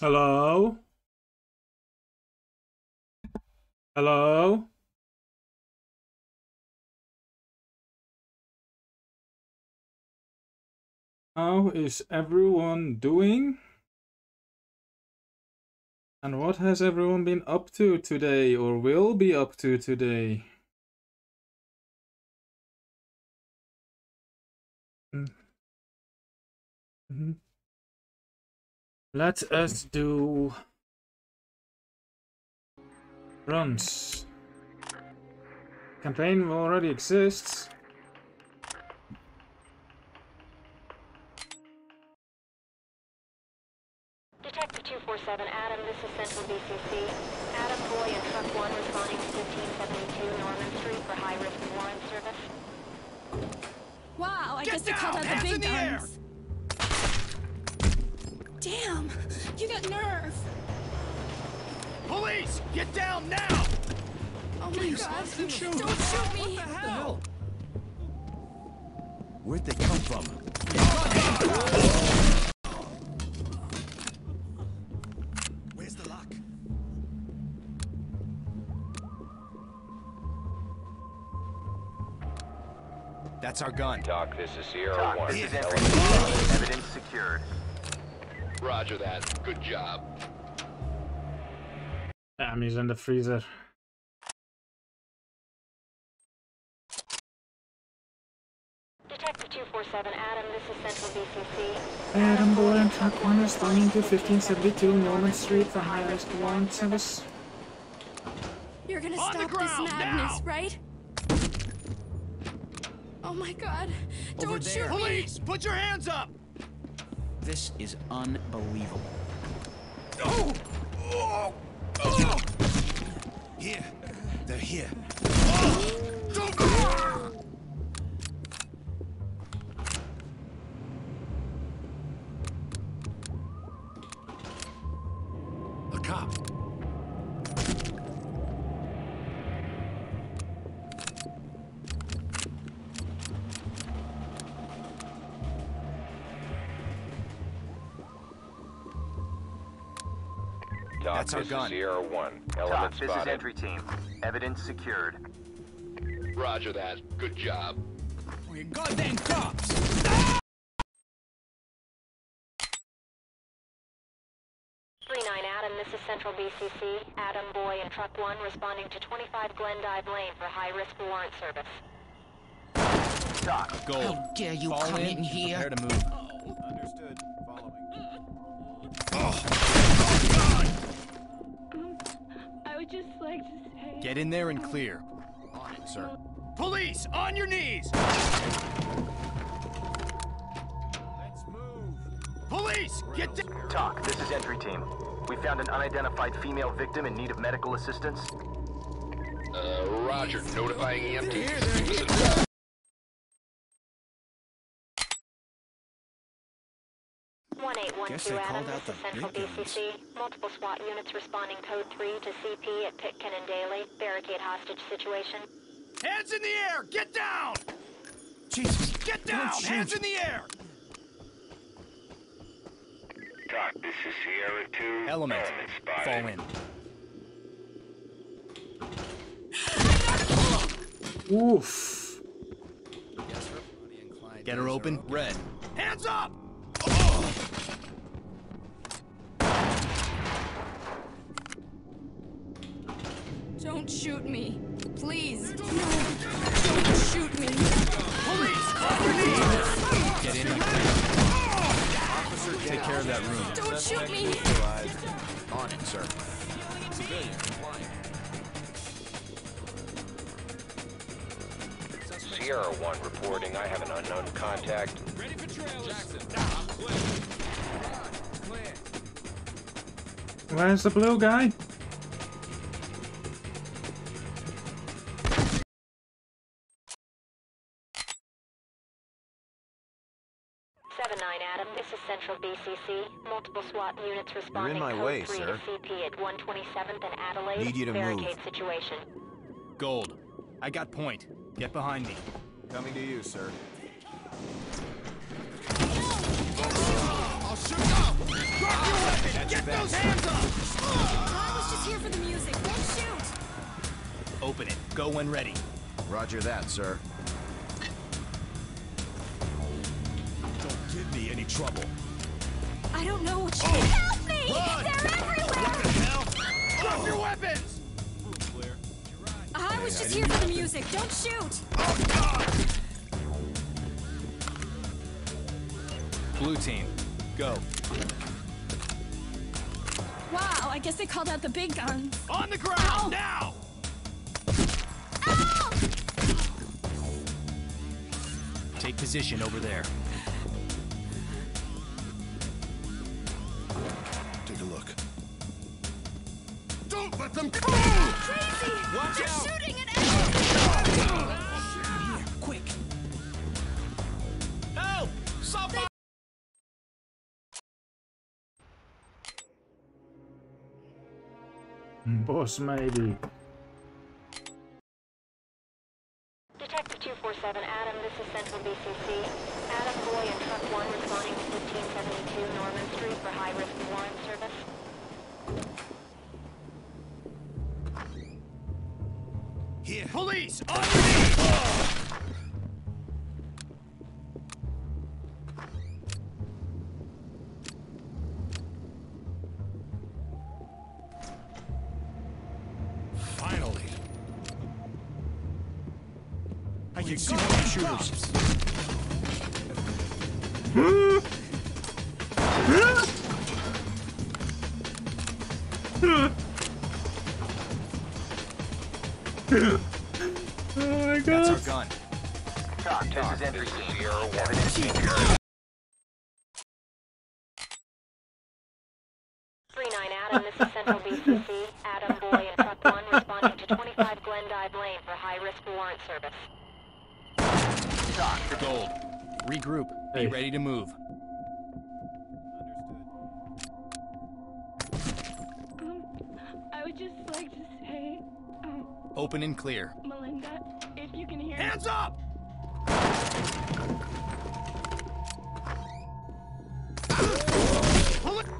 Hello? Hello? How is everyone doing? And what has everyone been up to today or will be up to today? Mm. Mhm. Let us do runs. Campaign already exists. Detective 247, Adam, this is Central BCC. Adam Boy and Truck 1 responding to 1572 Norman Street for high-risk warrant service. Wow, I Get guess they called out the big in guns. Damn, you got nerve. Police! Get down now! Oh my god, don't shoot me. What the hell? Where'd they come from? Where's the lock? That's our gun. TOC, this is Sierra Doc, 1. this is Element Evidence secured. Roger that. Good job. Damn, he's in the freezer. Detective 247, Adam, this is Central BCC. Adam Boy and Truck 1 responding to 1572 Norman Street for high-risk warrant service. You're gonna On stop this madness, now! right? Oh my god, Over don't there. shoot me. Police! Put your hands up! This is unbelievable. Oh! Oh! Oh! Here. They're here. A That's our this gun. is Sierra 1. TOC, Element this is entry team. Evidence secured. Roger that. Good job. For your goddamn cops! Three nine, Adam, this is Central BCC. Adam Boy and Truck 1 responding to 25 Glendive Lane for high-risk warrant service. Doc, Gold. How dare you Fall come in. in here? Prepare to move. Oh, understood. Get in there and clear. On it, sir. Police! On your knees! Let's move. Police! Get down! TOC, this is entry team. We found an unidentified female victim in need of medical assistance. Uh, Roger. Notifying EMT. Guess two, they Adam, called out the Central big guns. BCC. Multiple SWAT units responding code 3 to CP at Pitkin and Daly. Barricade hostage situation. Hands in the air! Get down! Jesus. Get Don't down! shoot. Hands in the air! Doc, this is Sierra 2. Element. spotted. Fall in. Oof. Get her open. Red. Hands up! Don't shoot me. Please. No. Don't shoot me. Police! On your knees! Get in and. Officer, take care of that room. Don't shoot me. On it, sir. Sierra 1 reporting. I have an unknown contact. Where's the blue guy? Central BCC. Multiple SWAT units responding my code way, sir. CP at 127th and Adelaide. Need you to move. Situation. Gold. I got point. Get behind me. Coming to you, sir. I'll Drop your weapon! Get those hands up! I was just here for the music. Don't shoot! Open it. Go when ready. Roger that, sir. Don't give me any trouble. I don't know what you. Oh. Help me! Run! They're everywhere! Hell! Drop your weapons! Clear. I was just here for the music. Don't shoot! Oh, God! Blue team, go. Wow, I guess they called out the big guns. On the ground, Ow. now! Ow! Take position over there. Let them go! Crazy! Watch They're out! shooting at everyone! Oh, quick. Help! Somebody! Boss maybe. Detective 247, Adam, this is Central BCC. Adam Boy and Truck 1 responding to 1572 Norman Street for high-risk warrant service. Police! On your knees! Finally. I can see shooters. Regroup. Hey. Be ready to move. Um, I would just like to say, um, Open and clear. Melinda, if you can hear me. Hands up!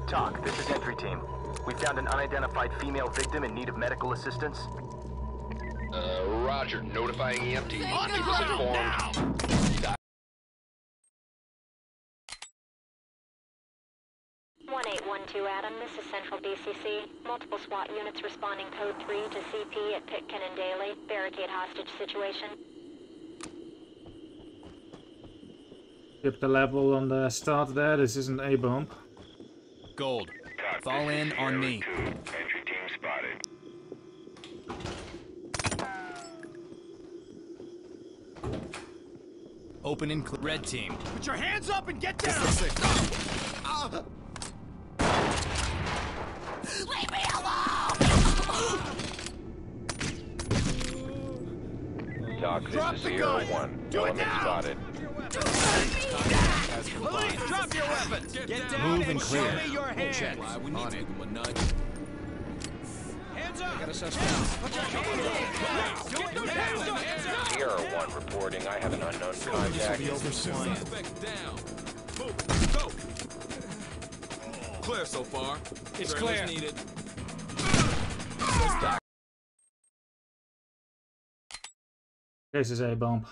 TOC, this is entry team. We found an unidentified female victim in need of medical assistance. Uh, Roger. Notifying EMT. On the Keep us ground, informed. now! 1812 Adam, this is Central BCC. Multiple SWAT units responding code 3 to CP at Pitkin and Daly. Barricade hostage situation. Skip the level on the start there. This isn't a bump. Gold. Fall in on me. Entry team spotted. Open and clear. Red team. Put your hands up and get down! Drop is the gun. 1. Do it Element now. spotted. Police, drop your weapons! Get down Move and and show clear. me your hands! We need to give him a nudge. Hands up! Got a suspect. Put your hands up! Get those hands up! Hands up! Sierra 1 reporting. I have an unknown contact. Suspect down. Move! Go! Clear so far. It's Trailers clear. needed. Ah! This is a bomb.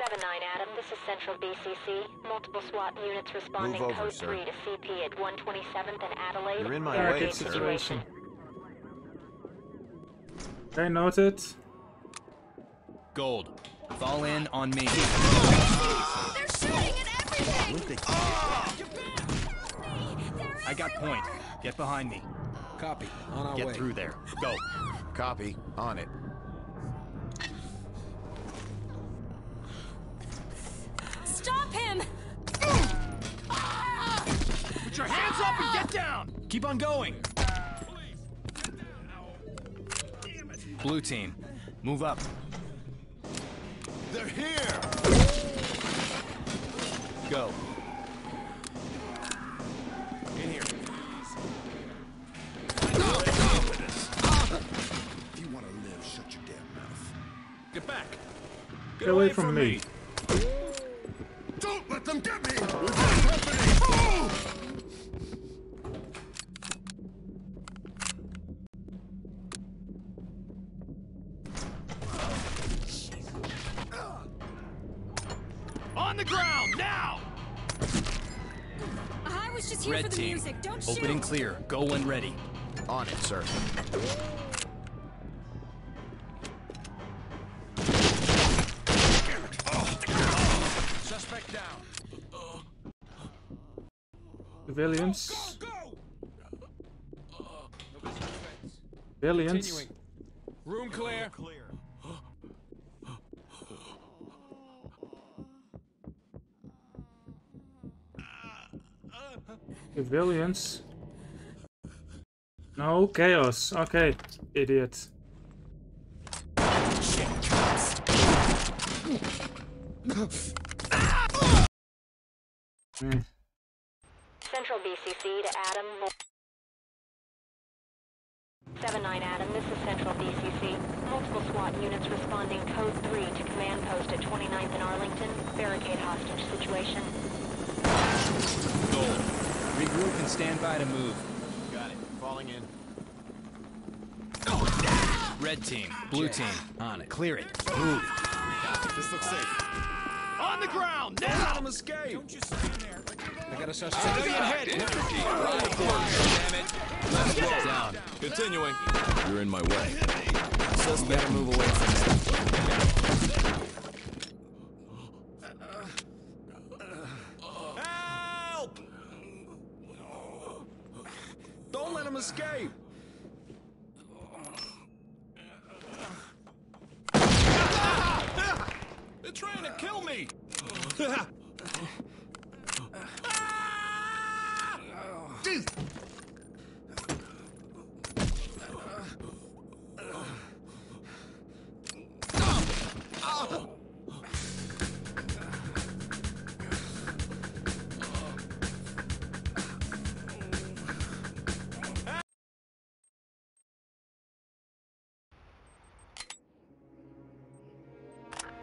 7-9 Adam, this is Central BCC. Multiple SWAT units responding Move over, code sir. 3 to CP at 127th and Adelaide. You're in my Barricade way, sir. situation. Okay, noted. Gold. Fall in on me. They're shooting at everything! Oh! I got point. Get behind me. Copy. On our Get way. through there. Go. Copy. On it. Hands up and get down! Keep on going. Blue team. Move up. They're here. Go. In here. If you want to live, shut your damn mouth. Get back! Get away from me. Don't let them get me. Ready. On it, sir. Suspect down. Civilians. Civilians. Room clear. Clear. Civilians. No chaos. Okay, idiot. Central BCC to Adam. Vo- 7-9 Adam, this is Central BCC. Multiple SWAT units responding code 3 to command post at 29th and Arlington. Barricade hostage situation. Gold. Regroup and stand by to move. Got it. Falling in. Red team, blue team, on it. Clear it. Move. This looks safe. On the ground, now! Let him escape. Don't just stand there. I got a suspect. Civilian head! Down. Continuing. You're in my way. Suspect. Better move away from there. Help! Him escape. They're trying to kill me.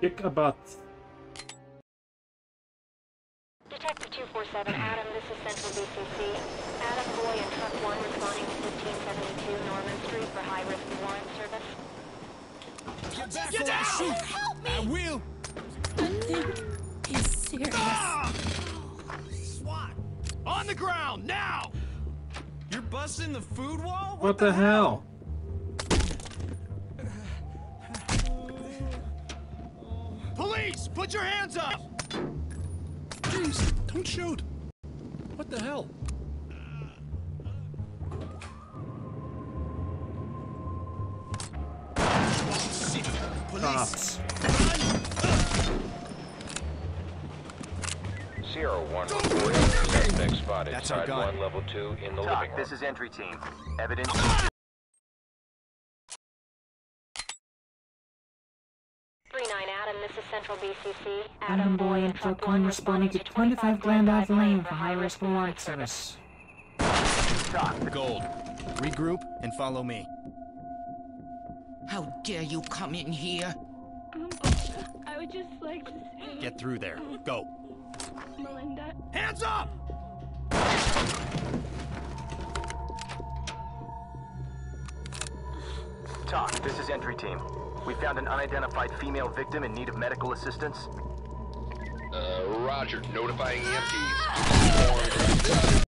Kick a butt. Detective 247, Adam, this is Central BCC. Adam Boy and Truck 1 responding to 1572 Norman Street for high-risk warrant service. Get down! Help me! I will! He's serious. Ah! SWAT! On the ground, now! You're busting the food wall? What the hell? Police, the living TOC, room. this is entry team. Evidence. Three nine Adam, this is Central BCC. Adam Boy and Truck 1 responding to 25 Glendive Lane for high-risk warrant service. Shot the gold. Regroup and follow me. How dare you come in here? Um, I would just like to say, Get through there. Go. Melinda, Hands up! TOC, this is entry team. We found an unidentified female victim in need of medical assistance. Uh, roger. Notifying EMTs. Informed.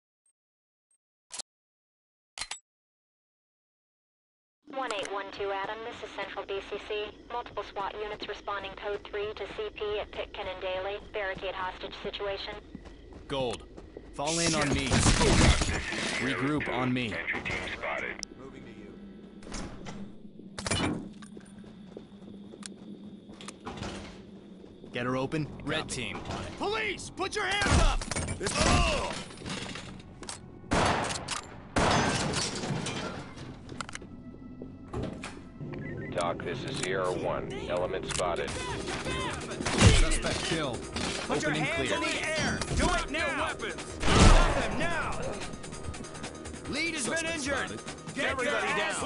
One eight one two Adam, this is Central BCC. Multiple SWAT units responding code 3 to CP at Pitkin and Daly. Barricade hostage situation. Gold. Fall in on me. Regroup on me. Entry team spotted. Moving to you. Get her open. Red team. Police, put your hands up! Oh. Ugh! TOC, this is Sierra 1. Element spotted. Suspect killed. Put your Open and hands clear. in the air! Do it now! weapons! Stop them now! Lead has been injured! Get everybody down!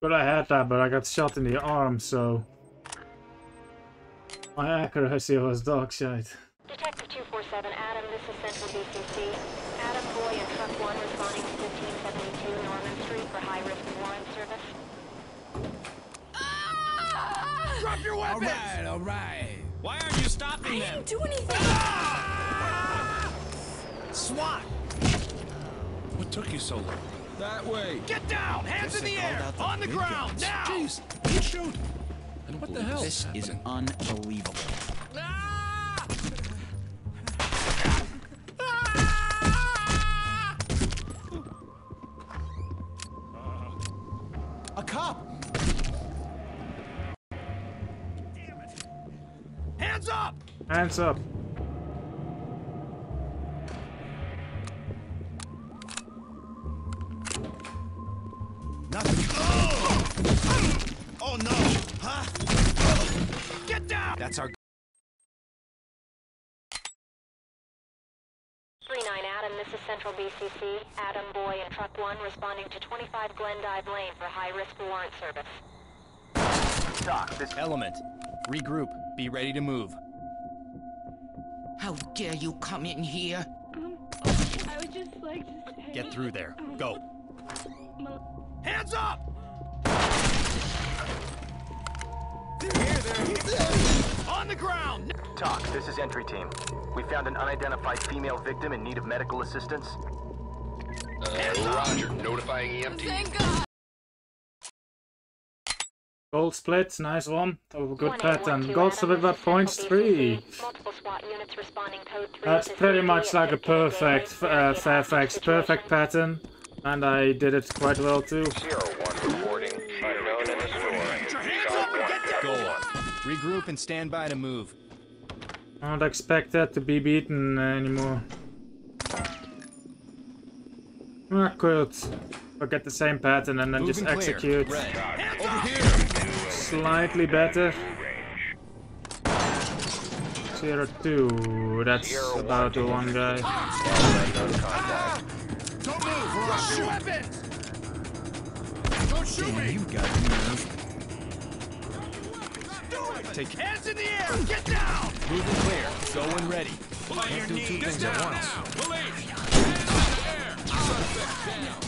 But I had that, but I got shot in the arm, so... My accuracy was dog shit. Detective 247 Adam, this is Central BCC. Adam Boy and Truck 1 responding to 1572 Norman Street for high-risk warrant service. Ah! Drop your All weapons! right, all right. Why aren't you stopping I them? didn't do anything. Ah! SWAT! What took you so long? That way. Get down! Hands in the air! On the ground! Now! Jeez, you shoot. And what the hell? This is unbelievable. Ah! A cop! Hands up! Hands up. Central BCC. Adam, Boy, and Truck 1 responding to 25 Glendive Lane for high-risk warrant service. TOC, this Element. Regroup. Be ready to move. How dare you come in here? Um, I would just like to say. Get through there. um, Go. Hands up! On the ground! TOC, this is entry team. We found an unidentified female victim in need of medical assistance. Uh, Roger. Notifying EMT. Thank God. Gold split, nice one. Oh, good pattern. Gold split Adam, by this is points three. BCC. Multiple SWAT units responding code 3 That's pretty much like a perfect uh, Fairfax, perfect pattern. And I did it quite well too. Zero one reporting. Unknown in the store. Go. Regroup and stand by to move. I don't expect that to be beaten uh, anymore. Ah, could forget the same pattern and then Move just and execute. Red. Over here! Slightly better. Zero two. That's about the one guy. Don't move or I'll shoot. Weapons! Don't shoot me! You got nerve. Take hands in the air! Get down! Move and clear. Go and ready. Can't do two things at once. Police! Hands in the air! Suspect down!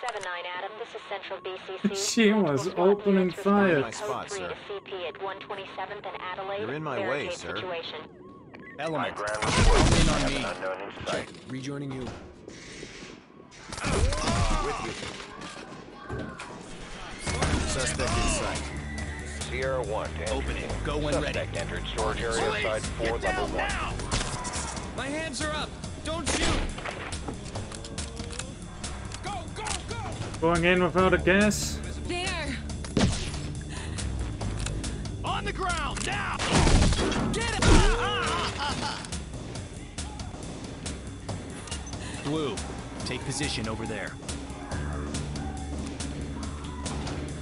Seven nine Adam, this is Central BCC. She was SWAT opening fire. Nice spot, sir. At 127th and You're in my way, sir. Situation. Element. Fall in on me. Check. Rejoining you. With you. Suspect in sight. Sierra one. to Open it. Go when ready. Suspect entered storage area side four, level down one. now! My hands are up. Don't shoot. Go, go, go! Going in without a gas. There. On the ground now! Get it! Blue, take position over there.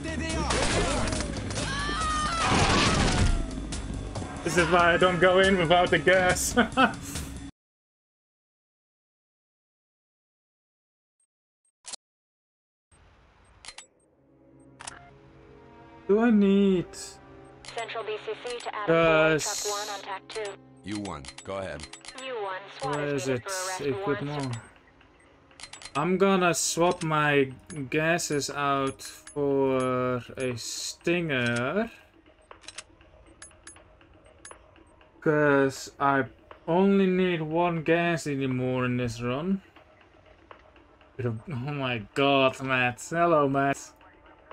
There they are! This is why I don't go in without the gas. Do I need? Central BCC to add Boy, Yes. Uh, truck 1 on TAC 2. You won. Go ahead. U1, SWAT Where is is it? for arrest Equipment. I'm gonna swap my gases out for a stinger. Cause I only need one gas anymore in this run. Oh my god, Matt. Hello, Matt.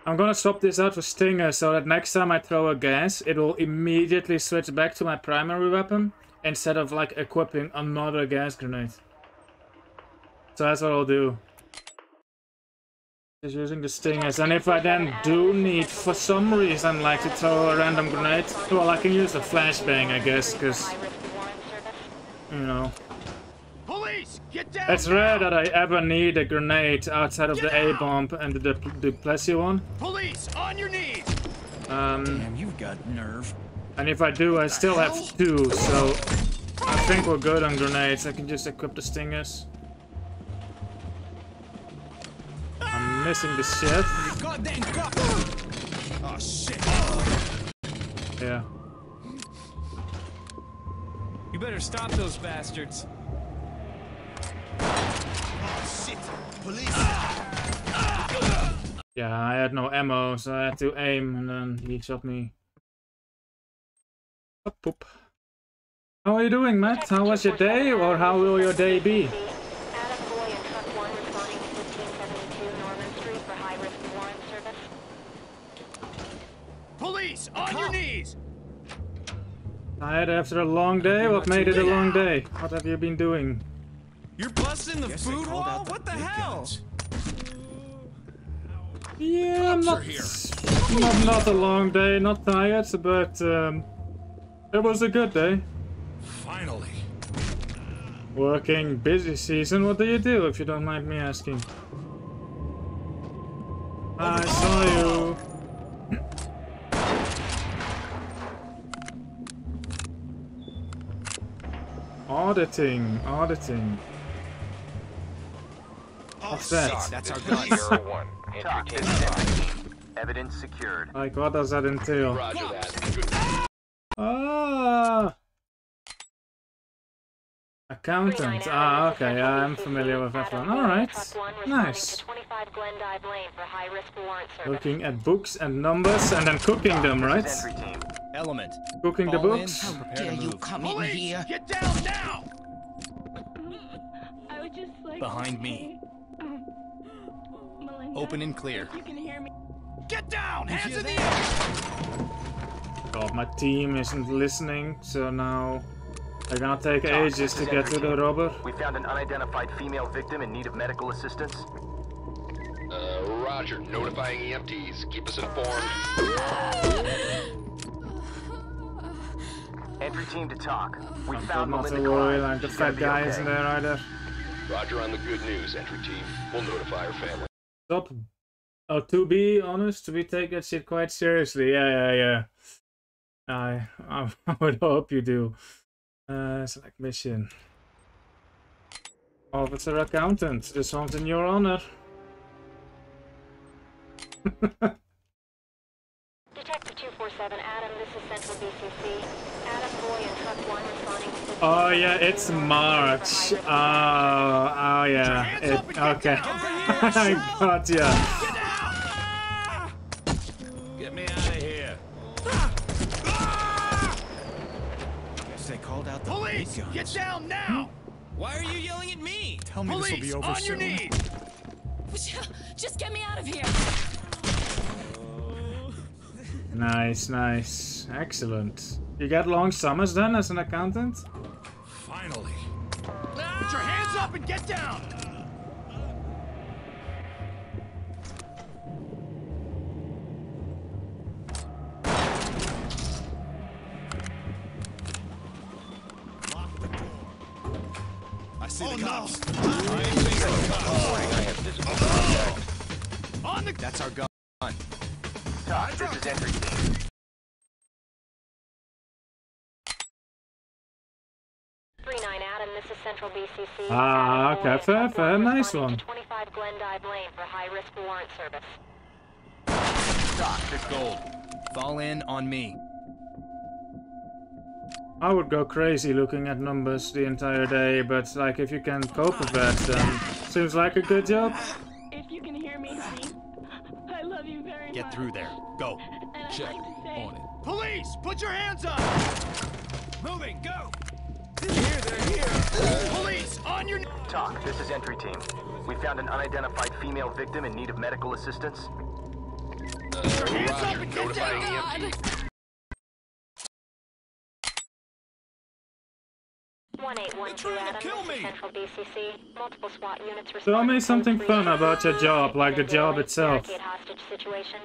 I'm gonna swap this out for stinger so that next time I throw a gas, it will immediately switch back to my primary weapon instead of like equipping another gas grenade. So that's what I'll do. Just using the stingers, and if I then do need, for some reason, like to throw a random grenade, well, I can use the flashbang, I guess, because, High-risk warrant service. you know. Police, get down! It's rare that I ever need a grenade outside of the A-bomb and the Dupl- Duplessis one. Police, on your knees! Um, Damn, you've got nerve. and if I do, I still have two, so I think we're good on grenades. I can just equip the stingers. I'm missing the cop! Oh shit! Yeah. You better stop those bastards. Shit! Police! Yeah, I had no ammo, so I had to aim, and then he shot me. Up, poop. How are you doing, Matt? How was your day, or how will your day be? Adam Boy and Truck 1 responding to 1572 Norman Street for high-risk warrant service. Police! On your knees! Tired after a long day? What made it a long day? What have you been doing? You're busting the Guess food called wall? the What the hell? guns. Yeah, I'm not, not not a long day, not tired, but um, it was a good day. Finally. Working busy season. What do you do, if you don't mind me asking? I saw you. Auditing, auditing. What's that? That's our guns. Sierra 1. Entry TOC, team this is advised. entry team. Evidence secured. Like, what does that entail? Roger that. Ah! Accountant. Ah, okay, I'm familiar with that one. Alright. Nice. 25 Glendive Lane for high-risk warrant service. Looking at books and numbers and then cooking them, right? Element. Cooking the books. prepare Dare you come in here? Get down now! I would just like Behind me. say, um, Melinda, Open and clear. You can hear me. Get down! Hands in the air! God, my team isn't listening, so now they're gonna take ages to get to the robber. We found an unidentified female victim in need of medical assistance. Uh, Roger. Notifying EMTs. Keep us informed. Entry team to TOC. We But found not to Melinda worry, Klein. like the She's gonna fat guy okay. isn't there either. Roger on the good news, entry team. We'll notify her family. Stop. Oh, to be honest, we take that shit quite seriously. Yeah, yeah, yeah. I, I, I would hope you do. Uh, select mission. Officer accountant, this one's in your honor. Detective 247, Adam, this is Central BCC. Adam Boy and Truck 1 responding to 1572 Oh yeah, it's Norman Street for March. Oh, oh yeah. It, up and get okay. down. I got ya. Police! Get down now! Why are you yelling at me? Tell me this will Police! be over On soon. your knees! Just get me out of here. Nice, nice. Excellent. You got long summers then as an accountant? Finally. Put your hands up and get down! See Oh, the no. cops. I have visible contact. On the... That's our gun. TOC, this is entry team. Adam, this is Central BCC. Ah, Adam okay, and fair, Truck fair, nice one. to 25 Glendive Lane for high-risk warrant service. TOC, this Gold. Fall in on me. I would go crazy looking at numbers the entire day, but like if you can cope with that, then seems like a good job. If you can hear me, honey, I love you very much. Get through there. Go. And Check. like say, On it. Police! Put your hands up! Moving, go! Here, they're here. Police! On your... TOC, this is entry team. We found an unidentified female victim in need of medical assistance. Uh, hands up Roger. and get Notifying down. EMTs. One eight one two trying to kill me. Central BCC. Multiple SWAT units Tell me something fun about your job, like the job itself. barricade hostage situation.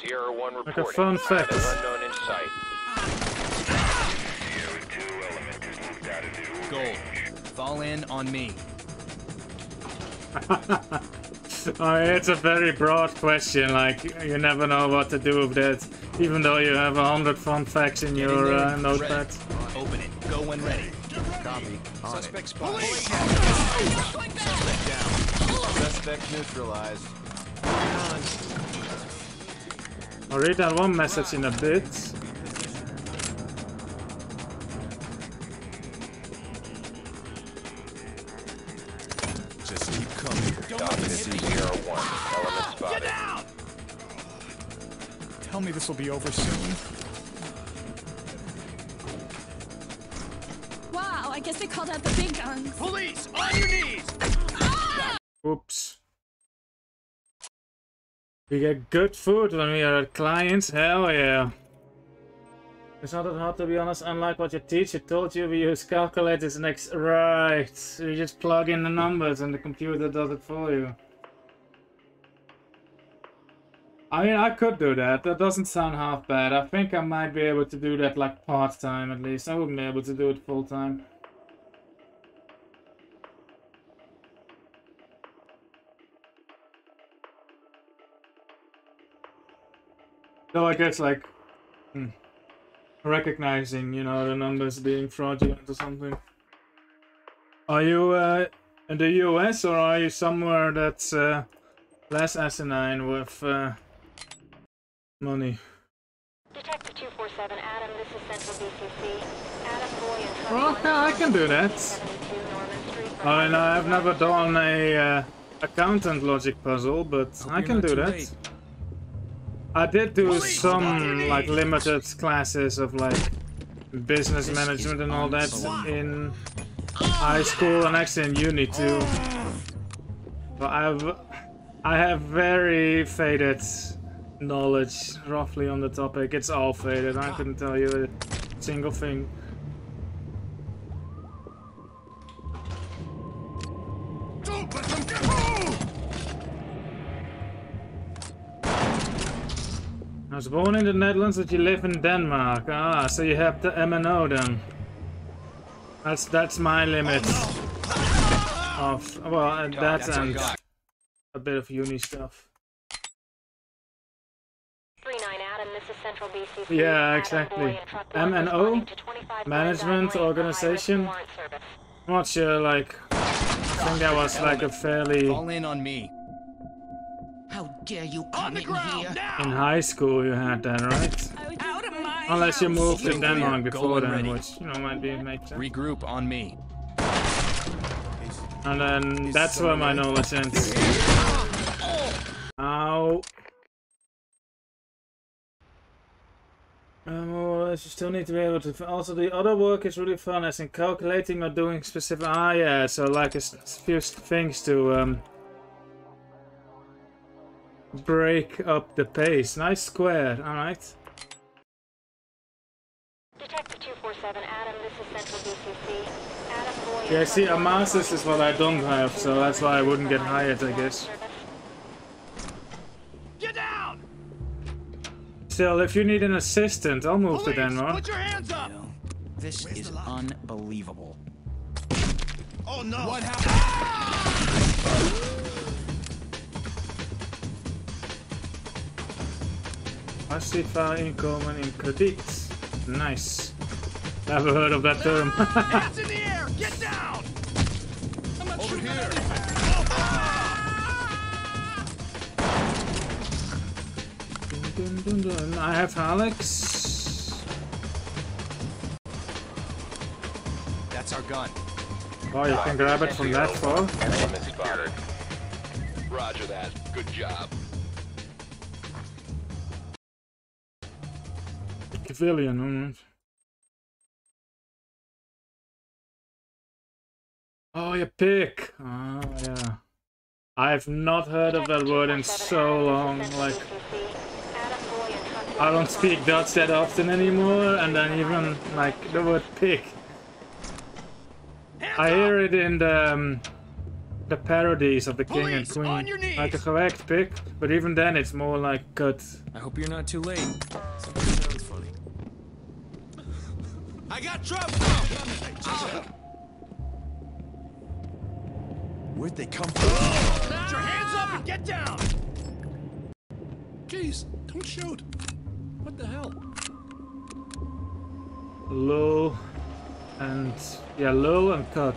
Sierra 1 Like a fun fact. Unknown in sight. Gold. Fall in on me. Oh, it's a very broad question, like you never know what to do with that, even though you have a hundred fun facts in your uh, notepad. Open it. Go when ready. Copy. On Suspect it. spotted. Suspect down. Suspect neutralized. I'll read that one message in a bit. Just keep Copy this is Sierra 1. Element spotted. Tell me this will be over soon. Guess they called out the big guns. Police, on your knees! Ah! Oops. We get good food when we are at clients, hell yeah. It's not that hard to be honest, unlike what your teacher told you, we use calculators next- Right, you just plug in the numbers and the computer does it for you. I mean, I could do that, that doesn't sound half bad. I think I might be able to do that like part-time at least, I wouldn't be able to do it full-time. Though I guess like hmm, recognizing, you know, the numbers being fraudulent or something. Are you uh, in the US or are you somewhere that's uh, less asinine with uh, money? Detective 247, Adam, this is Central BCC. Adam Boy and Truck Well, yeah, I can do that. 72 Norman Street for I mean, I've never done a uh, accountant logic puzzle, but I can do too that. Late. I did do some like limited classes of like business management and all that in high school and actually in uni too. But I've I have very faded knowledge roughly on the topic. It's all faded. I couldn't tell you a single thing. Was born in the Netherlands, but you live in Denmark. Ah, so you have the MNO then. That's that's my limit of well, and that that's our and a bit of uni stuff. 39 Adam, this is Central BCC. Yeah, exactly. Boy and Truck MNO, responding to 25 management Glendive Lane for organization. high-risk. I'm not sure, like I think that was like a fairly Fall in on me. How dare you come in ground, here? now! in high school you had that, right? Out of my Unless you house. moved to Go Denmark before then, ready. which you know might be make sense. Regroup on me. And then that's where my knowledge ends. Ow. Um, well, you still need to be able to. Also, the other work is really fun, as in calculating or doing specific. Ah, yeah. So like a s- few things to um break up the pace. Nice square. All right. Detective 247, Adam, this is Central BCC. Adam Boy Yeah. Truck See, a master's is what I don't have, so that's why I wouldn't get hired, I guess. Get down! Still, if you need an assistant, I'll move to Denmark. put your hands up! This is unbelievable. Oh no! What happened? I see fire incoming in credit. Nice. Never heard of that term. Ah, Hands in the air! Get down! Over here! Dun, dun, dun. I have Alex. That's our gun. Oh, you can grab it from that far. Roger that. Good job. Civilian, alright. Oh, you pick. Oh, yeah. I've not heard of that word in so long. Like, I don't speak Dutch that often anymore, and then even like the word pig. I hear it in the um, the parodies of the king and Police, on your queen, like a correct pick, but even then it's more like cut. I hope you're not too late. Something sounds funny. I got trouble! Ah. Where'd they come from? Put your hands up and get down! Jeez, don't shoot. What the hell? Lull and yeah, lull and cut.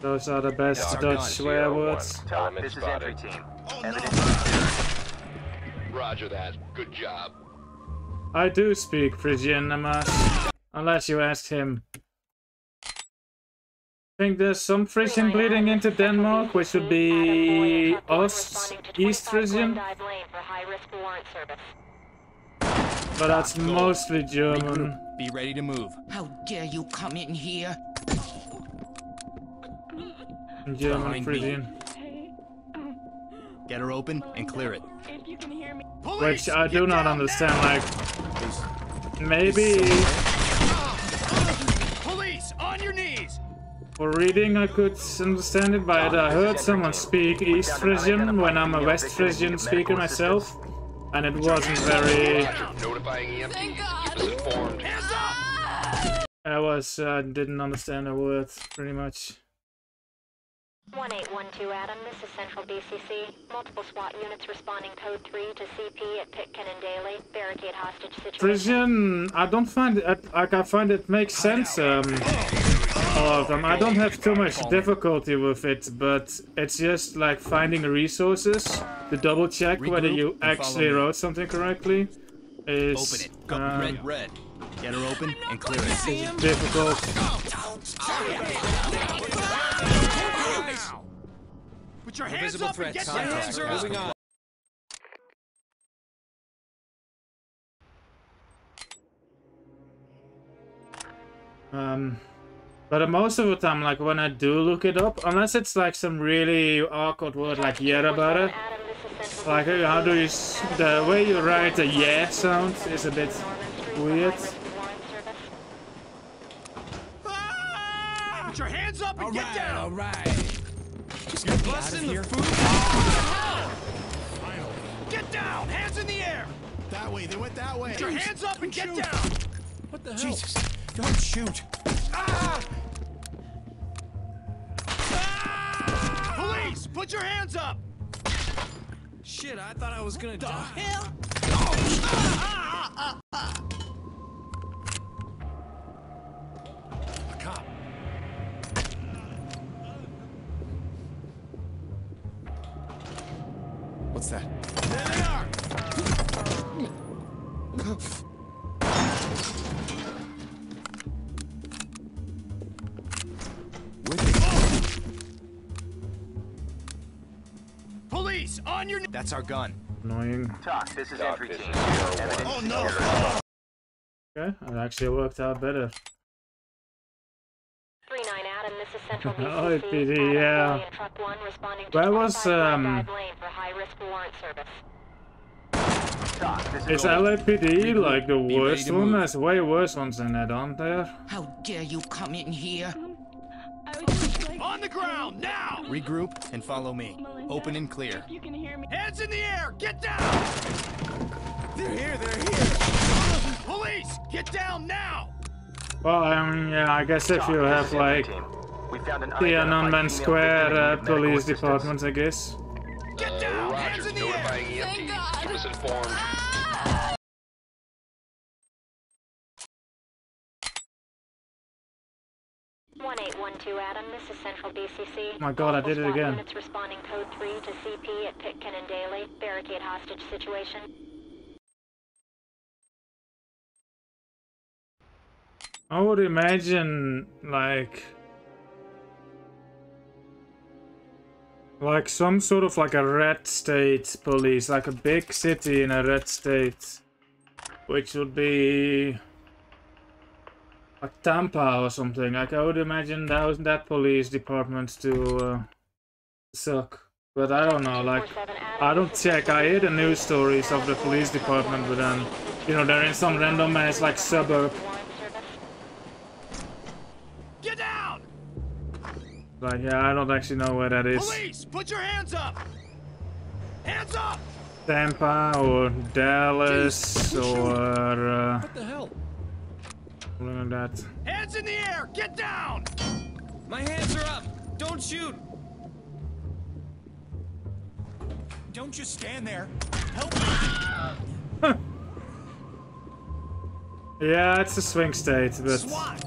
Those are the best Dark Dutch swear words. one. Element This is entry team. Oh Evidence Roger that. Good job. I do speak Frisian, Namas. Unless you ask him. think there's some Frisian bleeding into Denmark, which would be Ost, East Frisian, Dive Lane for high-risk warrant service. but that's mostly German. Be ready to move. How dare you come in here? German Frisian. Get her open and clear it. if you can hear me. Which I do not understand, like, maybe Police, on your knees! for reading I could understand it, but I heard someone speak East Frisian when I'm a West Frisian speaker myself, and it wasn't very... Notifying EMTs. Keep us informed. I was, uh, didn't understand a word, pretty much. 1812 Adam, this is Central BCC. Multiple SWAT units responding code 3 to CP at Pitkin and Daly. Barricade hostage situation. Prison, I don't find it, like, I find it makes sense, um, all of them. I don't have too much difficulty with it, but it's just like finding resources to double check whether you Regroup and follow actually wrote something correctly is Open it. Go um, red, red. Get her open and clear it. difficult. Put your hands Visible up and threat. get your hands up! Moving on. Um, but most of the time, like when I do look it up, unless it's like some really awkward word like yerabara, Adam, this is Central like how do you, s- the way you write the yeah sound is a bit weird. warrant. Put your hands up and get down! All right. You're busting the food? Get down! Hands in the air! That way. They went that way. Put your hands up and get Shoot. down! What the hell? Jesus, don't shoot. Ah! ah! Police, put your hands up! Shit, I thought I was gonna die. Oh! A ah, ah, That's our gun. Annoying. TOC, this is entry this team. is Sierra Evidence Oh, One. no. Okay, it actually worked out better. 39 Adam, this is Central Oh, BCC. PD, yeah. Truck 1 responding to Where was, um, Dive Lane for high-risk warrant service. TOC, is Is LAPD like the worst to one? move. There's way worse ones than that, aren't there? How dare you come in here? on the ground, now! Regroup and follow me. Melinda, Open and clear. you can hear me. Hands in the air! Get down! They're here, they're here! Police! Get down now! Well, I mean, yeah, I guess if you have, like, the non-man square uh, police departments, I guess. Get down! Uh, Roger, Hands in the air! Thank God! Keep us informed. Ah! 1812 Adam, this is Central BCC. Oh my god, I did it again. It's responding code 3 to CP at Pitkin and Daly. Barricade hostage situation. I would imagine, like... Like some sort of like a red state police, like a big city in a red state. Which would be like Tampa or something. Like I would imagine that was that police department to uh, suck. But I don't know. Like I don't check. I hear the news stories of the police department, but then you know they're in some random ass like suburb. Get down! Like yeah, I don't actually know where that is. Police, put your hands up! Hands up! Tampa or Dallas or uh, What the hell? Like that. Hands in the air, get down! My hands are up. Don't shoot. Don't just stand there. Help me. Yeah, it's a swing state, but SWAT!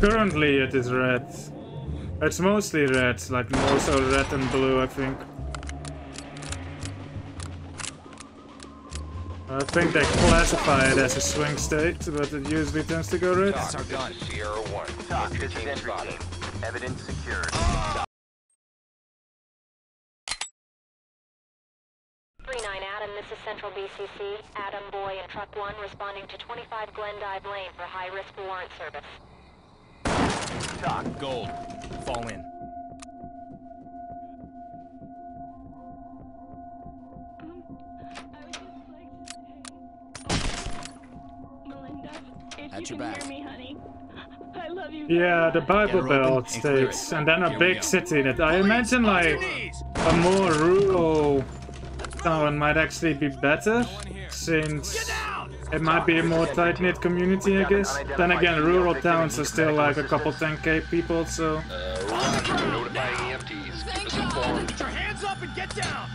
currently it is red. It's mostly red, like more so red and blue, I think. I think they classify it as a swing state, but it usually tends to go red. That's our gun. Sierra 1. TOC, Entry this is entry team. Evidence secured. Ah. Three nine Adam, this is Central BCC. Adam Boy and Truck One responding to 25 Glendive Lane for high-risk warrant service. TOC. Gold. Fall in. If At you your back. hear me, honey, I love you. Yeah, the Bible Get her open Belt and clear it. states, and then a Here big go. city that I imagine like a more rural town might actually be better, since it might be a more tight-knit community, I guess. Then again, rural towns are still like a couple 10k people, so... Uh, Roger, notifying EMTs. Keep us informed. Get your hands up and get down!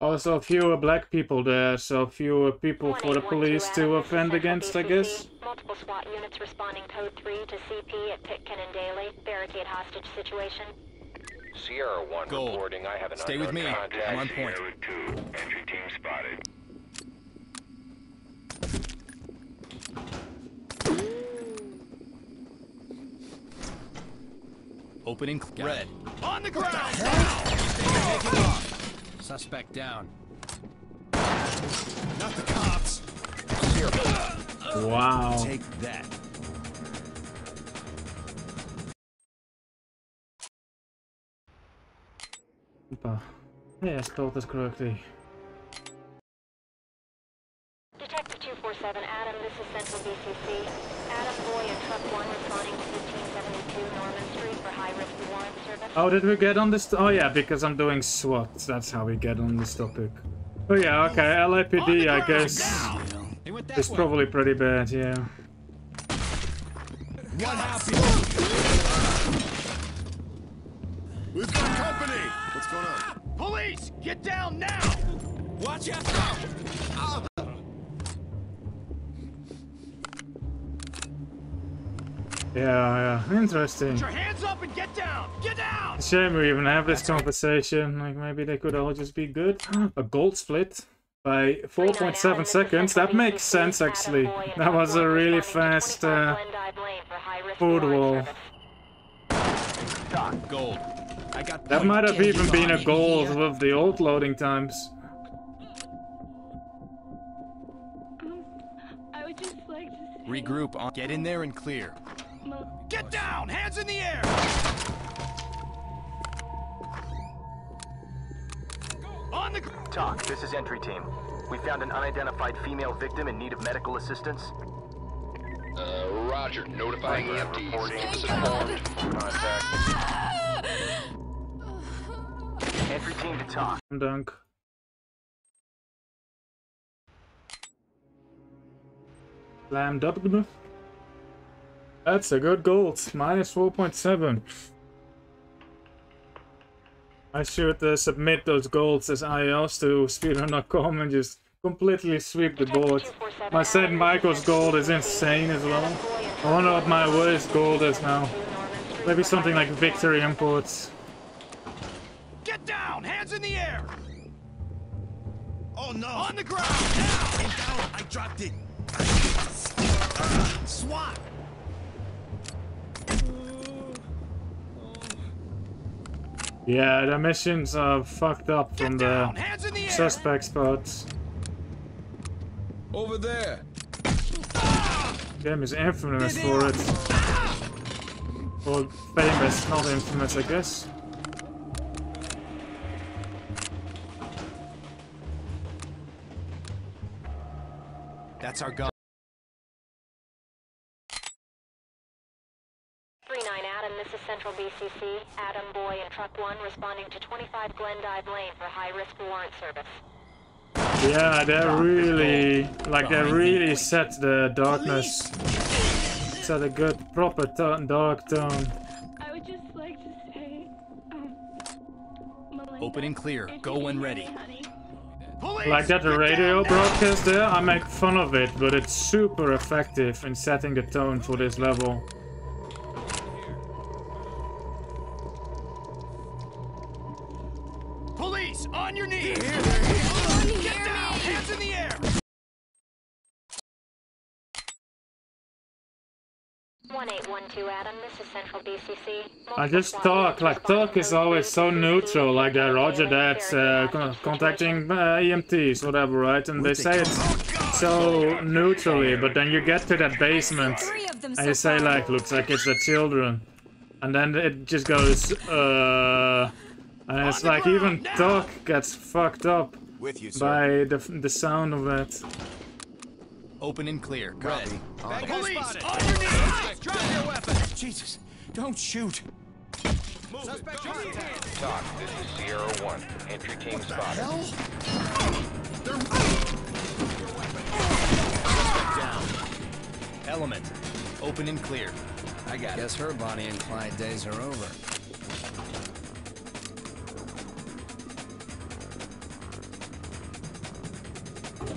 Also fewer black people there, so fewer people for the police to offend against, I guess. Multiple SWAT units responding code 3 to CP at Pitkin and Daly. Barricade hostage situation. Sierra 1 Gold. reporting. I have an Stay with unknown me. contact. I'm on point. Sierra 2. Entry team spotted. Opening cl- red. On the ground! Taking off. Suspect down. Not the cops! Wow. Take that. Opa. Yeah, I spelled this correctly. Detective 247, Adam, this is Central BCC. Adam Boy and Truck 1 responding to 1572 Norman Street for high-risk warrant service. How did we get on this? Oh yeah, because I'm doing SWAT. That's how we get on this topic. Oh yeah, okay, LAPD, I guess, He went that is way. probably pretty bad, yeah. One happy! We've got company! What's going on? Police! Get down now! Watch out! Ah. Yeah, yeah, interesting. Get your hands up and get down! Get down! Shame we even have this conversation. Like maybe they could all just be good. A gold split by 4.7 seconds. That makes sense actually. That was a really fast uh, food wall. Gold. I got That might have even been a in gold with the old loading times. I would just like to Regroup. On. Get in there and clear. Mel- Get down! Hands in the air! On the ground! TOC, this is entry team. We found an unidentified female victim in need of medical assistance. Uh, Roger, notifying EMTs. Keep us informed. Contact. Entry team to TOC. Dunk. Slam dunk. That's a good gold. Minus 4.7. I should uh, submit those golds as IOs to speedrun.com and just completely sweep the board. My St. Michael's gold is insane as well. I wonder what my worst gold is now. Maybe something like Victory Imports. Get down! Hands in the air! Oh no! On the ground! Now! down! I dropped it! SWAT! Yeah, the missions are fucked up from the the spots. Over there. Game is infamous for it. Or famous, not infamous, I guess. That's our gun. Central BCC. Adam Boy and Truck 1 responding to 25 Glendive Lane for high-risk warrant service. Yeah, they're really, like, they really set the darkness. Set a good, proper tone, dark tone. I would just like to say, um, Melinda, Open and clear. Go you when ready. me, Police! Like that Get radio broadcast there, I make fun of it, but it's super effective in setting the tone for this level. 1812 Adam, this is Central BCC. I just TOC, like TOC is always so neutral, like that Roger that, uh, contacting uh, EMTs, whatever, right? And they say it so neutrally, but then you get to that basement and you say like, looks like it's the children. And then it just goes, uh... And it's like even TOC gets fucked up With you, sir. by the, the sound of that. Open and clear. Copy. Red. On Bad it. guy spotted. On your knees! Drop your weapon! Jesus, don't shoot. Move Suspect contact. TOC, this is Sierra 1. Entry team spotted. Down. Element. Open and clear. I got Guess her Bonnie and Clyde days are over.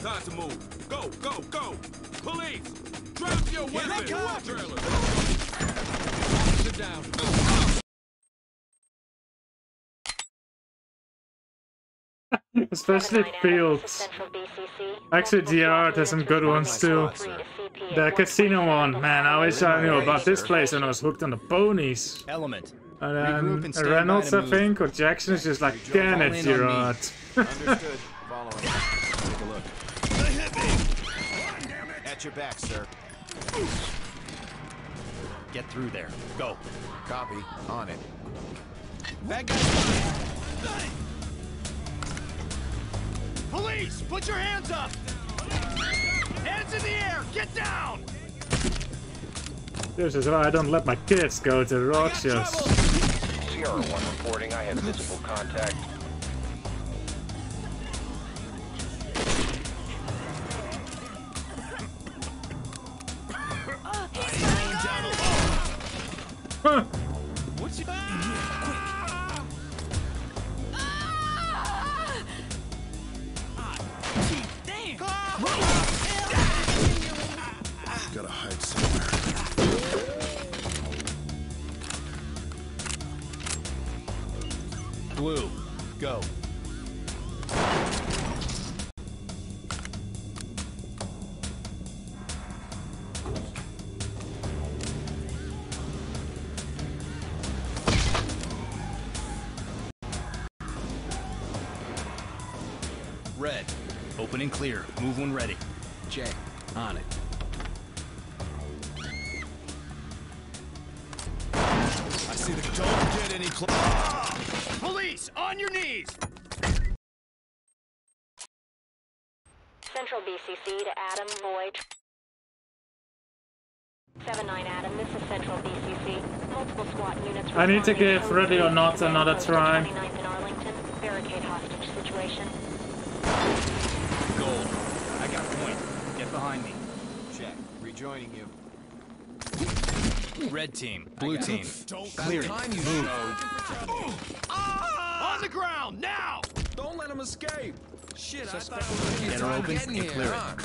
Time to move. Go, go, go! Police! Drop your weapon! Trailer. Sit down. Especially Fields. Actually, GR has some good ones too. The casino one, man, I wish I knew about this place when I was hooked on the ponies. Element. And Regroup then and stand Reynolds, I think, or Jackson is just like, damn Fall it, in. Gerard. Understood. Following. Take a look. At your back, sir. Get through there. Go. Copy. On it. Bad guy. Police! Put your hands up! Hands in the air! Get down! This is why I don't let my kids go to rock shows. Sierra 1 reporting I have visible contact. Central BCC to Adam Void. 7-9 Adam, this is Central BCC. Multiple SWAT units I need to responding give Ready or Not another try. in Arlington. Barricade hostage situation. Gold. I got point. Get behind me. Check. Rejoining you. Red team. Blue team. Don't Clear. time you Move. Ah! On the ground, now! Don't let him escape. Shit, I thought Get her open getting and here, clear huh?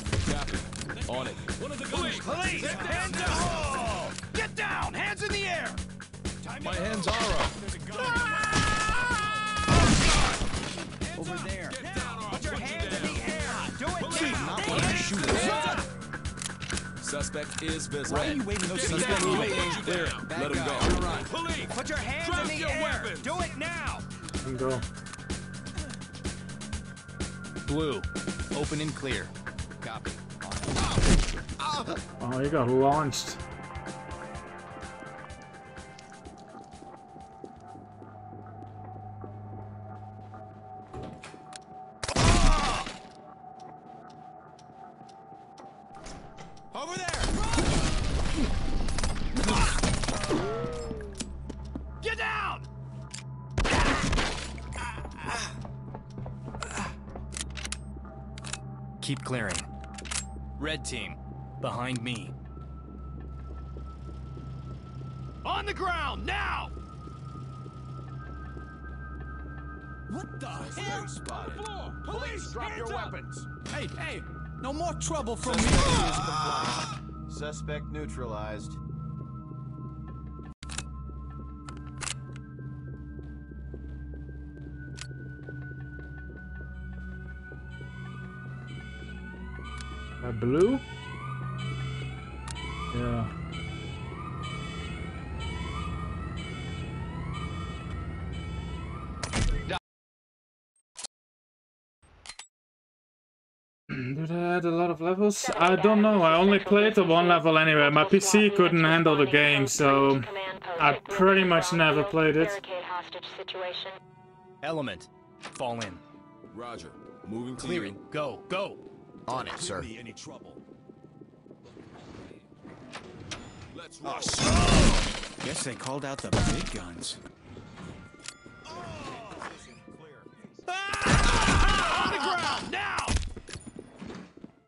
it. On it. Police! Police! Hands up! Get down! Hands in the air! My hands are up. Ah! Over there. Put your hands in the air! Do it now! Not let him shoot us. Suspect is visible. Why are you waving those Suspect guns? moving. There. Let him go. Police! Put your hands Drop in the your air! weapons. Do it now! And go. Blue. Open and clear. Copy. Oh, you got launched. Keep clearing. Red team. Behind me. On the ground, now! What the hell? Spotted. Floor. Police, drop your up. weapons. Hey, hey, no more trouble from me. Suspect neutralized. blue? Yeah. Did I add a lot of levels? I don't know, I only played the one level anyway. My PC couldn't handle the game, so I pretty much never played it. Element, fall in. Roger, moving clearing. Go, go. On it, sir. Be any trouble. Let's ah, roll. Guess they called out the big guns. Ah! On the ground now.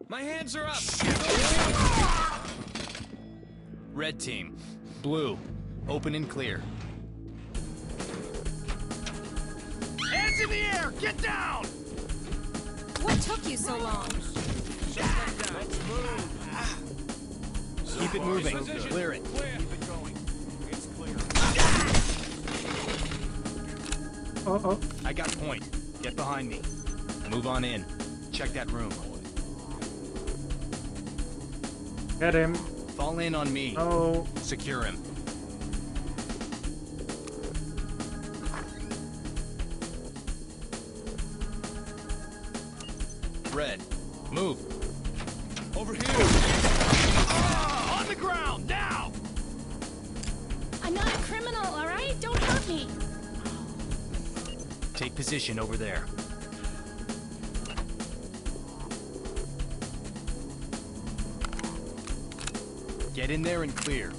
My hands are up. Red team. Blue. Open and clear. Hands in the air! Get down! What took you so long? Keep it moving. Clear it. Oh, oh. I got point. Get behind me. Move on in. Check that room. Get him. Fall in on me. Oh. Secure him. Over there. Get in there and clear.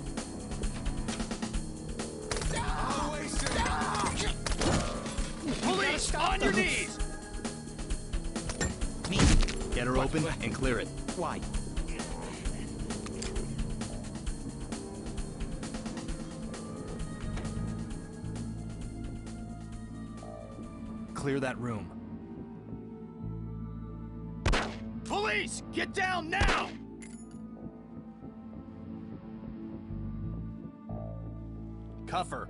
That room. Police, get down now! Cuff her.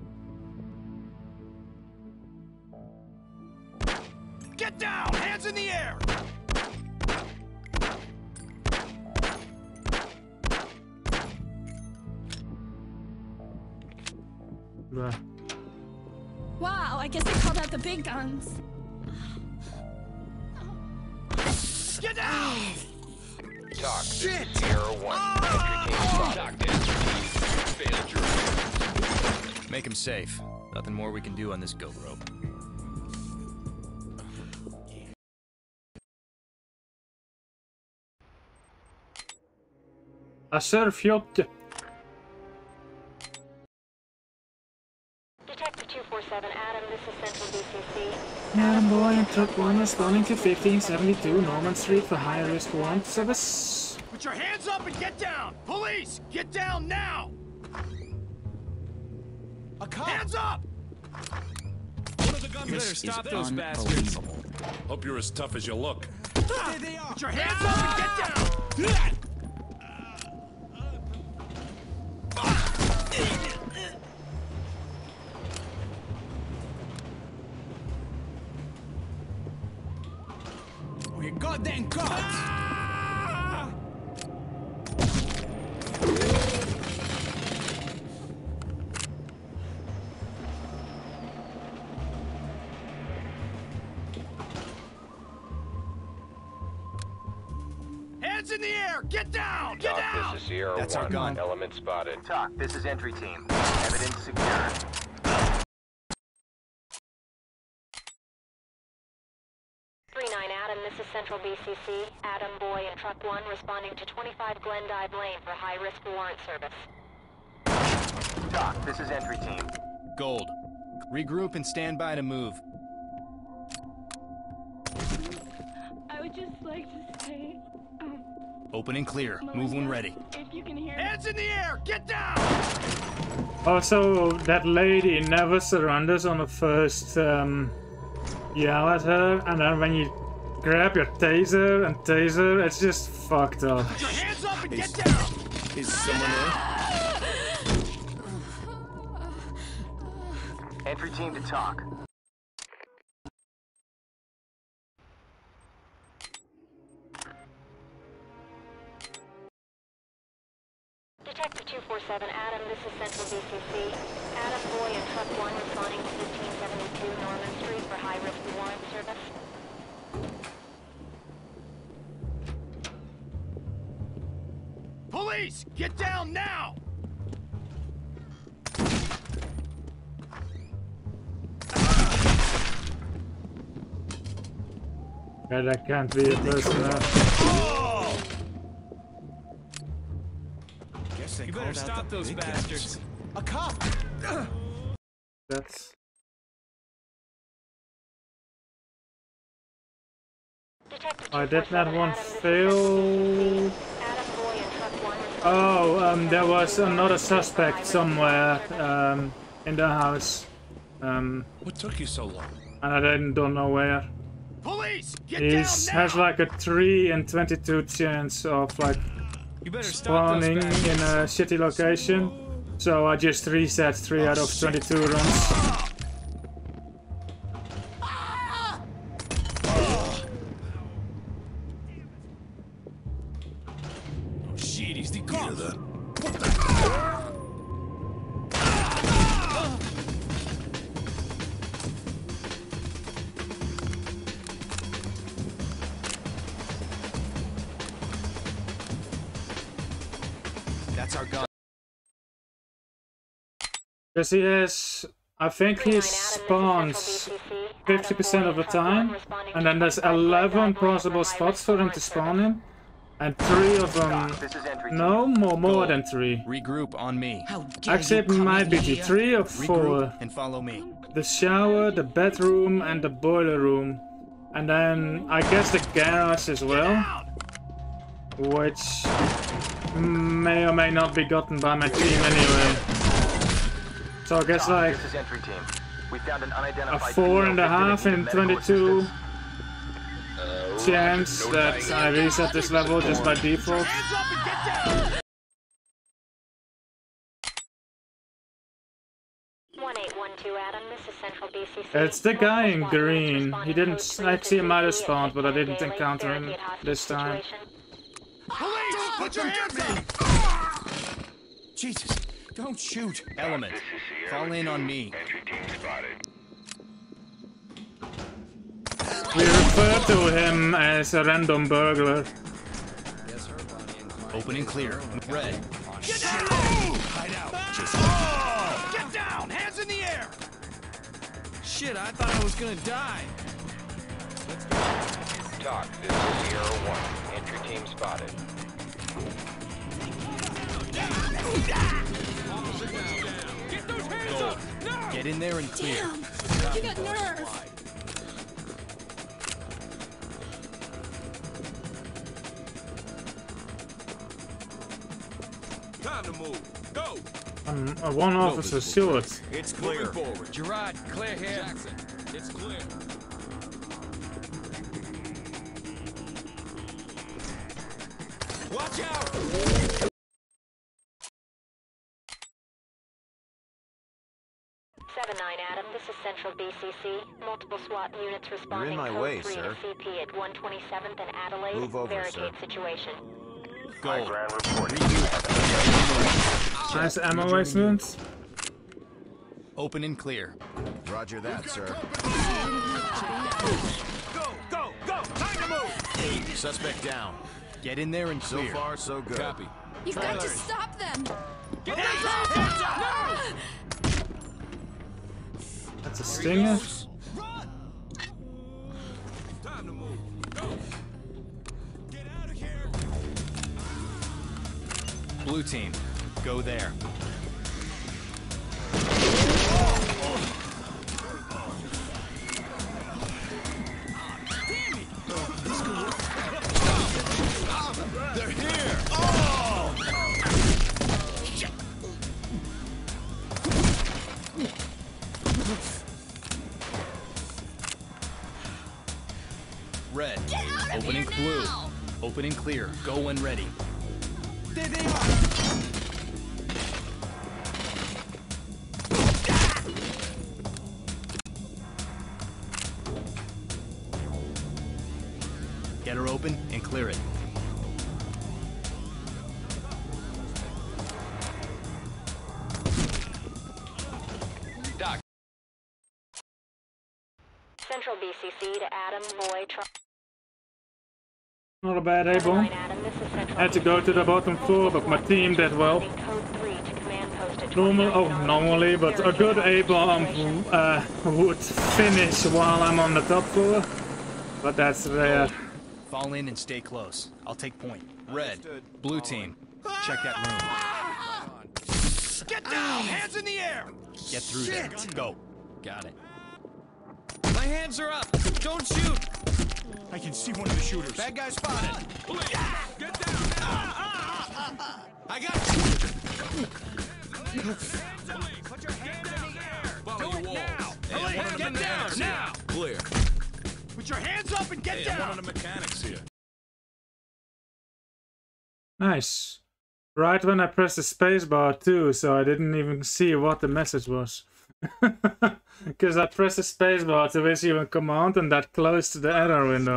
Get down! Hands in the air! Wow, I guess they called out the big guns. Get down! TOC. Shit. Sierra 1. Entry team spotted. TOC to. Failed your Make him safe. Nothing more we can do on this goat rope. Acer Fjotte. Detective Truck 1 responding to 1572 Norman Street for high-risk warrant service. Put your hands up and get down! Police, get down now! A cop! Hands up! You better stop those bastards. Hope you're as tough as you look. There they are! Put your hands up and get down! That's our 1. gun. Element spotted. TOC, this is entry team. Evidence secured. Three nine Adam, this is Central BCC. Adam Boy and Truck 1 responding to 25 Glendive Lane for high-risk warrant service. TOC, this is entry team. Gold. Regroup and stand by to move. I would just like to say, um, Open and clear. Move when ready. if you can hear. Hands in the air! Get down! Also, that lady never surrenders on the first um, yell at her, and then when you grab your taser and taser, it's just fucked up. Put your hands up and get down! Is someone there? Entry team to TOC. Detective 247, Adam, this is Central BCC. Adam Boy and Truck 1 responding to 1572 Norman Street for high-risk warrant service. Police, get down now! Yeah, that can't be a person oh! You better called out stop those big bastards. A cop! That's I did that 247, one Adam, fail. Central BCC. Adam Boy and Truck 1 responding Oh, um, there was another suspect somewhere um, in the house, um, What took you so long? and I didn't don't know where. Police, get He down has like a three and twenty-two chance of like You better spawning in a shitty location. So I just reset three out of twenty-two runs. Because he has, I think he spawns 50% of the time, and then there's 11 possible spots for him to spawn in, and three of them, This is entry team. no, more, more than three. Regroup on me. How dare Actually, you it come might in be here? three or Regroup four. and follow me. The shower, the bedroom, and the boiler room. And then, I guess the garage as well. Which may or may not be gotten by my team anyway. So I guess like This is entry team. We found an a unidentified four female and a victim in half need of in medical 22 assistance. chance uh, that I reset this level just by default. Hands up and get down! 1812 Adam, this is Central BCC. It's the guy in Multiple squad units green. He didn't code actually he might have 3 spawned, but I didn't encounter him this time. Police, put your hands up! Jesus, don't shoot. Element, fall in on me. We refer to him as a random burglar. Open and clear. Red. Get down! Hide out! Oh! Get down! Hands in the air! Shit, I thought I was gonna die. TOC, this is Sierra 1. Entry team spotted. Get those hands up! No! Get in there and clear. Damn! You got nerve! Time to move. Go. Um, uh, one officer short. It's clear. forward. Gerard, clear here. Jackson, it's clear. Watch out! Seven nine Adam, this is Central BCC. Multiple SWAT units responding. my code way, 3 sir. To CP at 127th and Adelaide. Move over, Barricade sir. situation. Go. ground reporting. Nice ammo wastement. Open and clear. Roger that, sir. Go, go, go! Time to move! Suspect down. Get in there and So far, so good. Copy. You've got to stop them! Get down! Hands up! Ah! That's a stinger. Blue team, go there. Open and clear. Go when ready. There they are! Get her open and clear it. Doc, Central BCC to Adam Boy. Truck Not a bad eh, able. 9 Adam, Had to go to the bottom floor, but my team did well. Normal, oh, normally, but a good A-bomb um, uh, would finish while I'm on the top floor. But that's rare. Fall in and stay close. I'll take point. Red, blue team, check that room. Ah! Get down! Hands in the air! Get through there. Go. Got it. My hands are up! Don't shoot! I can see one of the shooters. Bad guy spotted. Police, get down! I got you! Put your hands in the air! Follow Do it now! And Police, one of them get down, now! Clear. Put your hands up and get Hey, down! I'm one of the mechanics here. Nice. Right when I pressed the spacebar too, so I didn't even see what the message was. Because I pressed the spacebar to issue a command and that closed the error window.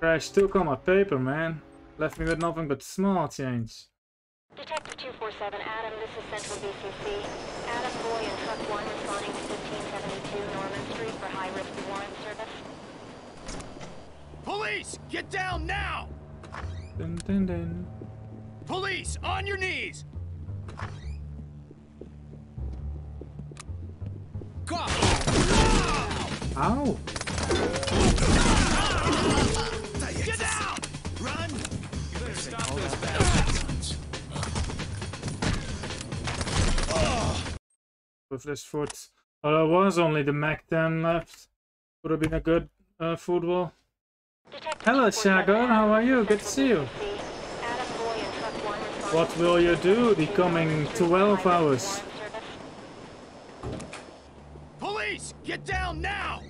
Crash took all my paper, man. Left me with nothing but small change. Detective 247, Adam, this is Central BCC. Adam Boy and Truck 1 responding to 1572 Norman Street for high-risk warrant service. Police! Get down now! Dun, dun, dun. Police, on your knees! Go! Ow! Get down! Run! You better stop those bastards. with this foot. Well, there was only the Mac 10 left. Would have been a good uh, football. Hello, Shago. How are you? Good to see you. What will you do the coming 12 hours? Police! Get down now!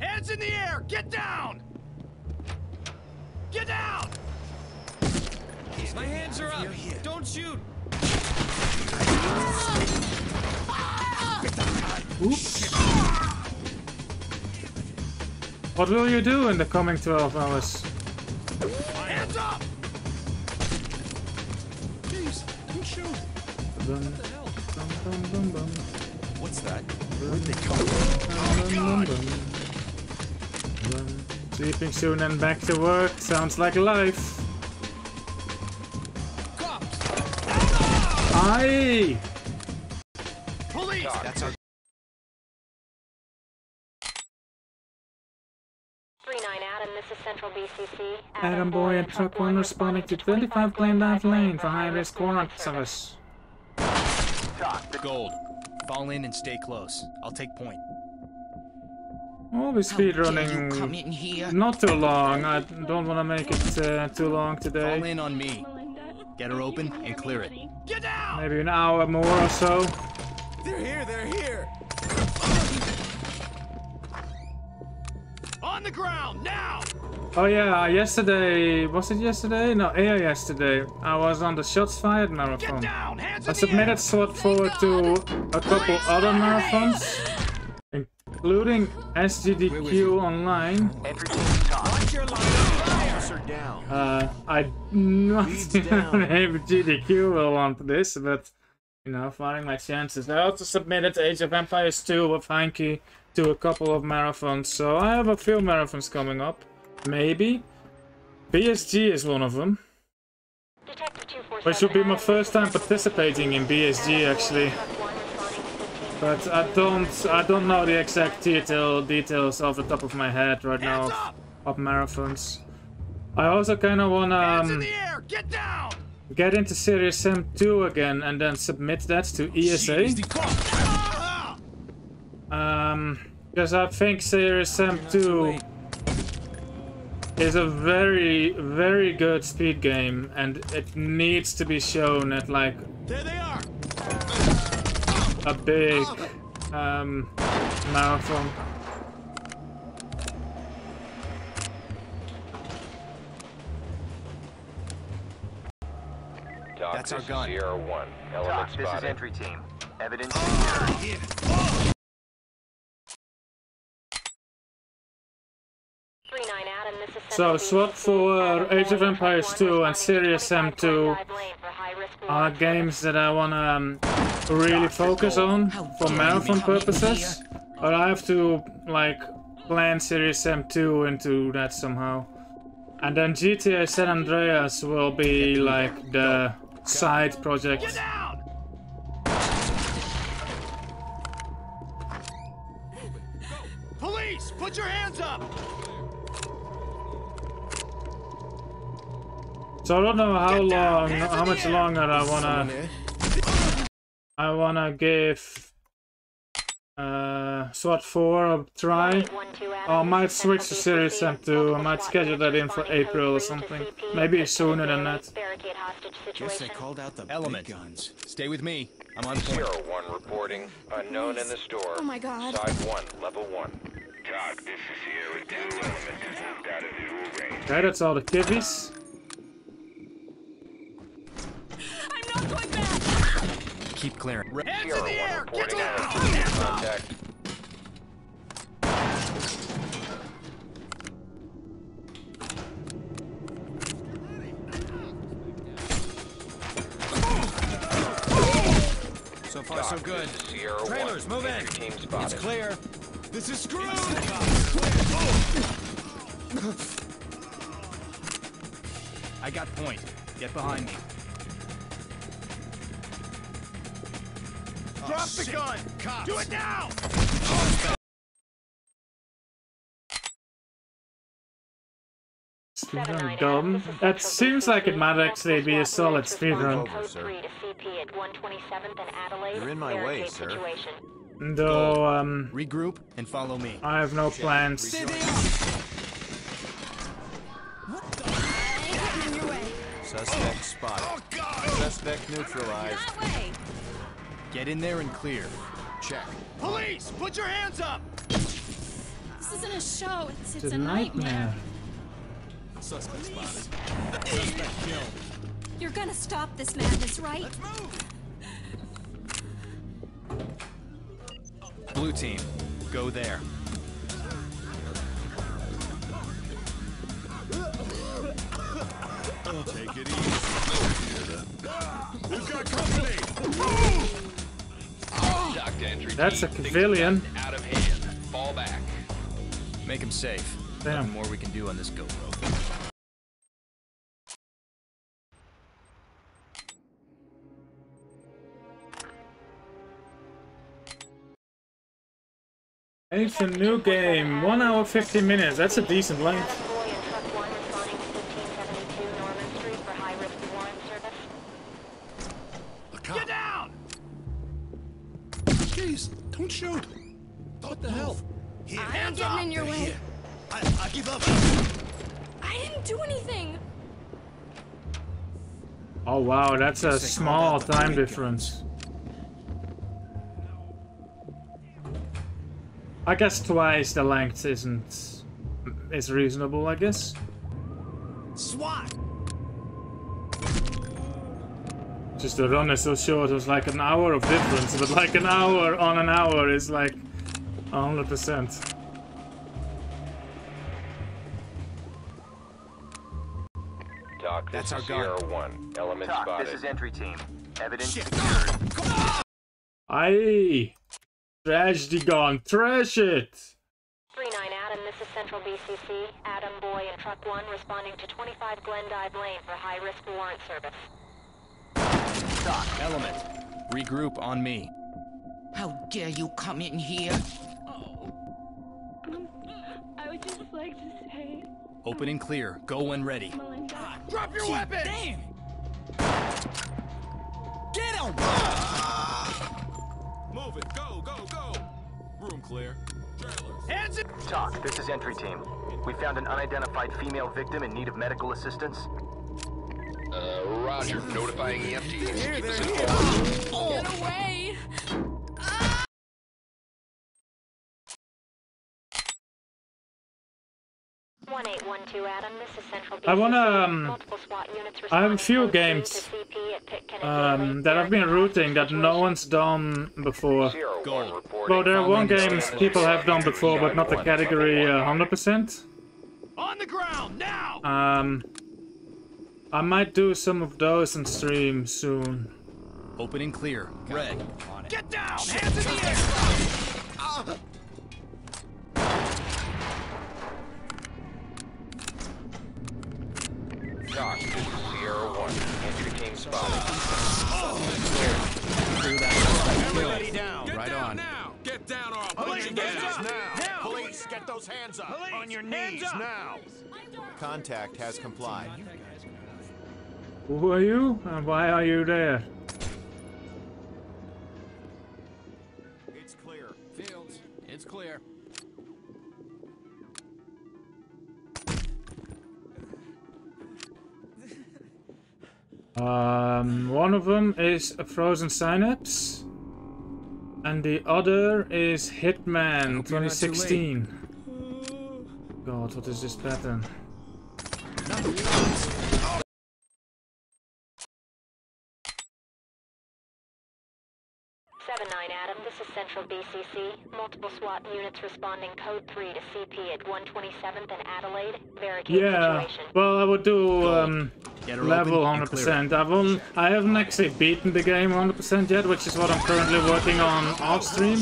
Hands in the air! Get down! Get down! My hands are up. Don't shoot. Oops. What will you do in the coming 12 hours? Hands up! Jeez, don't shoot. Bum, bum, bum. What's that? Where'd they come oh, Sleeping soon and back to work. Sounds like life. Aye! Adam Boy and Truck 1 responding to 25 Glendive Lane for high-risk warrant service. gold. Fall in and stay close. I'll take point. We'll be How dare you come in speedrunning not too long. I don't want to make it uh, too long today. Fall in on me. Get her open and clear it. Get down! Maybe an hour more or so. They're here, they're here. On the ground, now! Oh yeah, yesterday, was it yesterday? No, yeah, yesterday. I was on the Shots Fired marathon. down! I in the air! submitted slot forward to a couple other marathons, including SGDQ Online. Entry team talk. Watch your line. Fire! Officer down. Uh, I not Leads down. maybe GDQ will want this, but you know, finding my chances. I also submitted Age of Empires 2 with Heinke to a couple of marathons, so I have a few marathons coming up. Maybe. BSG is one of them. Detective 247, Which would be my first time participating in BSG actually. Truck 1 responding to 1572 But I don't I don't know the exact detail details off the top of my head right now of, of marathons. I also kinda wanna Hands in um! Get down! get into Serious Sam 2 again and then submit that to ESA. Um, because I think Serious Sam 2 is a very, very good speed game and it needs to be shown at like There they are! a big um, marathon. That's our this gun. Sierra 1. Element Talk, this is entry team. Evidence secured. 3-9 Adam, So swap SWAT for Age of Empires 2 and responding Serious Sam 2 Glendive Lane for high-risk are games that I wanna um, really focus on for marathon purposes. But I have to like plan Serious Sam 2 into that somehow. And then GTA San Andreas will be like the side project. Police, put your hands So I don't know how long, how much longer I wanna, I wanna give uh, SWAT 4 a try. Or I might switch to Serious Sam 2. I might schedule that in for April or something. Maybe sooner than that. barricade hostage Guess they called out the element guns. Stay with me. I'm on point. Zero one reporting. Unknown in the store. Oh my God. Side one, level one. Talk, this is Sierra 2. Element has moved out of visual range. Okay, that's all the kibbies. I'm not going back! Keep clearing. Sierra one reporting on contact. So far, so good. this is Sierra Trailers, one. move in. Entry team It's spotted. clear. This is screwed! I got point. Get behind me. Drop the gun! Do it now! Speedrun dumb. That seems like it might actually be a solid speedrun. Code 3 to CP at 127th and Adelaide. You're in my way, sir. Though, um, Regroup and follow me. I have no plans. I ain't getting in your way. Suspect spotted. Suspect neutralized. That way! Get in there and clear. Check. Police, put your hands up! This isn't a show, it's, it's It's a nightmare. Suspect spotted. Suspect killed. You're gonna stop this madness, right? Let's move! Blue team, go there. Take it easy. We've got company. Dock to entry That's a. Civilian. Out of hand. Fall back. Make him safe. Damn. Nothing more we can do on this GoPro. It's a new game. 1 hour 50 minutes. That's a decent length. Adam Boy and Truck 1 responding to 1572 Norman Street for high-risk warrant service. Get down! Jeez, don't shoot. What the hell? Here, I ain't hands getting up! in your way. I, I give up. I didn't do anything! Oh wow, that's a small time difference. I guess twice the length isn't is reasonable, I guess. SWAT! Just the run is so short, it was like an hour of difference, but like an hour on an hour is like 100%. Dock, this That's our is gun. One. Element Talk, spotted. this is entry team. Evidence Shit. secured. Aye! Trash the gun, trash it! 3-9 Adam, this is Central BCC. Adam Boy and Truck 1 responding to 25 Glendive Lane for high-risk warrant service. Element, regroup on me. How dare you come in here? Oh. I would just like to say, Open and clear. Go when ready. Melinda. Drop your weapon! Damn! Get him! Move it. Go, go, go! Room clear. Trailers. Hands in! Talk, this is entry team. We found an unidentified female victim in need of medical assistance. Uh, Roger. Notifying EMTs. Here, Keep us there, informed. Get away! 1812 Adam, this is Central BCC. I wanna, um, Multiple SWAT units I have a few games, to CP at Pitt Kennedy Um, that I've been barricade rooting that no one's done before. Sierra Go. one reporting. Well, there are one games people have done before, but not the category uh, 100%. On the ground, now! Um, I might do some of those on stream soon. Open and clear. Red. On it. Get down! Hands in the air! Doc, this is Sierra 1. Entry team spotted. Clear that. Everybody down! Get Right down on. now! Get down or I'll put Police, you get down! down! Now! Police, get those hands up! Police, On your hands knees, up! now! Contact has complied. Who are you and why are you there? It's clear. Fields, it's clear. Um, one of them is a frozen synapse, and the other is Hitman hope you're not too late. 2016. God, what is this pattern? Central BCC. Multiple SWAT units responding code 3 to CP at 127th and Adelaide. Barricade Yeah, situation. well, I would do um, level open and clear 100%. I've on, I haven't actually beaten the game 100% yet, which is what I'm currently working on off stream.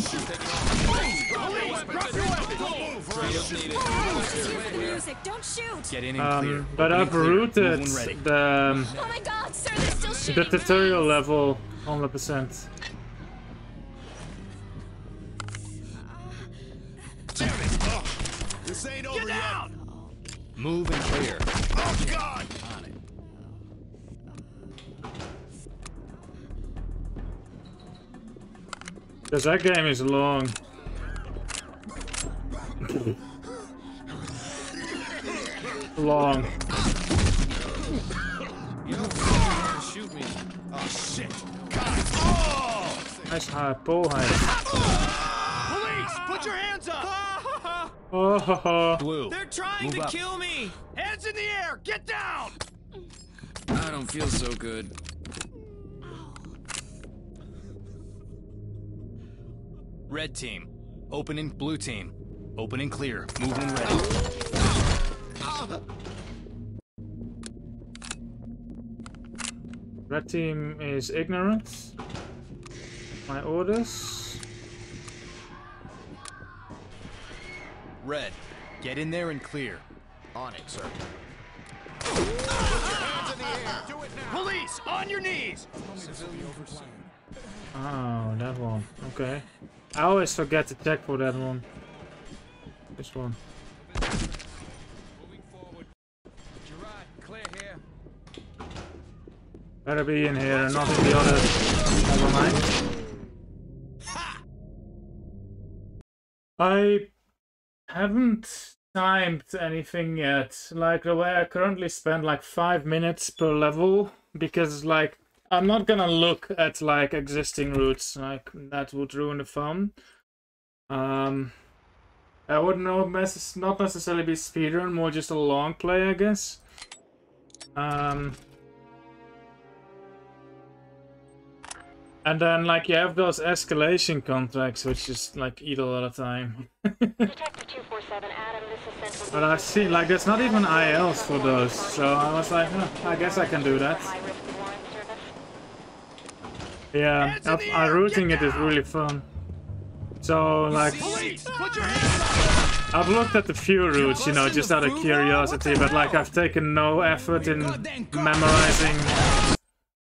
Don't shoot! Get in and clear. Um, but Open I've clear. routed Move when ready. the um, Oh my god, sir, still the tutorial level 100%. Damn it! Ugh. This ain't over Get down! Move and clear. Oh, God! Because that game is long. long. You don't fucking shoot me. Oh, shit! God! Oh! Nice high pull height. Police, put your hands up! Oh, ho, ho. Blue. They're trying Move to up. kill me! Hands in the air! Get down! I don't feel so good. Red team. Open and blue team. Open and clear. Move when ready. Red team is ignorant. My orders. Red. Get in there and clear. On it, sir. Police, on your knees! Oh, that one. Okay. I always forget to check for that one. This one. Moving forward. Gerard, clear here. Better be in here and not in the other. Never mind. I haven't timed anything yet. Like the way I currently spend like five minutes per level because like I'm not gonna look at like existing routes. Like that would ruin the fun. Um, I would not necess- not necessarily be speedrun, more just a long play, I guess. Um. And then, like, you have those escalation contracts, which just, like, eat a lot of time. Detective 247 Adam, this is Central But I see, like, there's not even ILs for those, so I was like, huh, I guess I can do that. High risk warrant service. Yeah, in up, uh, routing it is really fun. So, like, Police, put your hands up! I've looked at a few routes, you know, just out of curiosity, but, like, I've taken no effort in memorizing,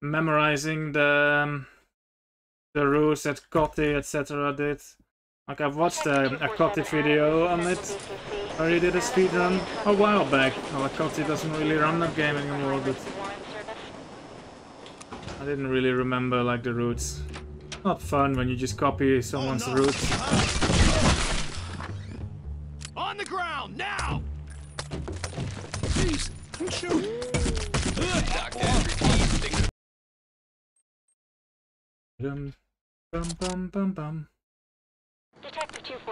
memorizing the, um, the rules that Kotti, etc. did. Like, I've watched a, a Kotti video on it, where he did a speedrun a while back. Well, Kotti doesn't really run that game anymore, but I didn't really remember, like, the routes. Not fun when you just copy someone's oh, no. routes. On the ground, now! Jeez! Shoot! Doc to entry team. Signal Dum, bum, bum, bum, bum.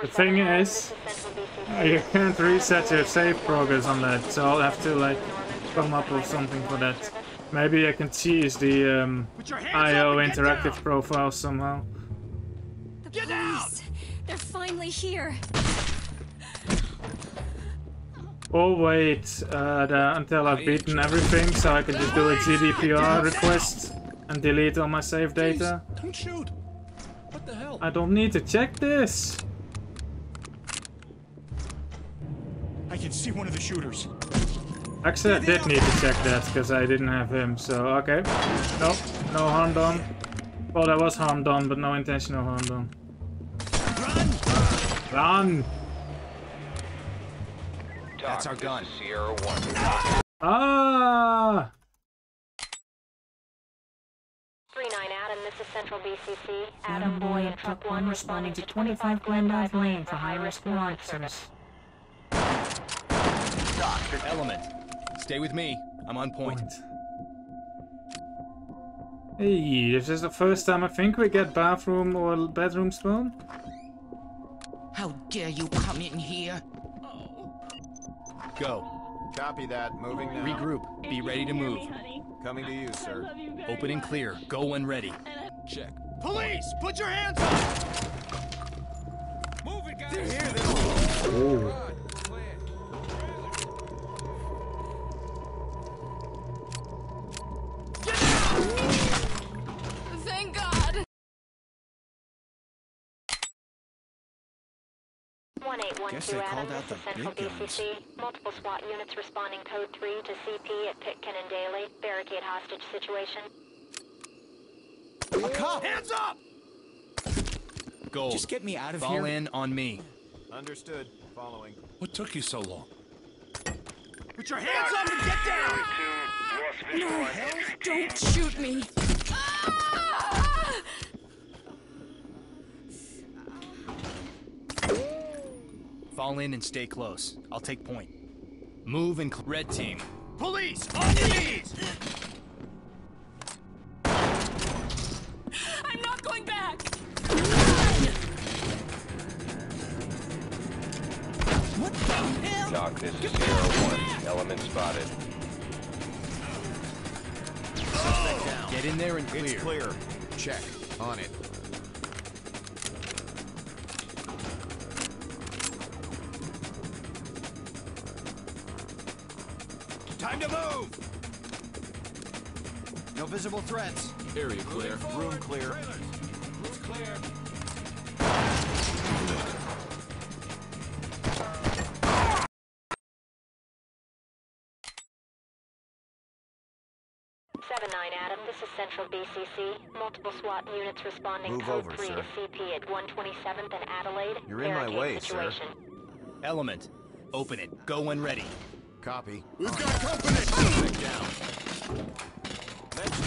The thing is, this is Central BCC. You can't reset your save progress on that, so I'll have to like come up with something for that. Maybe I can tease the um, Put your hands IO up and get interactive profile somehow. The Get down! police! They're finally here! Or wait uh, the, until I've beaten everything so I can just do a GDPR request and delete all my save data. Don't shoot. What the hell? I don't need to check this. I can see one of the shooters. Actually, I did need to check that because I didn't have him. So okay, nope, no harm done. Well, there was harm done, but no intentional harm done. Run! Run! That's our gun. Sierra 1. Ah! Central BCC. Adam Boy and Truck 1 responding to 25 Glendive Lane for high-risk warrant service. Element. Stay with me. I'm on point. Hey, this is the first time I think we get bathroom or bedroom spawn. How dare you come in here? Go. Copy that. Moving now. Regroup. Be ready to move. Coming to you, sir. Open and clear. Go when ready. Check. Police, put your hands up! Move it, guys. They're here. Oh. Thank God. 1812 Guess they called out the Central big guns. BCC. Multiple SWAT units responding code 3 to CP at Pitkin and Daly. Barricade hostage situation. A cop! Hands up! Gold. Just get me out of Fall here. in on me. Understood. Following. What took you so long? Put your hands up and get down! No, don't shoot me. Fall in and stay close. I'll take point. Move and cl- red team. Police, on your knees! Hell? Doc, this is Sierra 1. Element spotted. Get in there and It's clear. clear. Check. On it. Time to move! No visible threats. Area clear. Room clear. Roof's clear. Is Central BCC. Multiple SWAT units responding Move code over, 3 sir. to CP at 127th and Adelaide. You're in my Barricade way, sir. Element. Open it. Go when ready. Copy. We've got company! Get down. Let's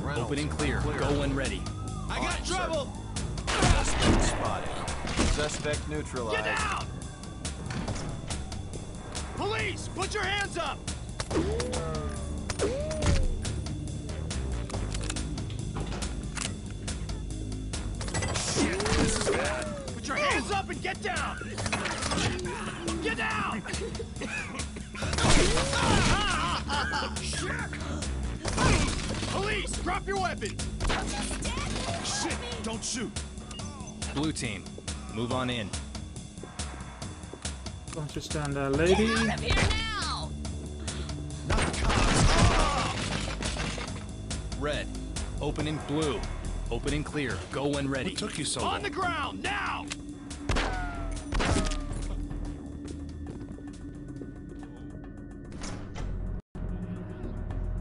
Reynolds. Open and clear. Go when ready. I got trouble! Suspect spotted. Suspect neutralized. Get down! Police, put your hands up! Shit, this is bad. Put your hands up and get down! Get down! Police, drop your weapons! Don't shoot! Blue team. Move on in. Don't you stand there, lady. Open and blue. Open and clear. Go when ready. What took you so On long? the ground, now!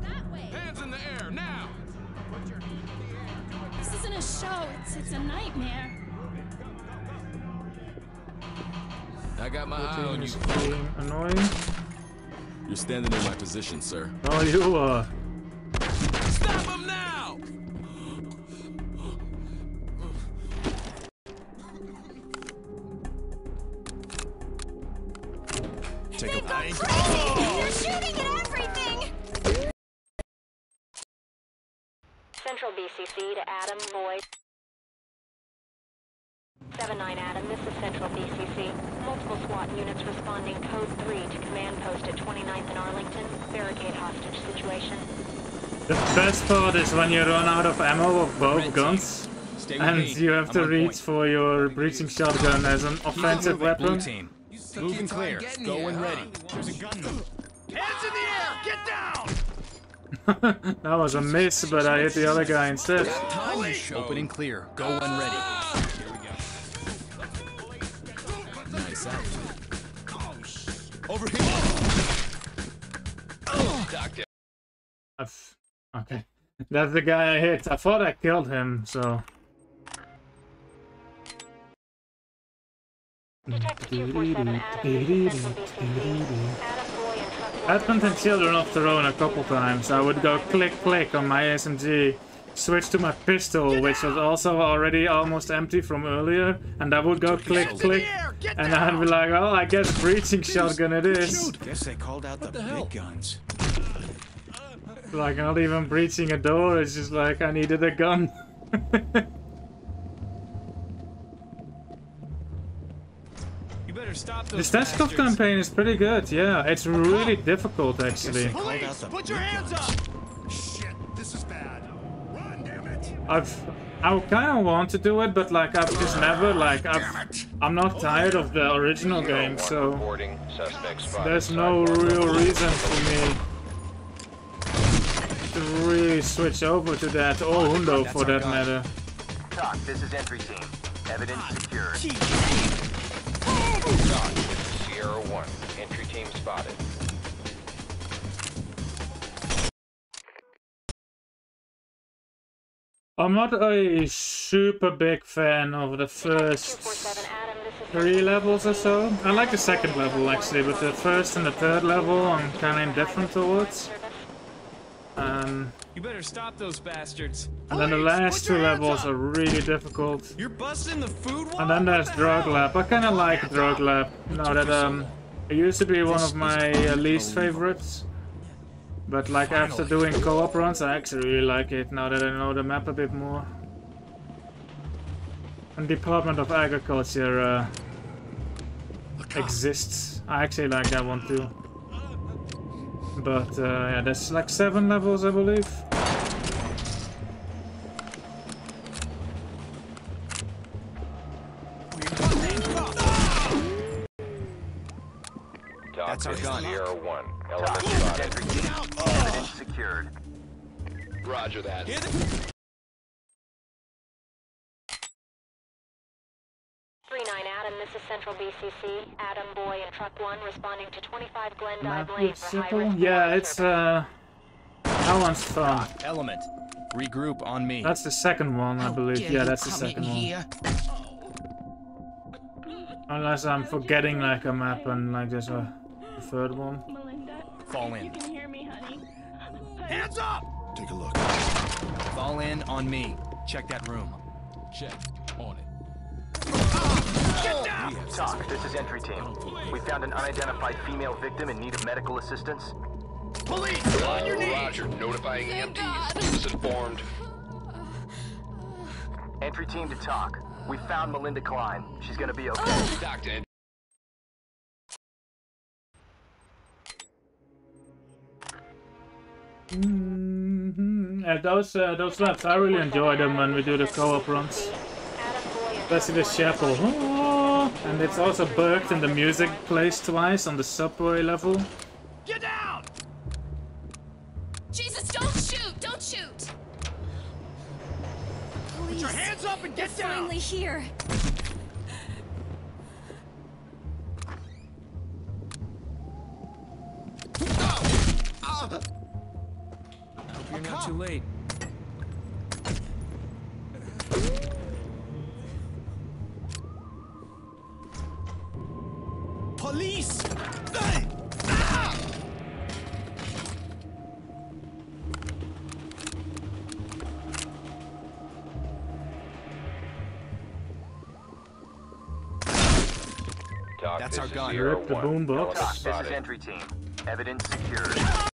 That way. Hands in the air, now! This isn't a show. It's it's a nightmare. I got my eye on you. Is being annoying. You're standing in my position, sir. Oh, you are. Central BCC to Adam Boyd. 7-9 Adam, this is Central BCC. Multiple SWAT units responding code 3 to command post at 29th and Arlington. Barricade hostage situation. The best part is when you run out of ammo of both guns. And me. you have I'm to reach point. for your breaching shotgun as an offensive Blue weapon. team. Move and clear. Go when ready. There's a gunman. Hands in the air! Get down! that was a miss, but I hit the other guy instead. Time. Open and clear. Go when ready. Here we go. Nice attitude. Over here. Doc. I've, okay. That's the guy I hit. I thought I killed him, so. Detective 247, Adam, this is Central BCC. Adam Boy and Truck 1 Advent and Children of Taronne a couple times. I would go click click on my SMG, switch to my pistol, which was also already almost empty from earlier, and I would go click click, and I'd be like, oh, I guess breaching shotgun it is. Guess they called out the, big guns. Like not even breaching a door, it's just like I needed a gun. You better stop the those campaign is pretty good, yeah. It's really difficult actually. Police, put your hands up! Shit, this is bad. Run, damn it! I've I kind of want to do it, but like I've just never like I've I'm not tired of the original game, so Reporting suspect spotted. there's no real reason for me to really switch over to that or Hundo for that matter. Talk, this is entry team. Evidence ah, secured. Doc, Sierra 1. Entry team spotted. I'm not a super big fan of the first three levels or so. I like the second level actually, but the first and the third level I'm kind of indifferent towards. Um, You better stop those bastards. and then the last two levels are really difficult. You're busting the food wall? And then there's Drug Lab. I kind of like Drug Lab. Now that um, it used to be one of my uh, least favorites. But like after doing co-op runs, I actually really like it now that I know the map a bit more. And Department of Agriculture uh, exists. I actually like that one too. But uh, yeah, there's like seven levels, I believe. That's our gun. Sierra 1. Element this is spotted. Evidence secured. Roger that. Nine is Central BCC. Adam Boy and Truck One responding to 25 Glendive Map Lane for high simple. risk. Yeah, it's uh, that one's fun. Element. Regroup on me. That's the second one, I believe. Yeah, that's the second one. here? Unless I'm forgetting like a map and like there's a, a third one. Melinda. Fall in. You can hear me, honey. Hands up! Take a look. Fall in on me. Check that room. Check. On it. Get down! Talk, this is entry team. We found an unidentified female victim in need of medical assistance. Police, on your knees! Roger. Notifying Thank EMTs. God. Keep us informed. Entry team to talk. We found Melinda Klein. She's gonna be okay. Doctor, Mm-hmm. Yeah, those uh, those maps, I really enjoy them when we do the co-op runs. Especially the chapel. And it's also bugged and the music plays twice on the subway level. Get down! Jesus, don't shoot! Don't shoot! Put your hands up and get down! Finally here. Hope you're not too late. Police! Hey! Doc, That's our gun. Sierra Rip the 1. boombox. Element this is entry team. Evidence secured.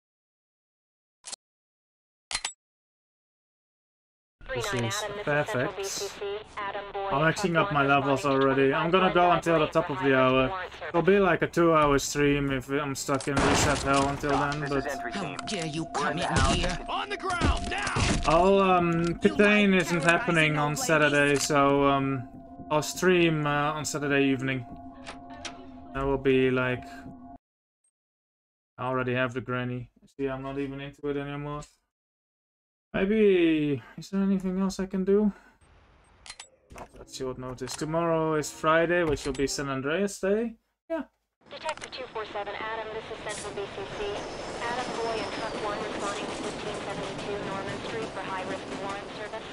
This 39 is Adam, this is Central perfect. BCC. Adam Boy. I'm maxing up my levels already. I'm gonna go until the top of the hour. It'll be like a two hour stream if I'm stuck in reset hell until then, This is but entry team. Dare you We're come in the in house. here? On the ground, now! I'll um Pitane isn't happening on Saturday, so um I'll stream uh, on Saturday evening. That will be like I already have the granny. See, I'm not even into it anymore. Maybe is there anything else I can do? That's short notice. Tomorrow is Friday, which will be San Andreas Day. Yeah. Detective 247 Adam, this is Central BCC. Adam Boy and Truck 1 responding to 1572 Norman Street for high-risk warrant service.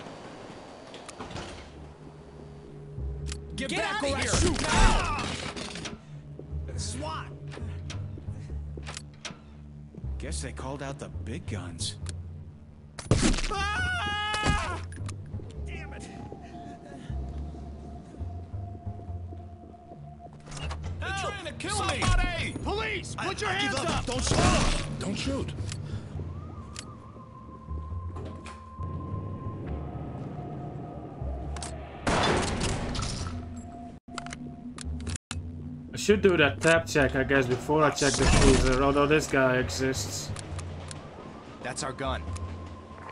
Get, back or I shoot! Now! SWAT! Guess they called out the big guns. Damn it! They're trying to kill me! Police! Put your hands up! Don't shoot! Don't shoot! I should do that tap check, I guess, before I check the freezer, although this guy exists. That's our gun.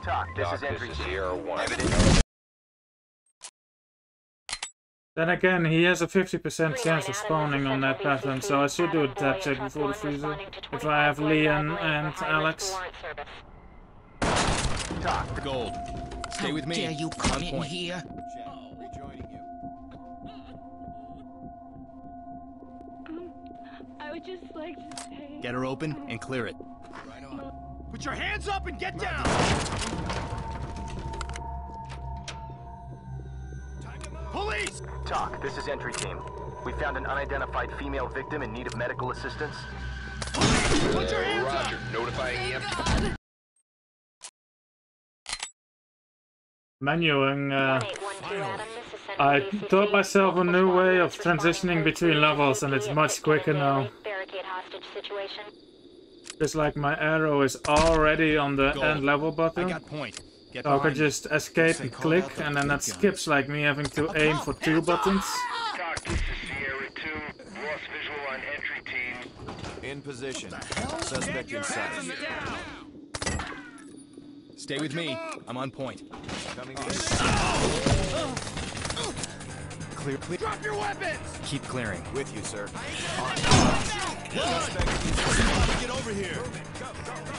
Talk, this Doc, is this entry is. Sierra 1. Then again, he has a 50% chance of spawning on that pattern, so I should do a tap check before the freezer. If I have Leon and Alex. Talk. Gold. Stay with me. dare you come in here? Rejoining you. I would just like to say. Get her open and clear it. Put your hands up and get down! Police! Talk, this is entry team. We found an unidentified female victim in need of medical assistance. Put your hands up! Roger. Notifying EMT. Menuing, uh, 1812 Adam, this is Central I taught myself a new way of transitioning between levels, and it's much quicker now. Barricade hostage situation. Just like my arrow is already on the Gold. end level I button, got point. Get so I behind could just escape and click, and then that skips like me having to aim for two buttons. Talk, this is Sierra 2. Lost visual on entry team. In position. Suspect inside. Stay with me. I'm on point. Coming oh. in. Clear, clear. Drop your weapons! Keep clearing. With you, sir. Get over here!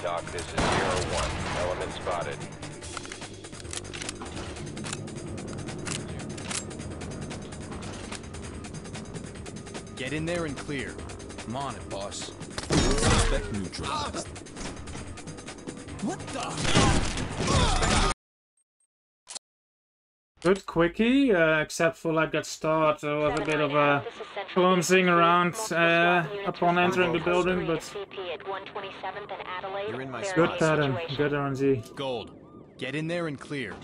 Doc, this is Sierra 1. Element spotted. Get in there and clear. I'm on it, boss. Suspect neutralized. Ah! What the? Good quickie, uh, except for like at start, there was a bit of a clumsing around uh, upon entering the building, but You're in my good pattern, good RNG. Gold. Get in there and clear.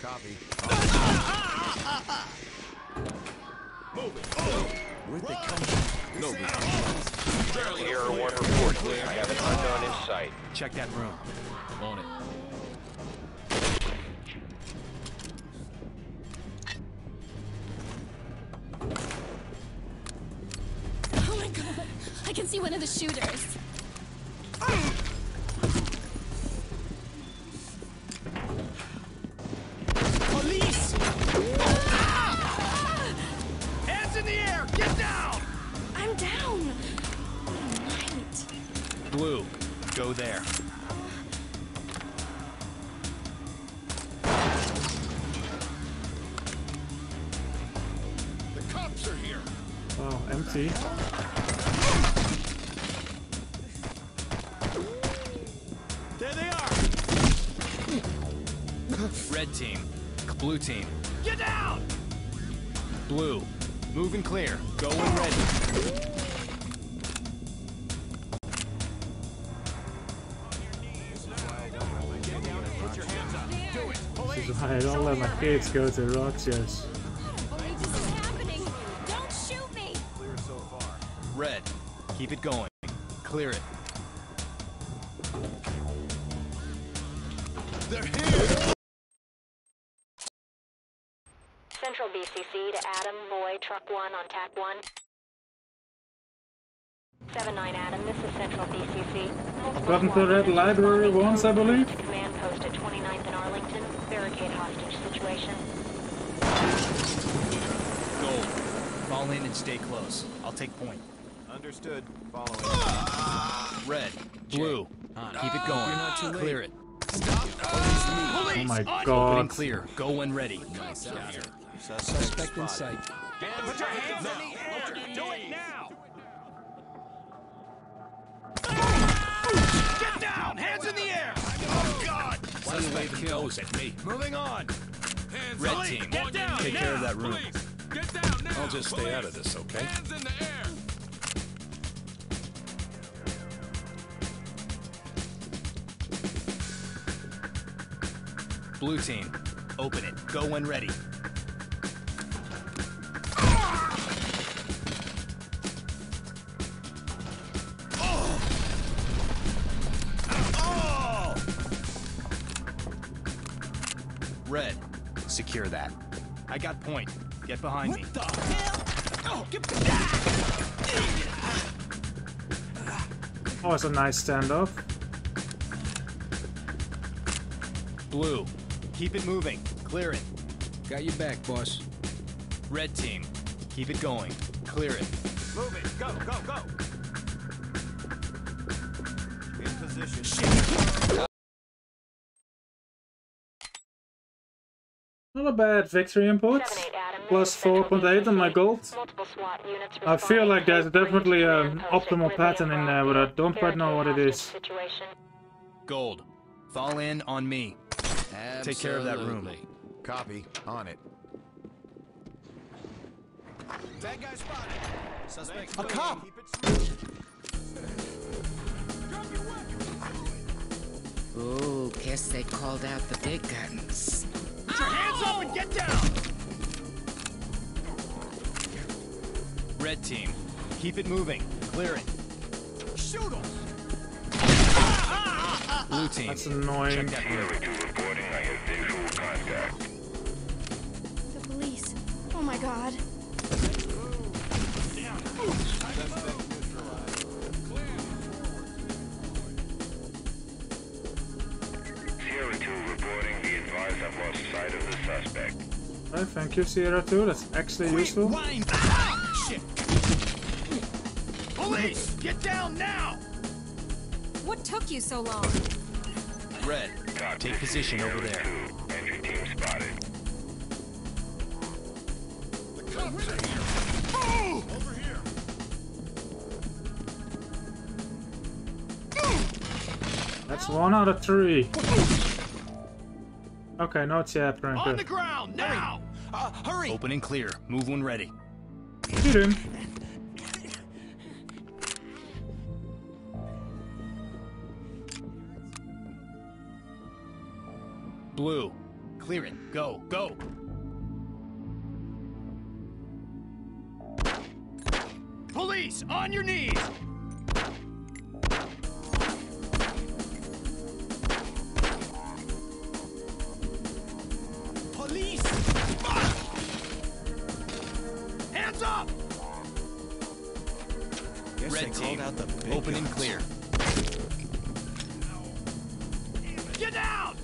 Copy. Where'd they come from? No, Sierra 1 report. I have an unknown in sight. Check that room. On it. I can see one of the shooters. Team. Blue team. Get down! Blue. Move and clear. Go when ready. This is why I don't let my kids go to rock shows. This happening. Don't shoot me. Red. Keep it going. Clear it. BCC to Adam, Boy, Truck 1 on TAC 1. 7-9 Adam, this is Central BCC. I've gotten to the red library once, I believe. Command post at 29th and Arlington. Barricade hostage situation. Gold. Fall in and stay close. I'll take point. Understood. Following. Red. Blue. On. Keep it going. You're not too late. Clear it. Oh my Open and god. clear. Go when ready. Nice out here. Suspect, Suspect in spotted. sight. Put your hands in the air! Do it now! Get down! Hands in the air! Oh, God! Suspect kills at me. Moving on! Hands Red up. team. Get down Take care of now. that room. Police, get down now. I'll just stay Police, out of this, okay? Hands in the air. Blue team. Open it. Go when ready. Secure that. I got point. Get behind me. What the hell? Oh, get Oh, ah! it's a nice standoff. Blue. Keep it moving. Clear it. Got your back, boss. Red team. Keep it going. Clear it. Move it! Go, go, go! In position. Not a bad victory input. 7-8 Adam, this Plus is Central 4.8 on my gold. Multiple SWAT units I feel like there's definitely an Command post at optimal pattern in there, but I don't quite know what it Barricade is. hostage Situation. Gold. Fall in on me. Take care of that room. Copy. On it. Bad guy spotted! Suspect. A cop! Keep. Ooh, guess they called out the big guns. Put your hands up and get down! Red team. Keep it moving. Clear it. Shoot him! Blue team. That's annoying. Check that room. reporting. I have visual contact. The police. Oh my god. Sierra advised I've lost sight of the suspect. Oh, thank you, Sierra 2. That's actually useful. Wind! Ah, shit! Police! Get down now! What took you so long? Red. Copy. Take position over there. Two. Entry team spotted. Over here! That's one out of three. Okay, no tap, On the ground, now! Uh, hurry! Open and clear. Move when ready. Shoot him. Blue. Clear it. Go. Go. Police, on your knees! Clear. Get down!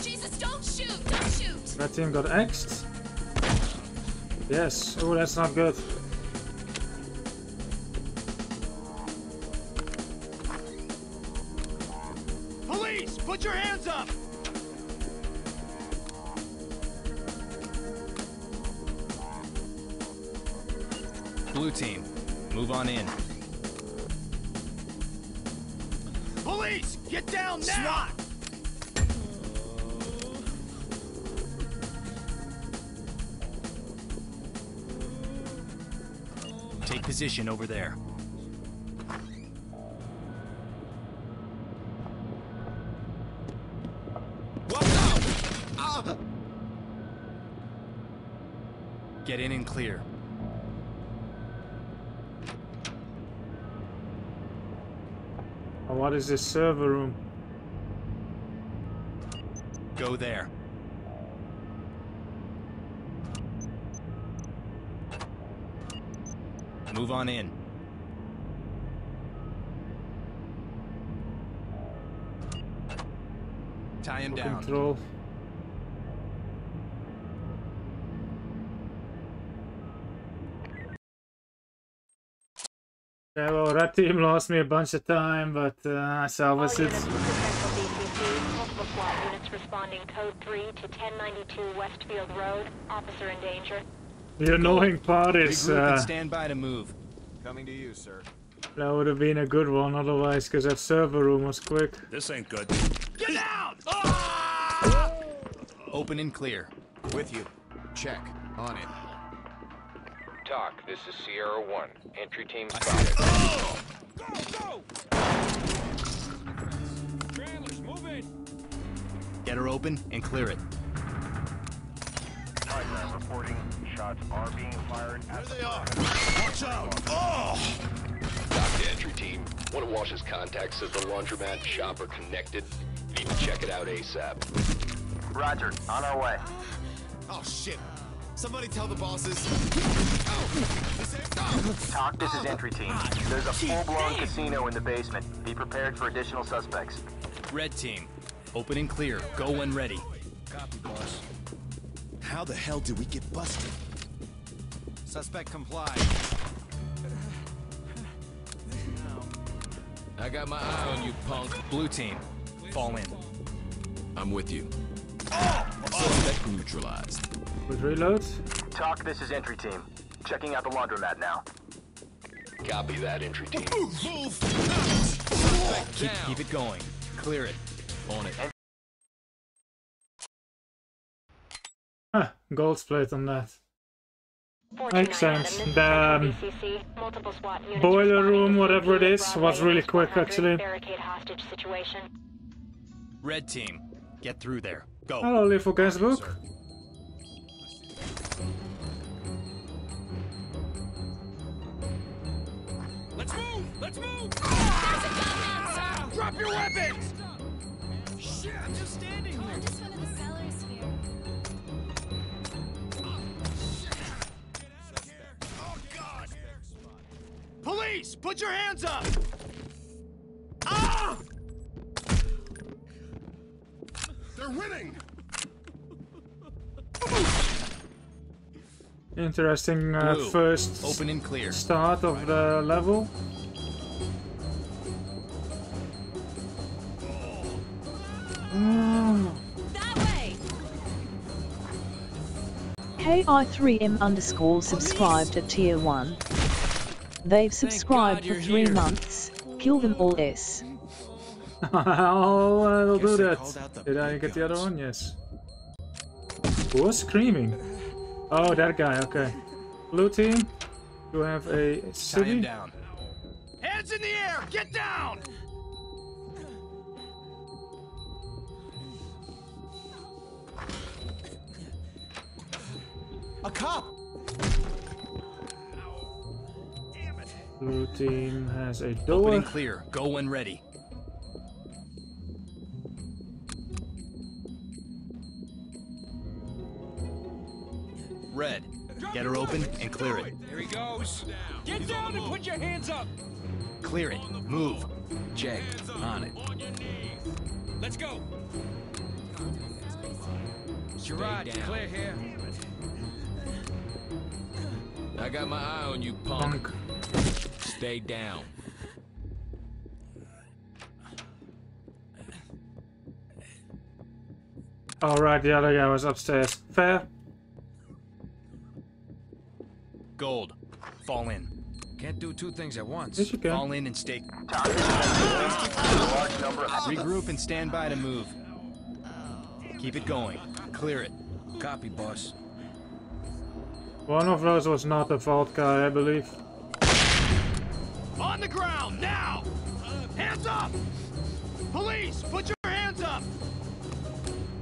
Jesus, don't shoot! Don't shoot! That team got axed. Yes. Oh, that's not good. Position over there. Get in and clear. Oh, what is this server room? Go there. Move on in. Tie him down. Control. Okay, well, that team lost me a bunch of time, but uh, I salvaged it. units to Central BCC. Multiple SWAT units responding code 3 to 1092 Westfield Road. Officer in danger. The annoying part is Regroup uh, stand by to move. Coming to you, sir. that would have been a good one otherwise, because that server room was quick. This ain't good. Get down! Open and clear. With you. Check. On it. TOC, this is Sierra 1. Entry team spotted. Trailers, move in. Get her open and clear it. Shots are being fired at There they are. Watch out. Oh! TOC to entry team. One of Walsh's contacts says the laundromat shop are connected. Need to check it out ASAP. Roger. On our way. Oh, shit. Somebody tell the bosses. TOC, this is entry team. There's a full-blown casino in the basement. Be prepared for additional suspects. Red team. Open and clear. Go when ready. Copy, boss. How the hell did we get busted? Suspect comply. I got my eye on you, punk. Blue team. Fall in. I'm with you. Suspect neutralized. With reload. TOC, this is entry team. Checking out the laundromat now. Copy that, entry team. Keep, keep it going. Clear it. On it. Huh, gold plate on that. 49 Makes sense. Adam, this is The um, Central BCC. Multiple SWAT units boiler room, whatever it is, was really quick actually. Barricade hostage situation. Red team. Get through there. Go. Hello, Lethal Guestbook. Let's move! Let's move! Drop your weapons! Shit, Police, put your hands up! Ah! They're winning! Interesting uh, Blue. first Open and clear. start of the level. That way! KI3M underscore subscribed at tier 1. They've subscribed for 3 here. months. Kill them all S. I'll, oh, I'll do that. called out the Did I big get the other one? Yes. Who was screaming? Oh, that guy, okay. Blue team, you have a Tie him city? down. Hands in the air! Get down! A cop! Blue team has a Open door. and clear. Go when ready. Red. Get her open and clear it. Here he goes. Get down and put your hands up. Clear it. Move. Check. On it. On your knees. Let's go. Gerard, clear here. I got my eye on you, punk. Punk. Stay down. Alright, the other guy was upstairs. Fair. Gold. Fall in. Can't do two things at once. Yes, you can. Fall in and stay. TOC, this is entry team. A large number of Regroup and stand by to move. Keep it going. Clear it. Copy, boss. One of those was not a vault guy, I believe. On the ground, now! Hands up! Police, put your hands up!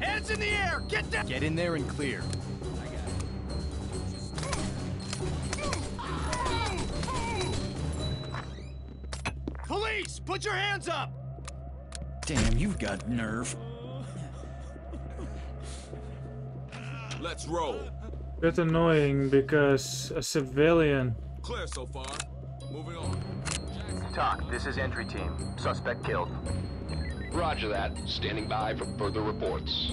Hands in the air! Get down! Get in there and clear. Police, put your hands up! Damn, you've got nerve. Let's roll. Bit annoying because a civilian Clear so far. Moving on. TOC, this is entry team. Suspect killed. Roger that. Standing by for further reports.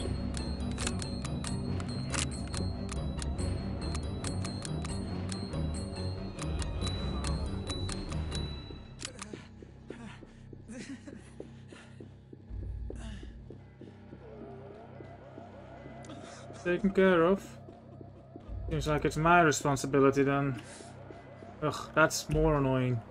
Taken care of. Seems like it's my responsibility then. Ugh, that's more annoying.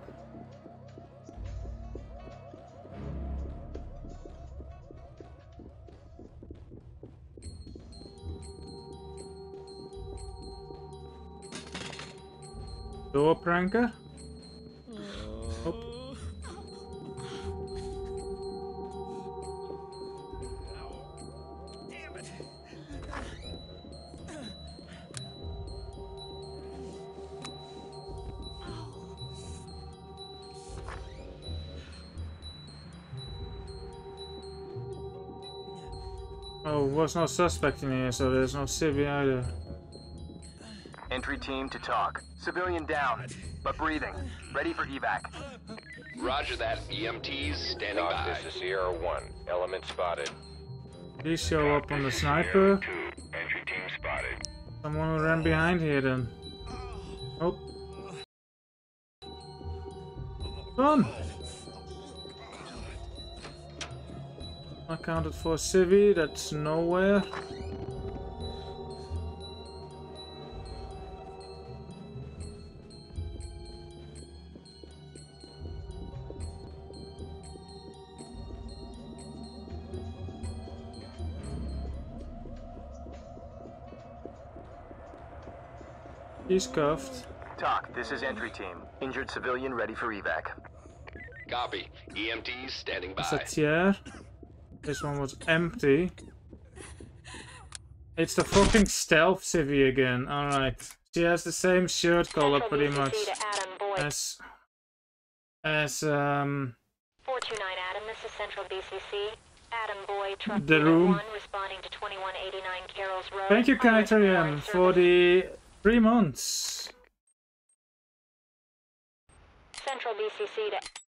Door pranker? Oh, was no suspect in here, so there's no civvy either. Entry team to TOC. Civilian down, but breathing. Ready for evac. Roger that. EMTs standing TOC, by. this is Sierra 1. Element spotted. Please show up on the sniper. Entry team spotted. Someone who ran behind here then. Oh. Run! Accounted for civvy, that's nowhere. He's cuffed. TOC, this is entry team. Injured civilian ready for evac. Copy. EMTs standing It's by. a tier. This one was empty. It's the fucking stealth civvy again. Alright. She has the same shirt color pretty much as as um 429 Adam, this is Central BCC. Adam Boy, truck The room. 1, responding to 2189 Carroll's Road. Thank you, risk for the three months. Central BCC to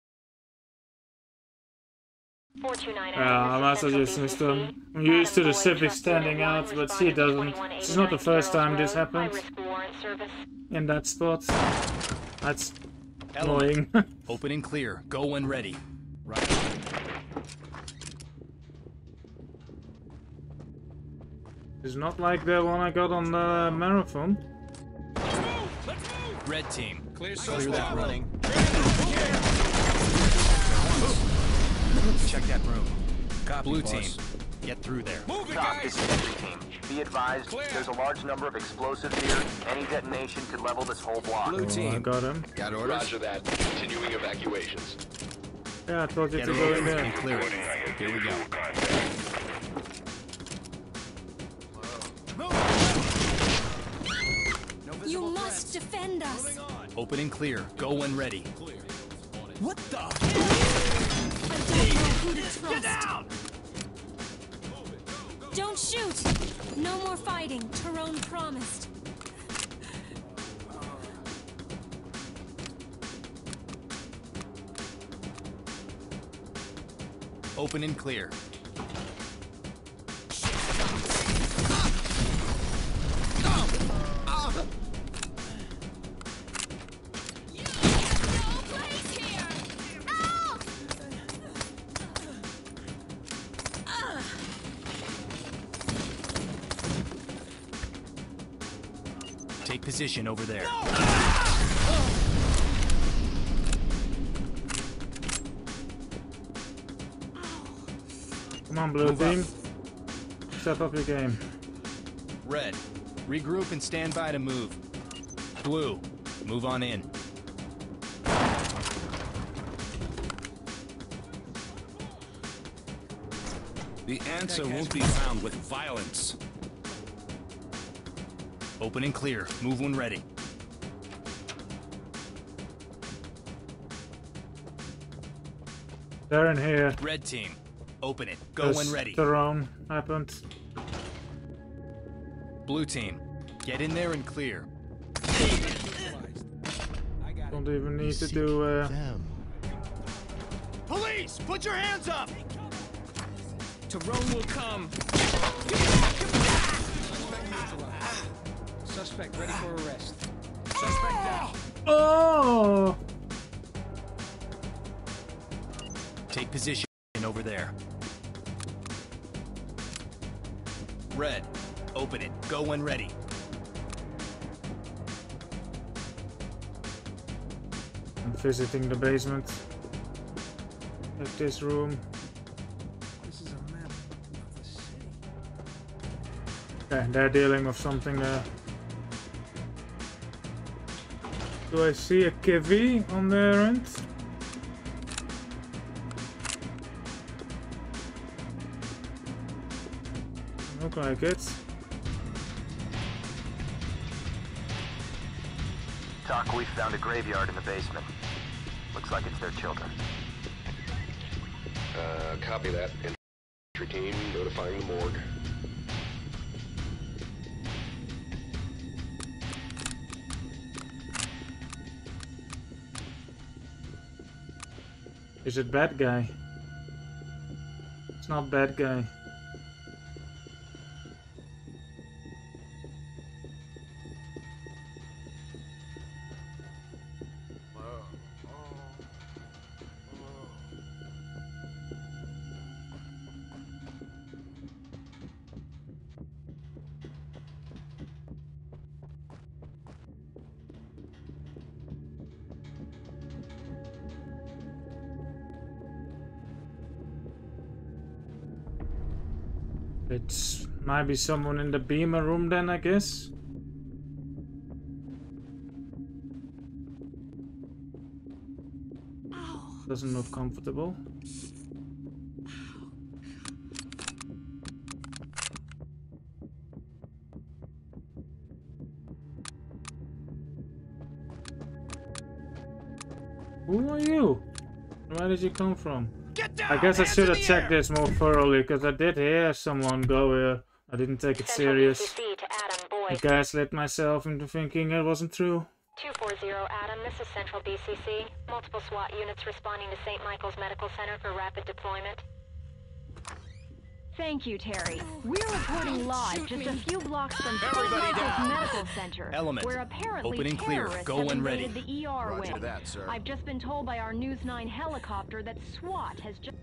429 Yeah, Adam, I'm this is also Central just BCC. system. I'm used to the Adam Boy, civic standing out, but she responding doesn't. This is not the first time this Carroll's Road. happens High risk warrant in that spot. That's Element. annoying. Open and clear. Go when ready. Right. it's not like the one I got on the marathon. Red team. Clear Clear suspect. that running. Check that room. Copy, Blue boss. team. Get through there. Move it, TOC, this is entry team. Be advised, Clear. there's a large number of explosives here. Any detonation could level this whole block. Blue Oh, I team. got him. Got orders? Roger that. Continuing evacuations. Yeah, I told you Get to go in over there. and clear it. Here we go. You must defend us. Open and clear. Go when ready. What the? Get down! Don't shoot. No more fighting. Taronne promised. Open and clear. Position over there. Come on, blue Move up. team. Step up your game. Red. Regroup and stand by to move. Blue. Move on in. The answer won't be found with violence. Open and clear. Move when ready. They're in here. Red team. Open it. Go As when ready. The Taronne happened. Blue team. Get in there and clear. Don't even need to do. Uh, Police, put your hands up! Taronne will come. Suspect ready for arrest. Suspect down. oh! Take position over there. Red, open it. Go when ready. I'm visiting the basement. At this room. This is a map of the city. Okay, they're dealing with something there. Do I see a kivy on their end? Look like it. TOC, we found a graveyard in the basement. Looks like it's their children. Uh, copy that. Entry team notifying the morgue. Is it bad guy? It's not bad guy. Might be someone in the beamer room then, I guess. Doesn't look comfortable. Who are you? Where did you come from? I guess I should have checked this more thoroughly because I did hear someone go here. I didn't take it serious. BCC to Adam I gaslit myself into thinking it wasn't true. 240 Adam, this is Central BCC. Multiple SWAT units responding to St. Michael's Medical Center for rapid deployment. Thank you, Terry. We're reporting live just a few blocks from St. Michael's. Medical Center, Element. where apparently Open and clear. Go have when ready. the ER Roger wing. that, sir. I've just been told by our News 9 helicopter that SWAT has just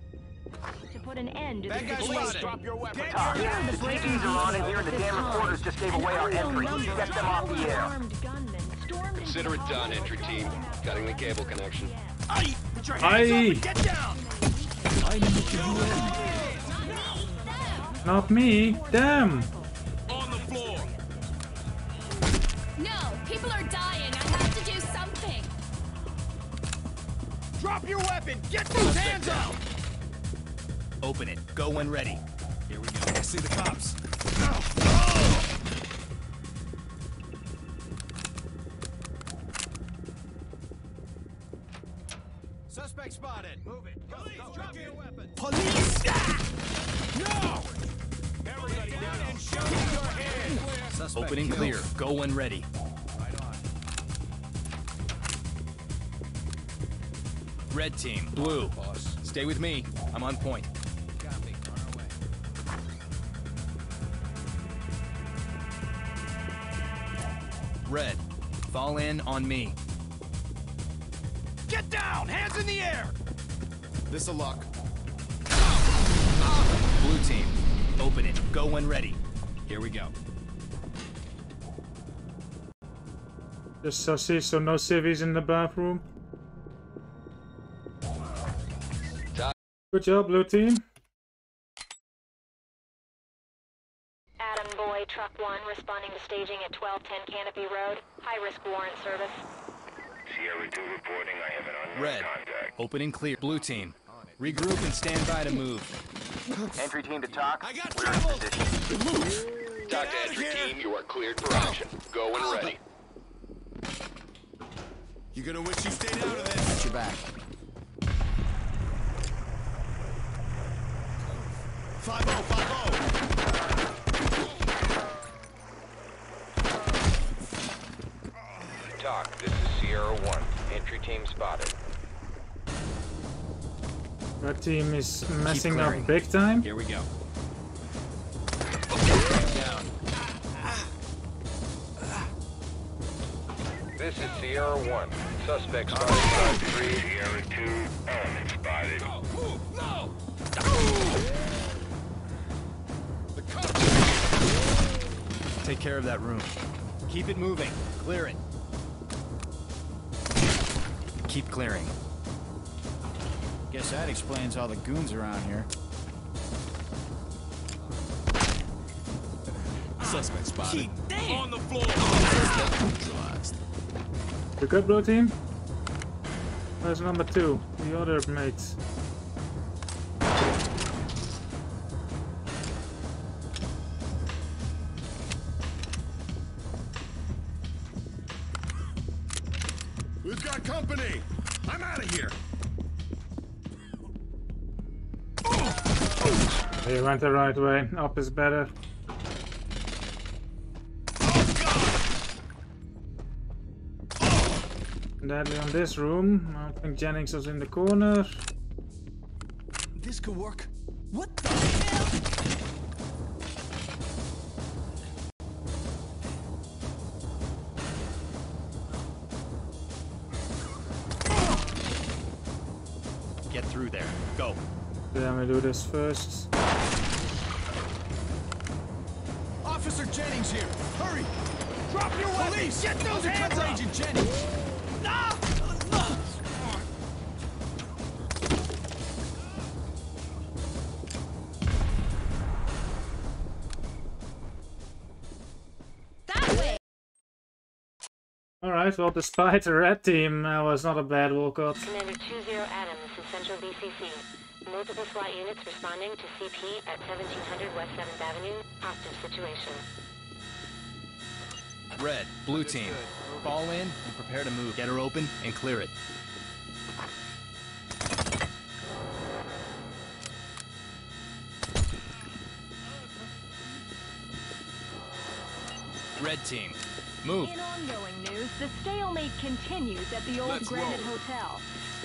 to put an end to the situation. Drop your weapon. TOC, Here the breaking TVs are on in here and the damn reporters just gave away our entry. Get them off the air. armed gunmen stormed into Consider it done, entry team. Cutting the cable connection. Aye, put your hands Aye. up and get down! I need to win. Not me. Damn. On the floor. No, people are dying. I have to do something. Drop your weapon! Get those hands up! Open it. Go when ready. Here we go. I see the cops. Suspect spotted. Move it. Go, go, drop your weapon. Police! Ah! No! Everybody down and show me your hands. Suspect Open and killed. clear. Go when ready. Right on. Red team. Blue. Stay with me. I'm on point. Red. Fall in on me. Get down! Hands in the air! This'll lock. Blue team. Open it. Go when ready. Here we go. Just so see, so no civvies in the bathroom. Good job, blue team. 1, responding to staging at 1210 Canopy Road. High-risk warrant service. Sierra 2 reporting I have an unknown Red. contact. Open and clear. Blue team. Regroup and stand by to move. Entry team to TOC. I got We're trouble! position. TOC to entry team. You are cleared for action. Go when ready. You're gonna wish you stayed out of this. Watch your back. Five oh, five oh. TOC, this is Sierra 1. Entry Entry team spotted. Red team is messing up big time. Here we go. This is Sierra 1. Suspect spotted side 3. Sierra 2. Element spotted. No! Take care of that room. Keep it moving. Clear it. Keep clearing. Guess that explains all the goons around here. Suspect spotted. On the floor! Neutralized. You good, blue team? Where's number two? The other mates. Went the right way. Up is better. Deadly on this room. I think Jennings was in the corner. This could work. What the hell? Get through there. Go. Let me do this first. Hurry! Drop your weapons! Police, get those hands up! Agent Jennings. Ah! Alright, well, despite the red team, that was not a bad walkout. Commander 20 Adam, this is Central BCC. Multiple SWAT units responding to CP at 1700 West 7th Avenue. Hostage situation. Red, blue team. Fall in and prepare to move. Get her open and clear it. Red team, move. In ongoing news, the stalemate continues at the old Let's Granite roll. Hotel.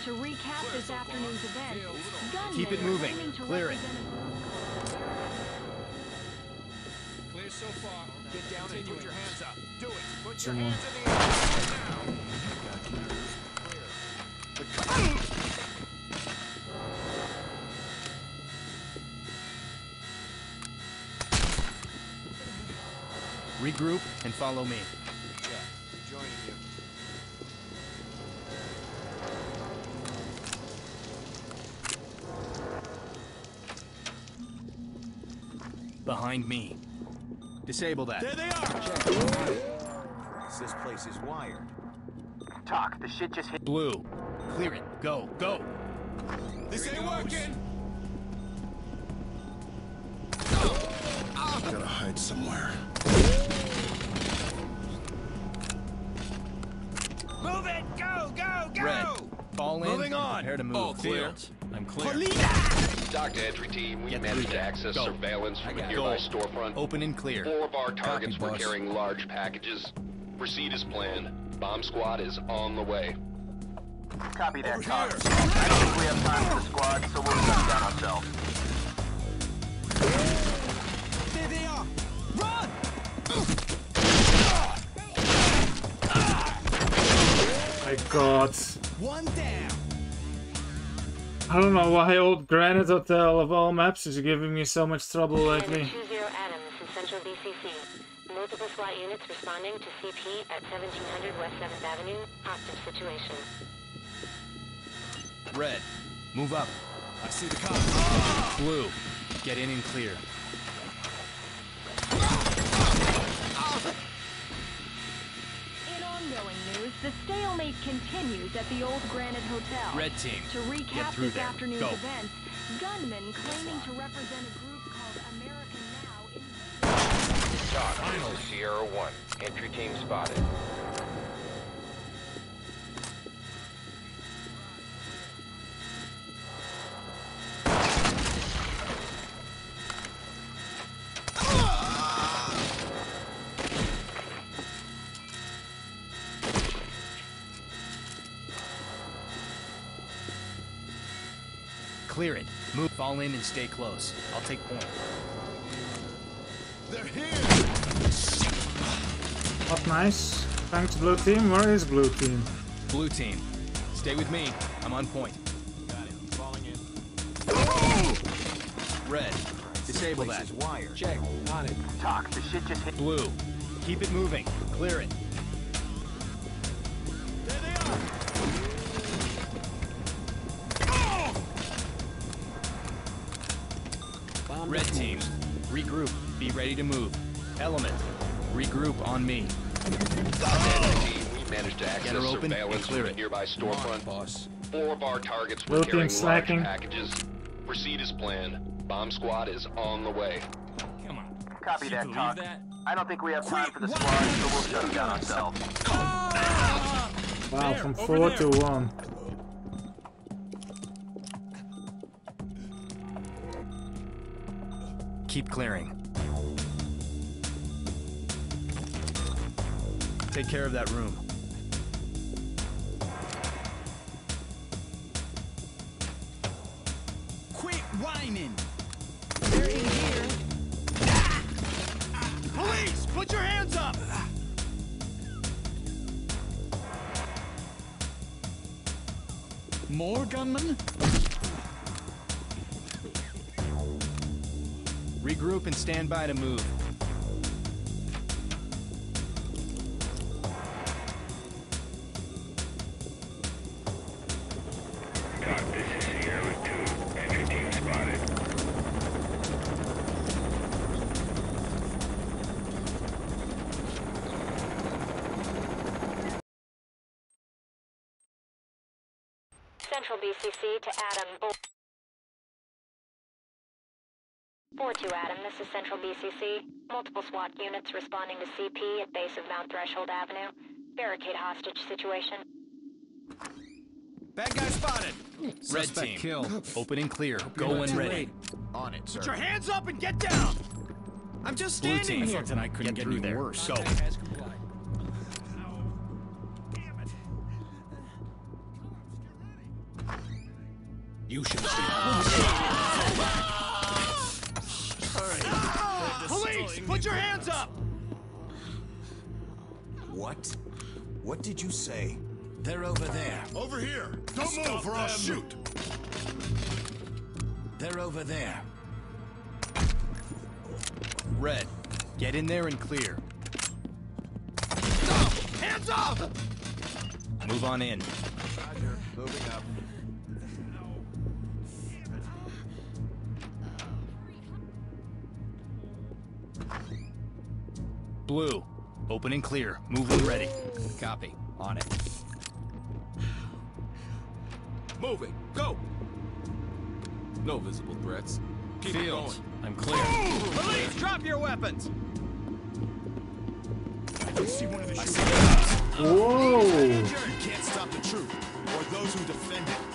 To recap this afternoon's event, gunmen Keep it are moving. to Clear it. So far. Get down and put your hands up. Do it. Put your hands in the air now. Regroup and follow me. Joining you. Behind me. Disable that. There they are! This place is wired. TOC, the shit just hit. Blue. Clear it. Go. Go. This ain't working! Gotta hide somewhere. Move it! Go, go, go! Red. Fall in Moving on. prepare to move. All clear. Fields. I'm clear. TOC to entry team, we Get managed to access Go. surveillance from a nearby Go. storefront. Open and clear. Four of our targets were boss. carrying large packages. Proceed as planned. Bomb squad is on the way. Copy that, TOC. I don't think we have time for the squad, so we'll shut down ourselves. There they are! Run! My god. One down. I don't know why old Granite Hotel of all maps is giving me so much trouble lately. 20 Adam, this is Central BCC. Multiple SWAT units responding to CP at 1700 West 7th Avenue. Hostage situation. Red. Move up. I see the cops. Blue. Get in and clear. In ongoing news, the stalemate continues at the old Granite Hotel. Red team. To Get recap through this there. afternoon's Go. events, gunmen claiming to represent a group called American Now invaded TOC, this is Sierra 1. Entry team spotted. Clear it. Move, fall in, and stay close. I'll take point. They're here! Not nice. Thanks, blue team. Where is blue team? Blue team, stay with me. I'm on point. Got it. Falling in. Red, disable that. wired. Check. On it. TOC. The shit just hit. Blue, keep it moving. Clear it. Red team, regroup. Be ready to move. Element, regroup on me. Entry team, we managed to access Get her open and surveillance clear from a it. nearby storefront. Boss. Four of our targets Blue were team carrying large slacking. packages. Proceed as planned. Bomb squad is on the way. Come on. Copy that, believe TOC. that? I don't think we have time for the squad, so we'll shut them down ourselves. Ah! Wow, There, from 4 there. to 1. Keep clearing. Take care of that room. Quit whining! They're in here. Ah! Police! Put your hands up! More gunmen? Regroup and stand by to move. This is Sierra 2. Entry team spotted. Central BCC to Adam. Bull- 4-2 Adam, this is Central BCC. Multiple SWAT units responding to CP at base of Mount Threshold Avenue. Barricade hostage situation. Bad guy spotted! Red team, killed. open and clear. Go when ready. On it, sir. Put your hands up and get down! I'm just Blue standing team, here! Something I couldn't get get through any there. worse. Go. You should Police! Put your hands up! What? What did you say? They're over there. Over here! Don't move or I'll shoot! They're over there. Red, get in there and clear. Hands up! Move on in. Roger. Moving up. Blue, open and clear. Move when ready. Copy. On it. Moving. Go. No visible threats. Keep it Fields, going. I'm clear. Police, drop your weapons! I see one of the shooters. Whoa! You can't stop the truth, or those who defend it.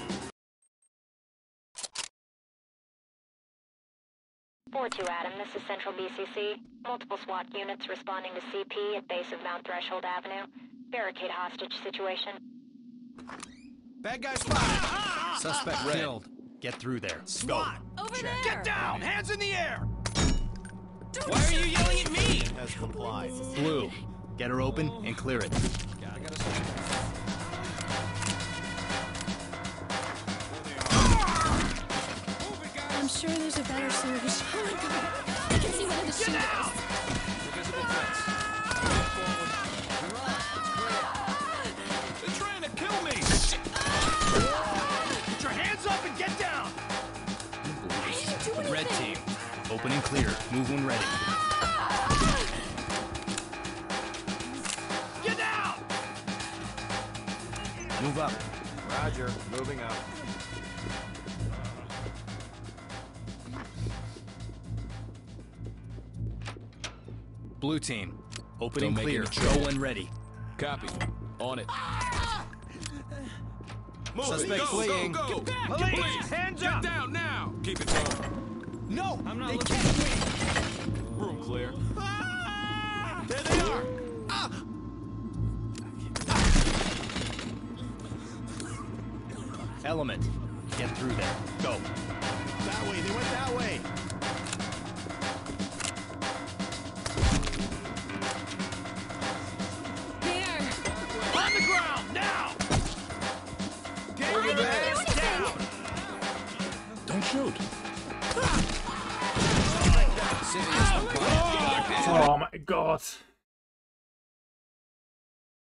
4-2 Adam, this is Central BCC. Multiple SWAT units responding to CP at base of Mount Threshold Avenue. Barricade hostage situation. Bad guy spotted! Suspect Red. killed. Get through there. SWAT! Over there! Get down! Hands in the air! Don't Why are you yelling at me? Has complied. Blue, get her open and clear it. Sure there's a better solution. Oh my god. I can see one of the shooters. Invisible threats. They're trying to kill me! Put your hands up and get down! I didn't do anything. Red team, open and clear. Move when ready. Get down! Move up. Roger. Moving up. Blue team, open Don't and clear. Go trouble. when ready. Copy. On it. Moving. Suspect go, fleeing. Go, go. Get back! Police, Police, hands Get down now. Keep it going. No! I'm not they can't win! Room clear. Ah, there they are! Element, Get through there. Go. Oh my god.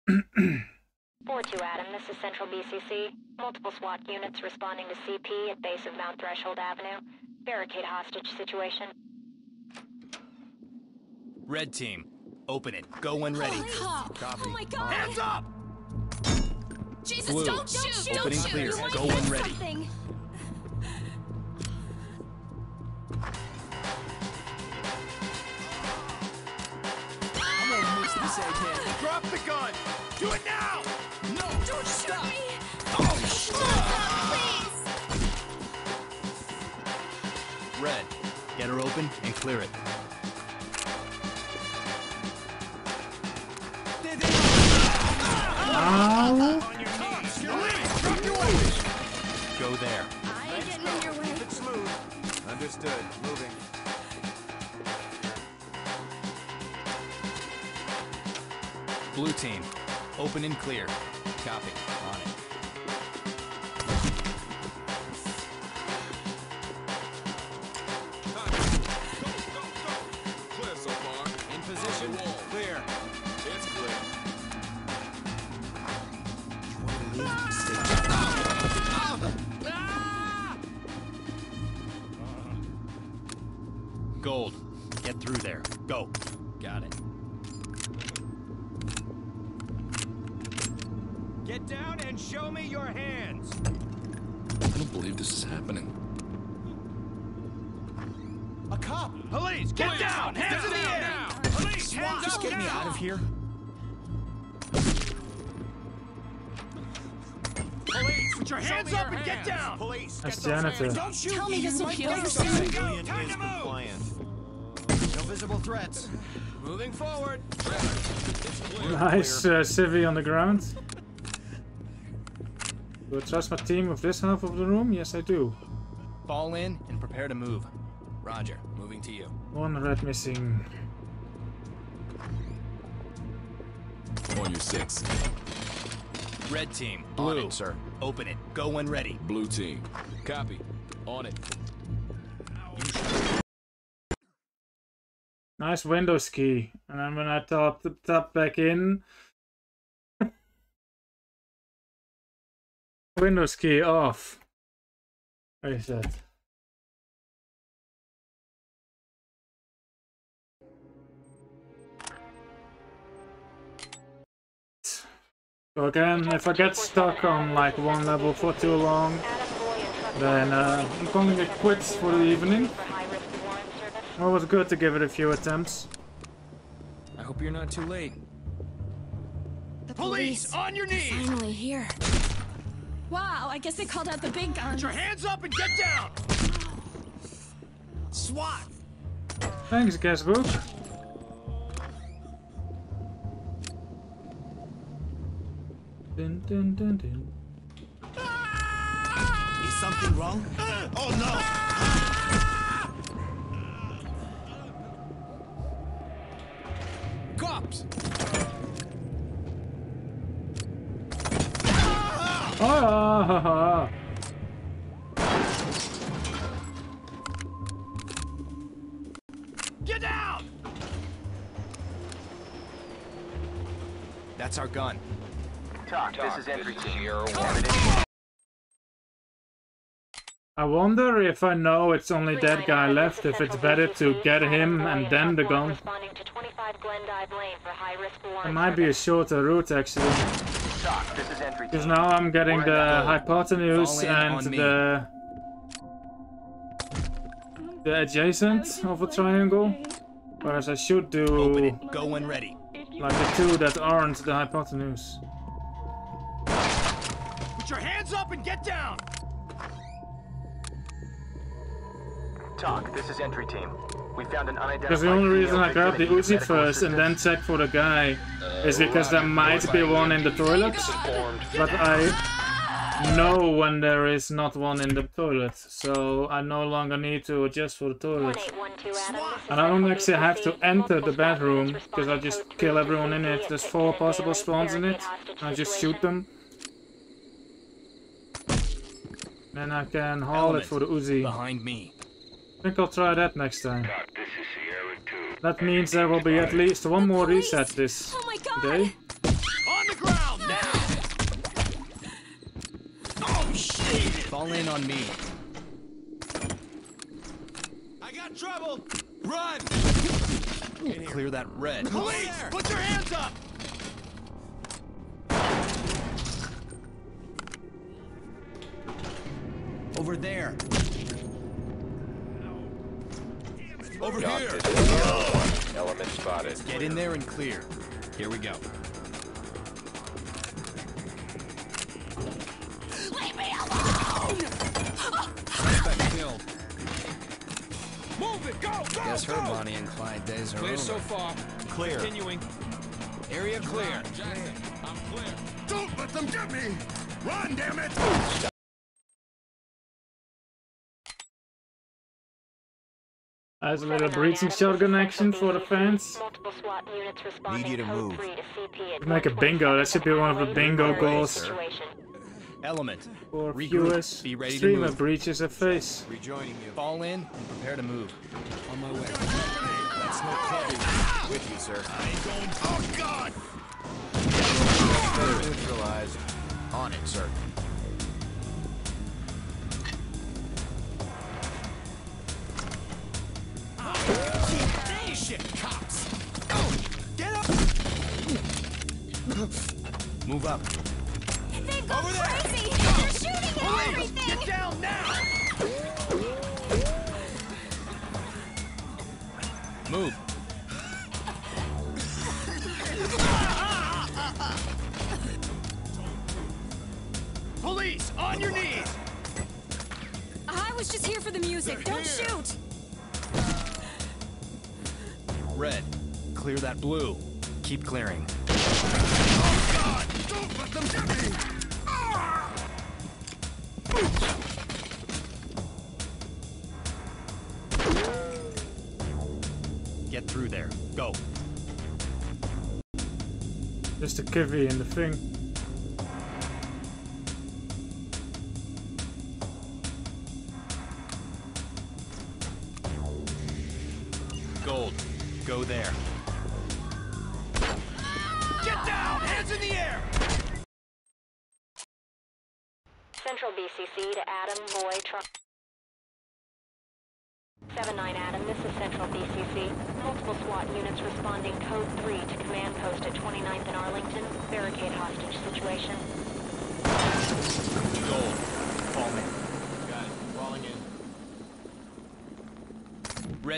4-2 Adam, this is Central BCC. Multiple SWAT units responding to CP at base of Mount Threshold Avenue. Barricade hostage situation. Red team, open it. Go when ready. Holy cop. Oh my god! Hands up! Jesus, Blue, don't shoot! Don't opening shoot! clear. Go when ready. something. I'm gonna miss this egghead. Drop the gun! Do it now! No! Don't shoot me! Oh, stop! Please! Red, get her open and clear it. Ow. On your knees! Police, drop your weapons! Go there. I ain't getting in your way. Keep it smooth. Understood. Moving. Blue team, open and clear. Copy. Police, That's get those hands. janitor. Don't shoot Tell me me, this you will might heal get your something. son. Go, Time to move! No visible threats. Moving forward. Nice uh, civvy on the ground. Do I trust my team with this half of the room? Yes, I do. Fall in and prepare to move. Roger, moving to you. One red missing. On your six. Red team, On blue. it, sir. Open it. Go when ready. Blue team. Copy. On it. Nice Windows key. And then when I tap, the tap back in. Windows key off. Where So again, if I get stuck on like one level for too long, then uh, I'm calling it quits for the evening. Well, it was good to give it a few attempts. I hope you're not too late. The Police, on your knees! Finally here. Wow, I guess they called out the big guns. Put your hands up and get down! SWAT! Thanks, guestbook. Dun, dun, dun, dun. Is something wrong? Oh no! Cops! Ah. Get down! That's our gun. TOC, this is entry this is team. Sierra We One. have an I wonder if I know it's only that guy left, if it's better to get him and then the gun. Responding to 25 Glendive Lane for high-risk It might be a shorter route actually. TOC, this is entry Because now I'm getting the hypotenuse Fall in on and the the adjacent of a triangle. Whereas I should do. Go when ready. like the two that aren't the hypotenuse. Put hands up and get down! TOC, this is entry team. We found an unidentified Because the only reason I victim grabbed the in Uzi medical first and then assistance. check for the guy Uh, is because there might be one in the EMTs. toilets. But I know when there is not one in the toilet, so I no longer need to adjust for the toilet. And I don't actually have to enter the bedroom, because I just kill everyone in it. There's four possible spawns in it, I just shoot them. Then I can haul it for the Uzi. Behind me. I think I'll try that next time. That means there will be at least one more reset this oh day. On the ground now! Oh shit! Fall in on me. I got trouble! Run! Clear that red. Police! Put your hands up! Over there. Over Docked here. is Sierra 1. Element spotted. Get in there and clear. Here we go. Leave me alone! Suspect killed. Move it. Go. Go. Guess her go. Bonnie and Clyde days are Clear over. so far. Clear. Continuing. Area clear. Jackson, I'm clear. Don't let them get me! Run, damn it! As a little breaching shotgun action for the fans. Multiple SWAT units responding Need you to move. 3 to CP at Make a bingo, that should be one of the bingo goals. Element. For Regroup. viewers, Be ready to streamer move. breaches a face. Rejoining you. Fall in and prepare to move. On my way. That's no clubbing. With you, sir. I ain't going. Oh, God! Neutralized. On it, sir. Up. They've gone Over there! crazy! They're shooting at Police! everything! Get down now! Move. Police, on your knees! I was just here for the music. Don't shoot! Red. Clear that blue. Keep clearing. Just a kivvy in the thing.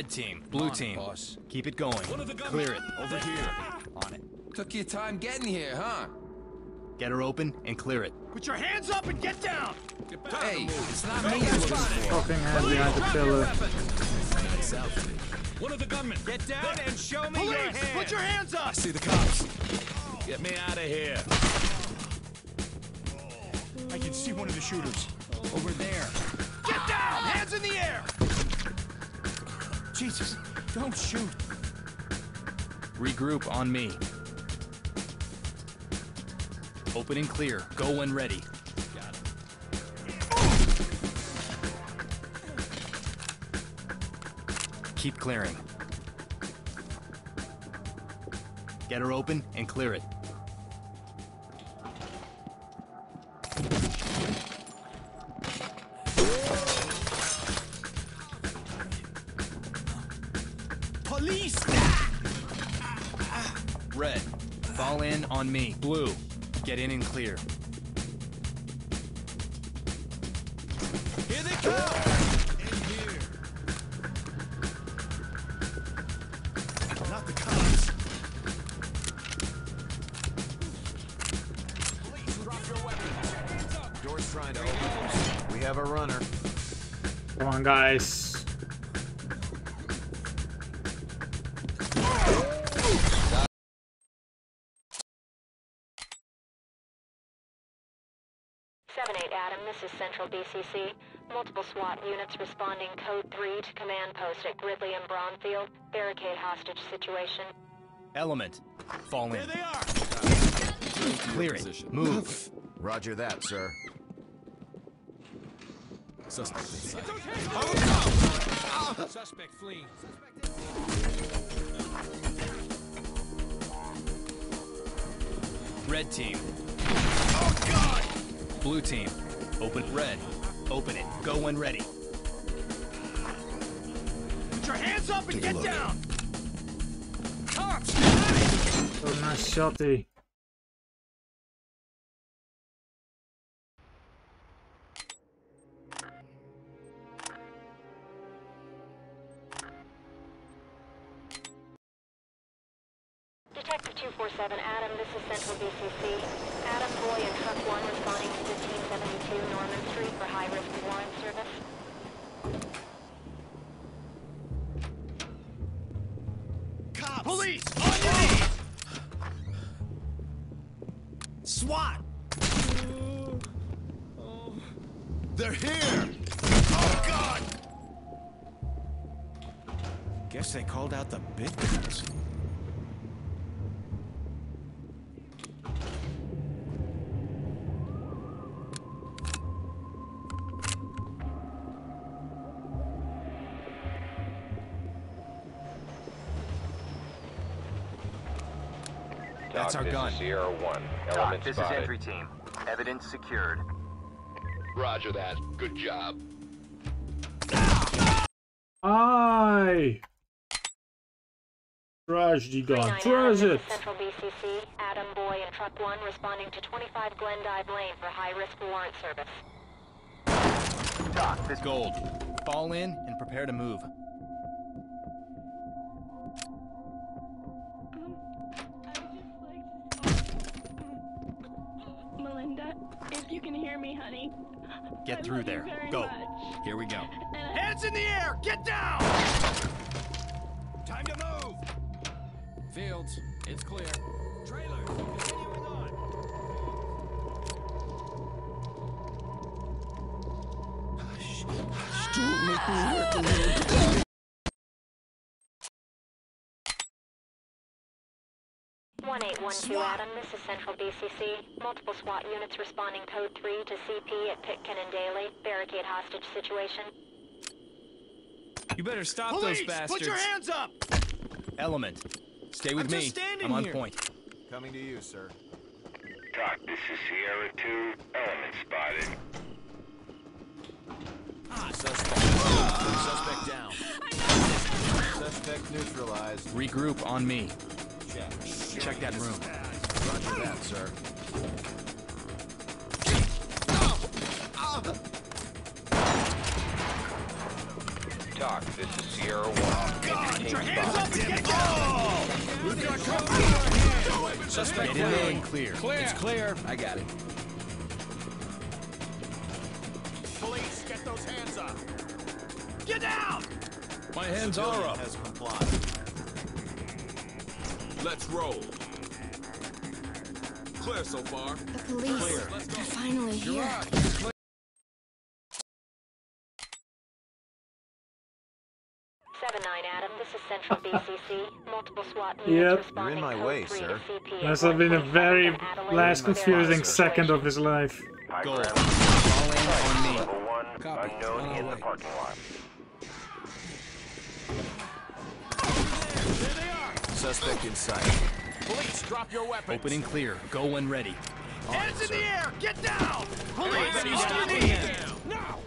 Red team. Blue On it, team. boss. Keep it going. Clear it. Over here. On it. Took your time getting here, huh? Get her open and clear it. Put your hands up and get down! Get Hey, it's not me you're looking for. Fucking hand behind the pillar. One of the gunmen. Get down and show me your hands! Put your hands up! I see the cops. Get me out of here. I can see one of the shooters. Over there. Get down! Hands in the air! Jesus. Don't shoot. Regroup on me. Open and clear. Go when ready. Got it. Keep clearing. Get her open and clear it. Me. Blue. Get in and clear. This is Central BCC. Multiple SWAT units responding code 3 to command post at Gridley and Bronfield. Barricade hostage situation. Element. Fall in. There they are! Clear it. Move. Roger that, sir. Suspect inside. Ah. Suspect fleeing. Red team. Oh, God! Blue team. Open red. Open it. Go when ready. Put your hands up and Take get down! Cops! Oh, nice shotty. Detective That's our this gun. Is Sierra 1. TOC, Element this spotted. is entry team. Evidence secured. Roger that. Good job. Aye! Tragedy gun. 39 Trash it! Central BCC. Adam Boy and Truck 1 responding to 25 Glendive Lane for high-risk warrant service. TOC, this Gold. Fall in and prepare to move. One two, Adam, this is Central BCC. Multiple SWAT units responding code 3 to CP at Pitkin and Daly. Barricade hostage situation. You better stop Police, those bastards. put your hands up! Element, stay with I'm me. I'm on here. point. Coming to you, sir. TOC, this is Sierra 2. Element spotted. Ah, suspect. Ah. Suspect down. I know. Suspect neutralized. Regroup on me. Check. Check that room. Roger that, sir. TOC, this is Sierra 1. God, Entry your hands up and get down! Who's got cover? Suspect Get in there and clear. It's clear. I got it. Police, get those hands up! Get down! My hands are up. Has complied. Let's roll. Clear so far. The police. They're finally here. Seven nine Adam, this is Central BCC. Multiple SWAT units Yep. responding You're in my way, 3 sir. to CP at Must have been a very last confusing second of his life. High Gold. ground. Fall in on me. Level 1, Copy. unknown On our in the way. parking lot. There they are! Suspect in sight. Police, drop your weapons! Open and clear. Go when ready. Hands in the air! Get down! Police, Everybody on stop your it. Now!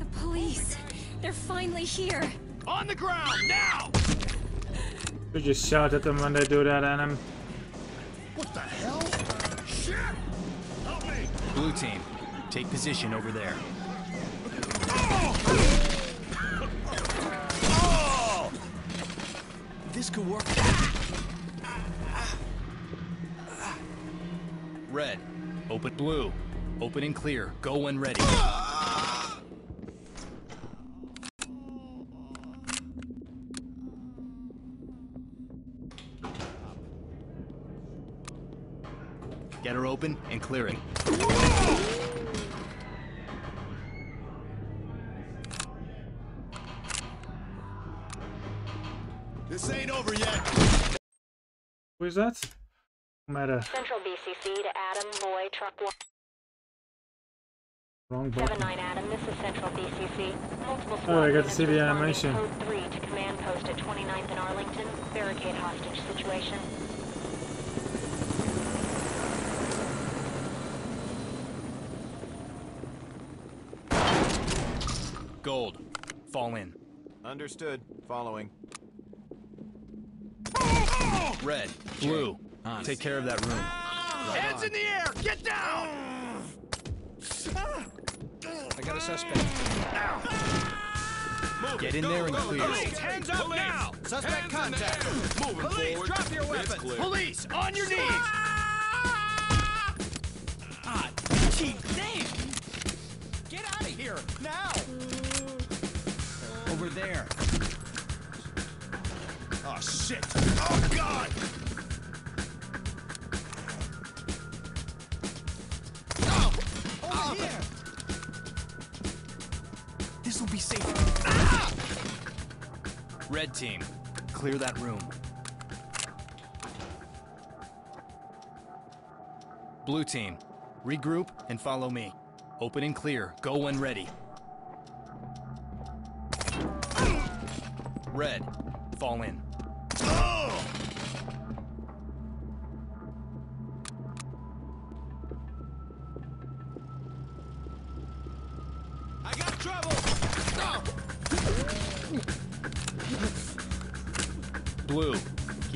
The police. They're finally here. On the ground, now! We just shout at them when they do that, Adam. What the hell? Shit! Help me! Blue team. Take position over there. This could work. Red. Open blue. Open and clear. Go when ready. Get her open and clear it. Who is that? Matter. Central BCC to Adam, Boy, Truck 1. Wrong 7 button. 9 Adam, this is Central BCC. Multiple SWAT Oh, I got to see the animation. Code 3 to command post at 29th and Arlington. Barricade hostage situation. Gold. Fall in. Understood. Following. Red. Blue. Take care of that room. Hands in the air! Get down! I got a suspect. Get in there and clear. Police, hands up now! Suspect contact. Moving Police, forward. drop your weapons! Police, on your knees! Ah, gee, damn! Get out of here now! Over there. Oh, shit! Oh, God! Oh! Over oh. here! This will be safe. Ah! Red team. Clear that room. Blue team. Regroup and follow me. Open and clear. Go when ready. Red. Fall in.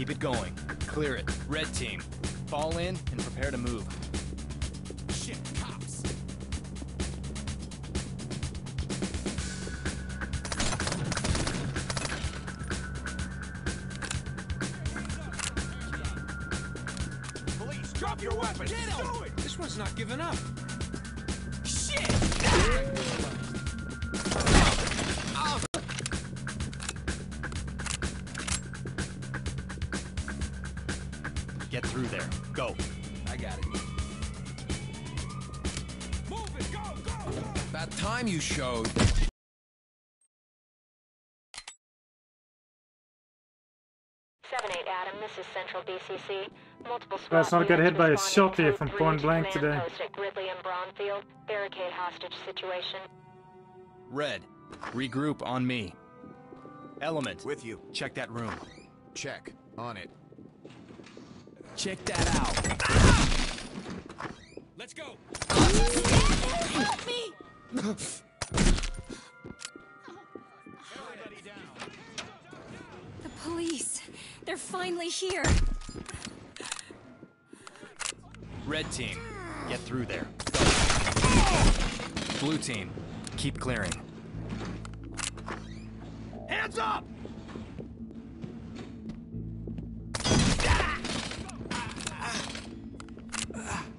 Keep it going. Clear it. Red team. Fall in and prepare to move. Shit, cops! Police, drop your weapons! Get him! This one's not giving up. Shit! Showed. Seven eight Adam, this is Central BCC. Multiple SWAT Let's not get hit by a shot here from point blank today. Gridley and Braunfield. Barricade hostage situation. Red. Regroup on me. Element. With you. Check that room. Check. On it. Check that out. Let's go! Help me! police. They're finally here. Red team. Get through there. Blue team. Keep clearing. Hands up!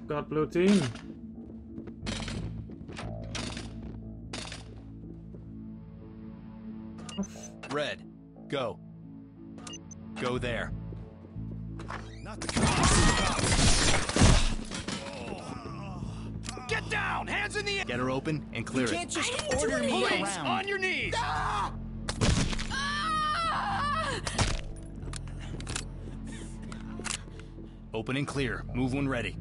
Got blue team. Red. Go. Go there. Not the cops! Get down! Hands in the air! Get her open and clear You it. can't just I order me. Police, around. on your knees! Ah! Open and clear. Move when ready.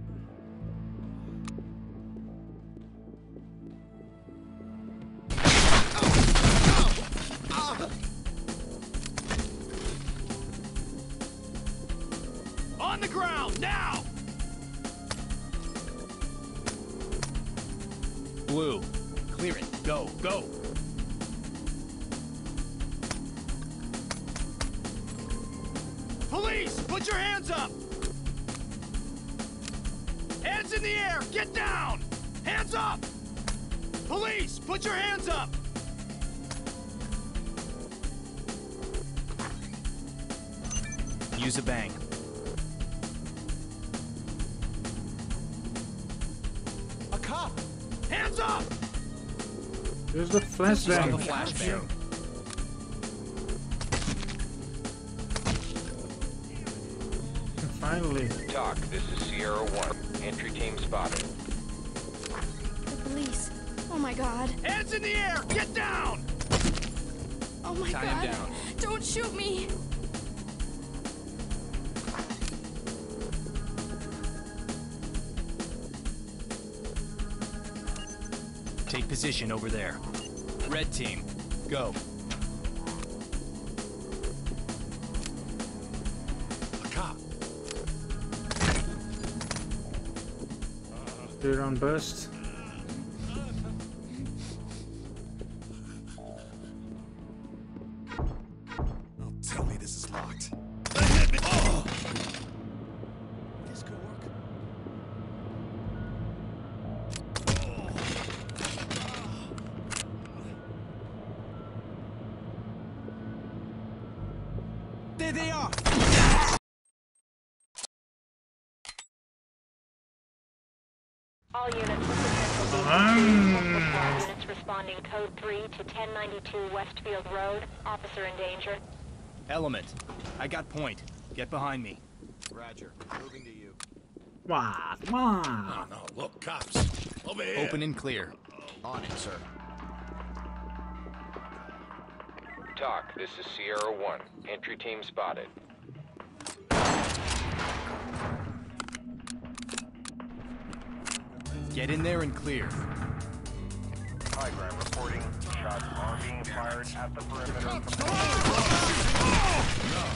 Use a bang. A cop! Hands up! Here's the flashbang. The flashbang. Finally. TOC, this is Sierra 1. Entry team spotted. The police. Oh my god. Hands in the air! Get down! Oh my Tie him down. Don't shoot me. Take position over there. Red team, go. A cop. Clear on burst. Westfield Road. Officer in danger. Element, I got point. Get behind me. Roger. Moving to you. What? Come on. Oh, no. Look, cops. Over here. Open and clear. Uh, on it, sir. TOC, this is Sierra 1. Entry team spotted. Get in there and clear. Being fired at the perimeter.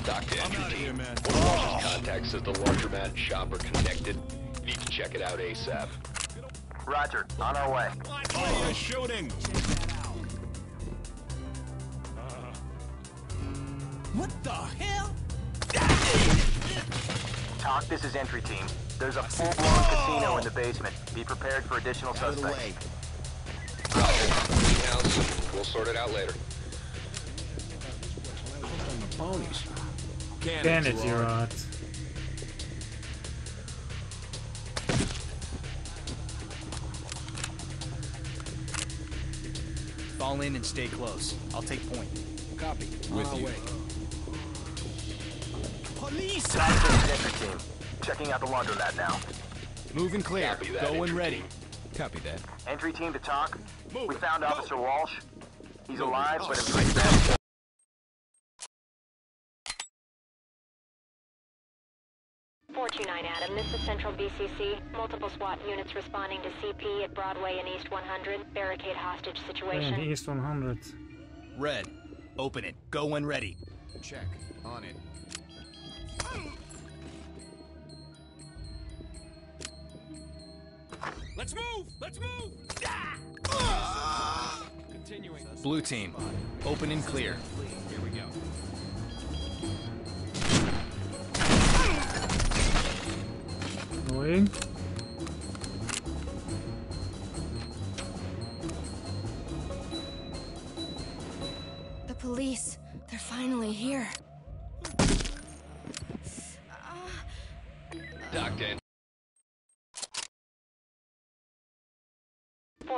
TOC to entry out team. One of Walsh's contacts says the laundromat and shop are connected. You need to check it out ASAP. Roger. On our way. Oh, they're shooting. What the hell? TOC, this is entry team. There's a full-blown casino in the basement. Be prepared for additional Out suspects. Way. House, we'll sort it out later. Ponies. Can, Can it, Girard? Fall in and stay close. I'll take point. Copy. With On you. way. Police! TOC, this is entry team. Checking out the laundromat now. Move and clear. Go and ready. Copy that. Entry team to TOC. Move We found Go. Officer Walsh. He's alive, but in shit. pretty. Four two nine Adam, this is Central BCC. Multiple SWAT units responding to CP at Broadway and East 100. Barricade hostage situation. And East 100. Red, open it. Go when ready. Check. On it. Let's move! Let's move! Ah! Ah! Continuing. Blue team, open and clear. Here we go. Going. The police. They're finally here.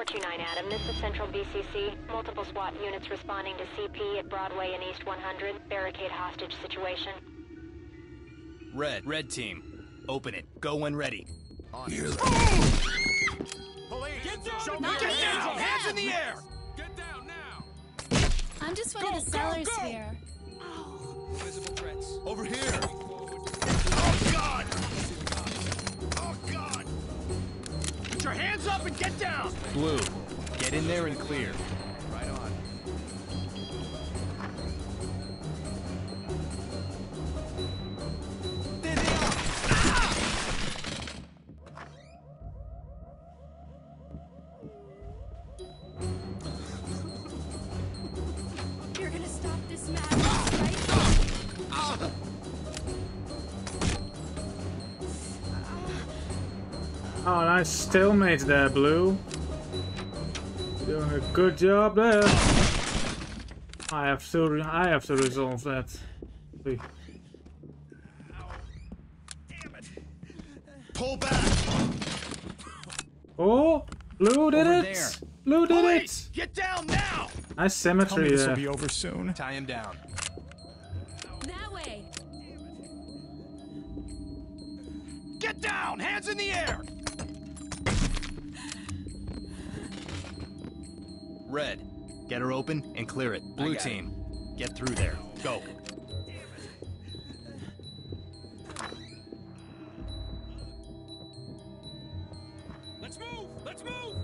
429 Adam, this is Central BCC. Multiple SWAT units responding to CP at Broadway and East 100. Barricade hostage situation. Red, red team, open it. Go when ready. On it. Police! Get down! Show me Not your me! hands! Hands in the air! Get down now! I'm just one Go, of the go, sellers go! here. Visible threats. Over here. Your hands up and get down! Blue, get in there and clear. Nice stalemate there, Blue. Doing a good job there. I have to, I have to resolve that. See. Pull back! Oh, Blue did Over it. there. Blue did Police! Get down now! it. Nice symmetry there. will be over soon. Tie him down. That way. Get down! Hands in the air! Red, get her open and clear it. Blue team, get through there. Go. Let's move! Let's move!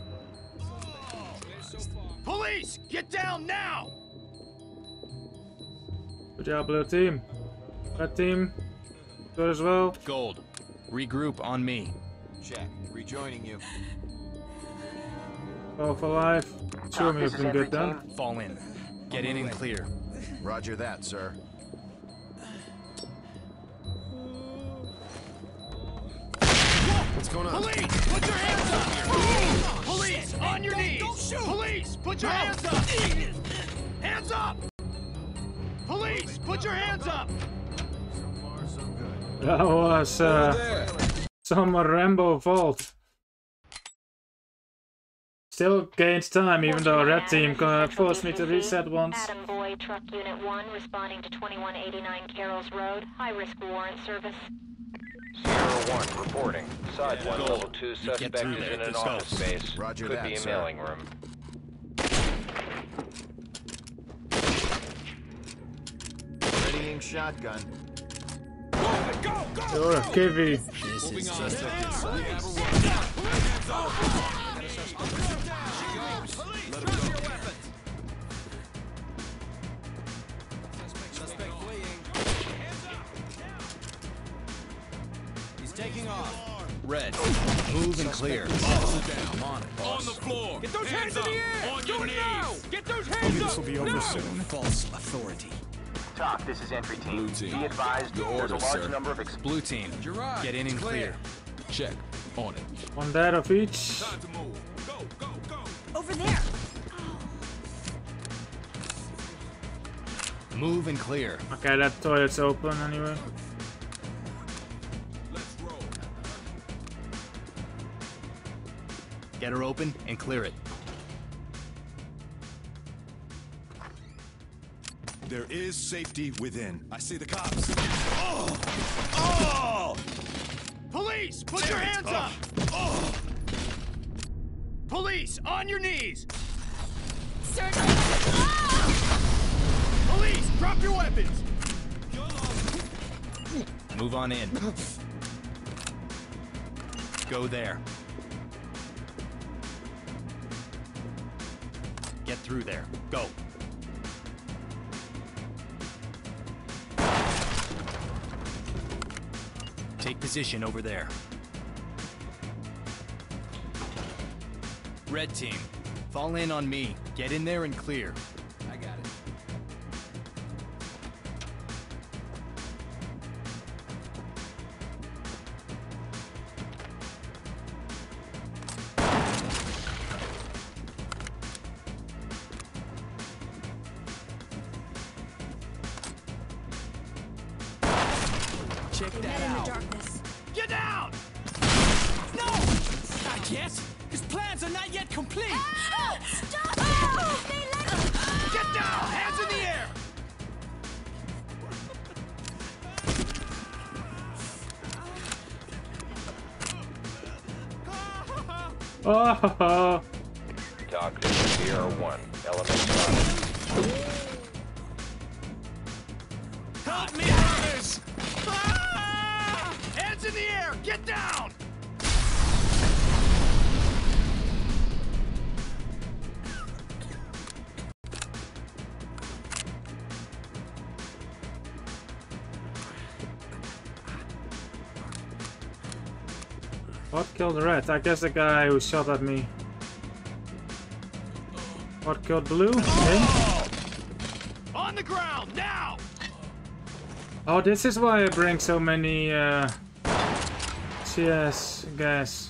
Police! Get down now! Good job, blue team. Red team, good as well. Gold, regroup on me. Check. Rejoining you. Both alive. Show me if we can get done. Fall in. Get in and clear. Roger that, sir. What's going on? Police! Put your hands up! Police! On your knees! Don't shoot! Police! Put your hands up! Hands up! Police! Put your hands up! That was uh, some Rambo fault. Still gains time, even though red team gonna me to reset once. Adam Boy, Truck Unit 1, responding to 2189 Carroll's Road. High-risk warrant service. Sierra 1 reporting. Side 1, Gold. level 2 You suspect is in an Let's go. office space. Roger Could that, be a sir. mailing room. Readying shotgun. Go, go, go! Sure, Kivy. This is Suspect inside. Taking off. Red, move and clear. Down. on it, On the floor. Get those hands, hands in the air! On Do your it knees. now! Get those hands up! This will be over now! soon. False authority. TOC, this is entry team. Blue team. Be advised, Your there's a large sir. number of ex- Blue team, Girard, get in and clear. clear. Check. On it. One dead of each. Time to move. Go, go, go. Over there. Move and clear. Okay, that toilet's open anyway. Get her open and clear it. There is safety within. I see the cops. Oh! Oh! Police! Put your hands up! Oh. oh. Police! On your knees! Sir. Ah! Police! Drop your weapons! Move on in. Go there. Get through there. Go. Take position over there. Red team, fall in on me. Get in there and clear. Killed the red? I guess the guy who shot at me. What killed blue? Him? On the ground, now! Oh, this is why I bring so many uh, CS gas.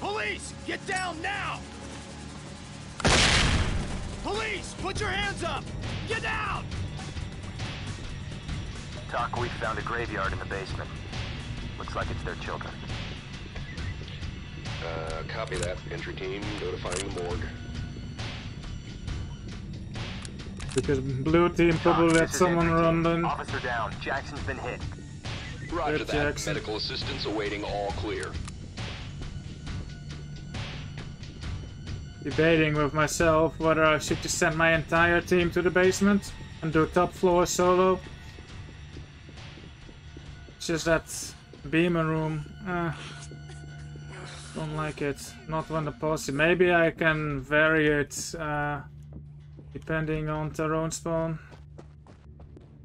Police! Get down now! Police! Put your hands up! Get down! TOC, we found a graveyard in the basement. Looks like it's their children. Copy that. Entry team notifying the morgue. Because blue team probably TOC, let someone entry run team. then. Officer down. Jackson's been hit. Roger Rip that. Jackson. Medical assistance awaiting all clear. Debating with myself whether I should just send my entire team to the basement and do top floor solo. It's just that beamer room. Uh, don't like it. Not when the posse. Maybe I can vary it uh, depending on Taronne spawn.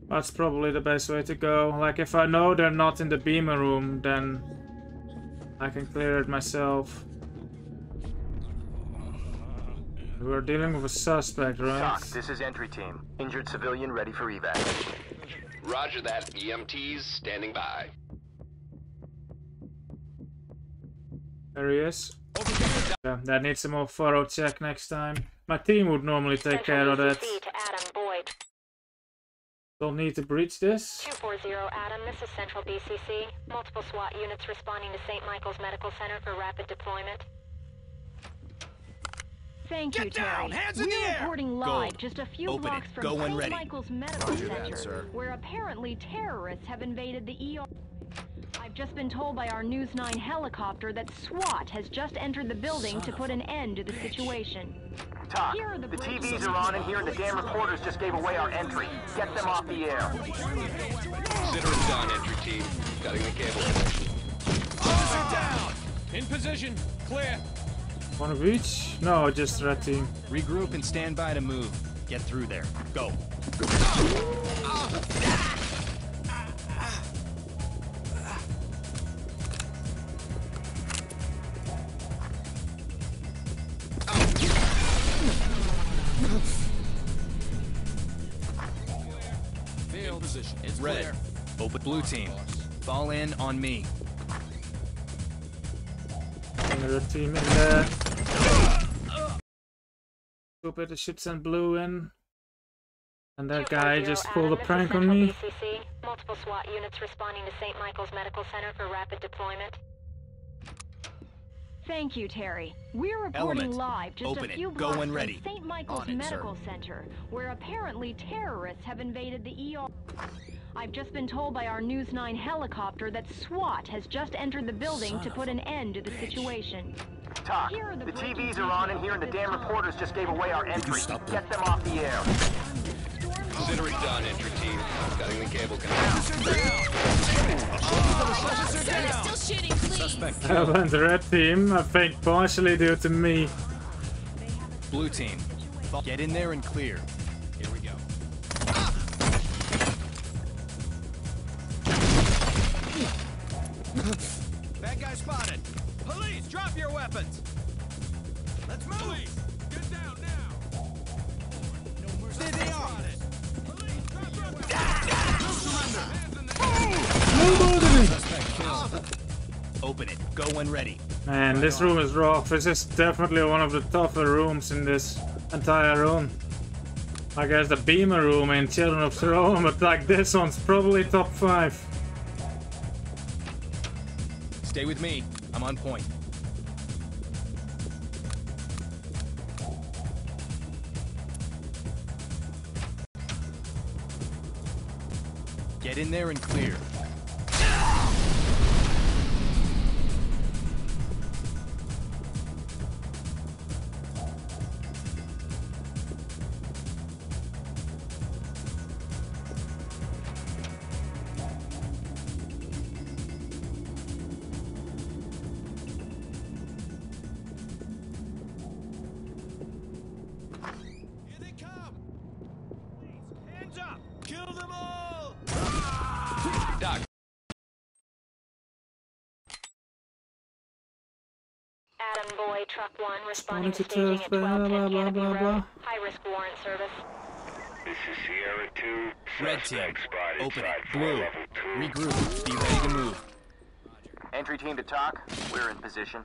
That's probably the best way to go. Like if I know they're not in the beamer room, then I can clear it myself. We're dealing with a suspect, right? TOC, this is entry team. Injured civilian ready for evac. Roger that. EMTs standing by. There he is. Yeah, that needs a more thorough check next time. My team would normally take care of that. BCC to Adam Boyd. Don't need to breach this. 240 Adam, this is Central BCC. Multiple SWAT units responding to St. Michael's Medical Center for rapid deployment. Thank you, Get down! Terry. Hands in We're the air! reporting Go. live just a few Open blocks it. from Go when St. ready. Michael's Medical Roger that, Center, sir. where apparently terrorists have invaded the ER. I've just been told by our News 9 helicopter that SWAT has just entered the building to put an end to the situation. TOC, Here are the the TVs are on in here and the damn reporters just gave away our entry. Get them off the air. Consider it done, entry team. Cutting the cable connection. Officer down! In position. Clear. One of each? No, just red team. Regroup and stand by to move. Get through there. Go. In position. It's Red. clear. Open blue team. Fall in on me. Another team in there. Stupid, the shit sent blue in. And that guy just pulled a prank on Central me. BCC. Multiple SWAT units responding to St. Michael's Medical Center for rapid deployment. Thank you, Terry. We're reporting Element. live just Open a it. few Go blocks when from ready. St. Michael's On it, sir. Medical Center, where apparently terrorists have invaded the ER. I've just been told by our News 9 helicopter that SWAT has just entered the building to put an end to the situation. TOC, Here are the the TVs are on in here and the damn details at this reporters just gave away our entry. Get them off the air. Consider it done, entry team. Cutting the cable connection. Down! Still shooting, please. Suspect I killed. went the red team, I think partially due to me. Blue team. Get in there and clear. Weapons. Let's move. Police, get down now. no There they are. Suspect killed. Open it. Go when ready. Man, this room is rough. This is definitely one of the tougher rooms in this entire room. I guess the Beamer room in Children of Taronne, but like this one's probably top 5. Stay with me. I'm on point. Get in there and clear. Responding Wanted to to staging at blah 1210 blah blah blah blah. High-risk warrant service. This is Sierra 2. Red team. Spotted Open it. Blue. Regroup. Be ready to move. Entry team to TOC. We're in position.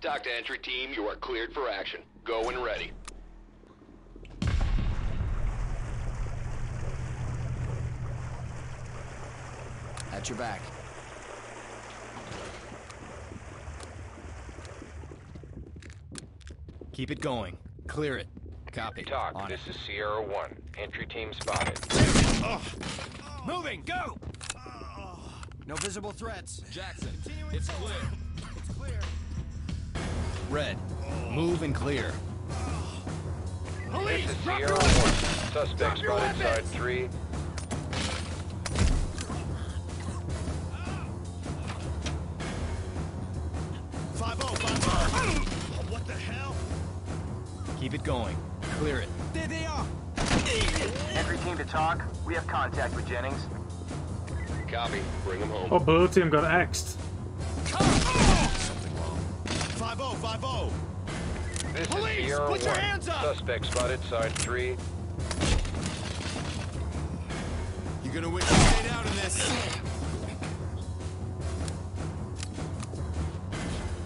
TOC to entry team, you are cleared for action. Go and ready. At your back. Keep it going. Clear it. Copy. TOC, On this it. is Sierra 1. Entry team spotted. Moving. Go. No visible threats. Jackson, it's clear. It's clear. Red, move and clear. Police, This is drop Sierra your 1. weapons! Suspect Drop spotted side 3. Keep it going. Clear it. There they are. Entry team to TOC. We have contact with Jennings. Copy. Bring him home. Oh, blue team got axed. Five oh, five oh. This Police, is Sierra put your 1. hands up! Suspect spotted side 3. You're gonna wish you stayed out of this.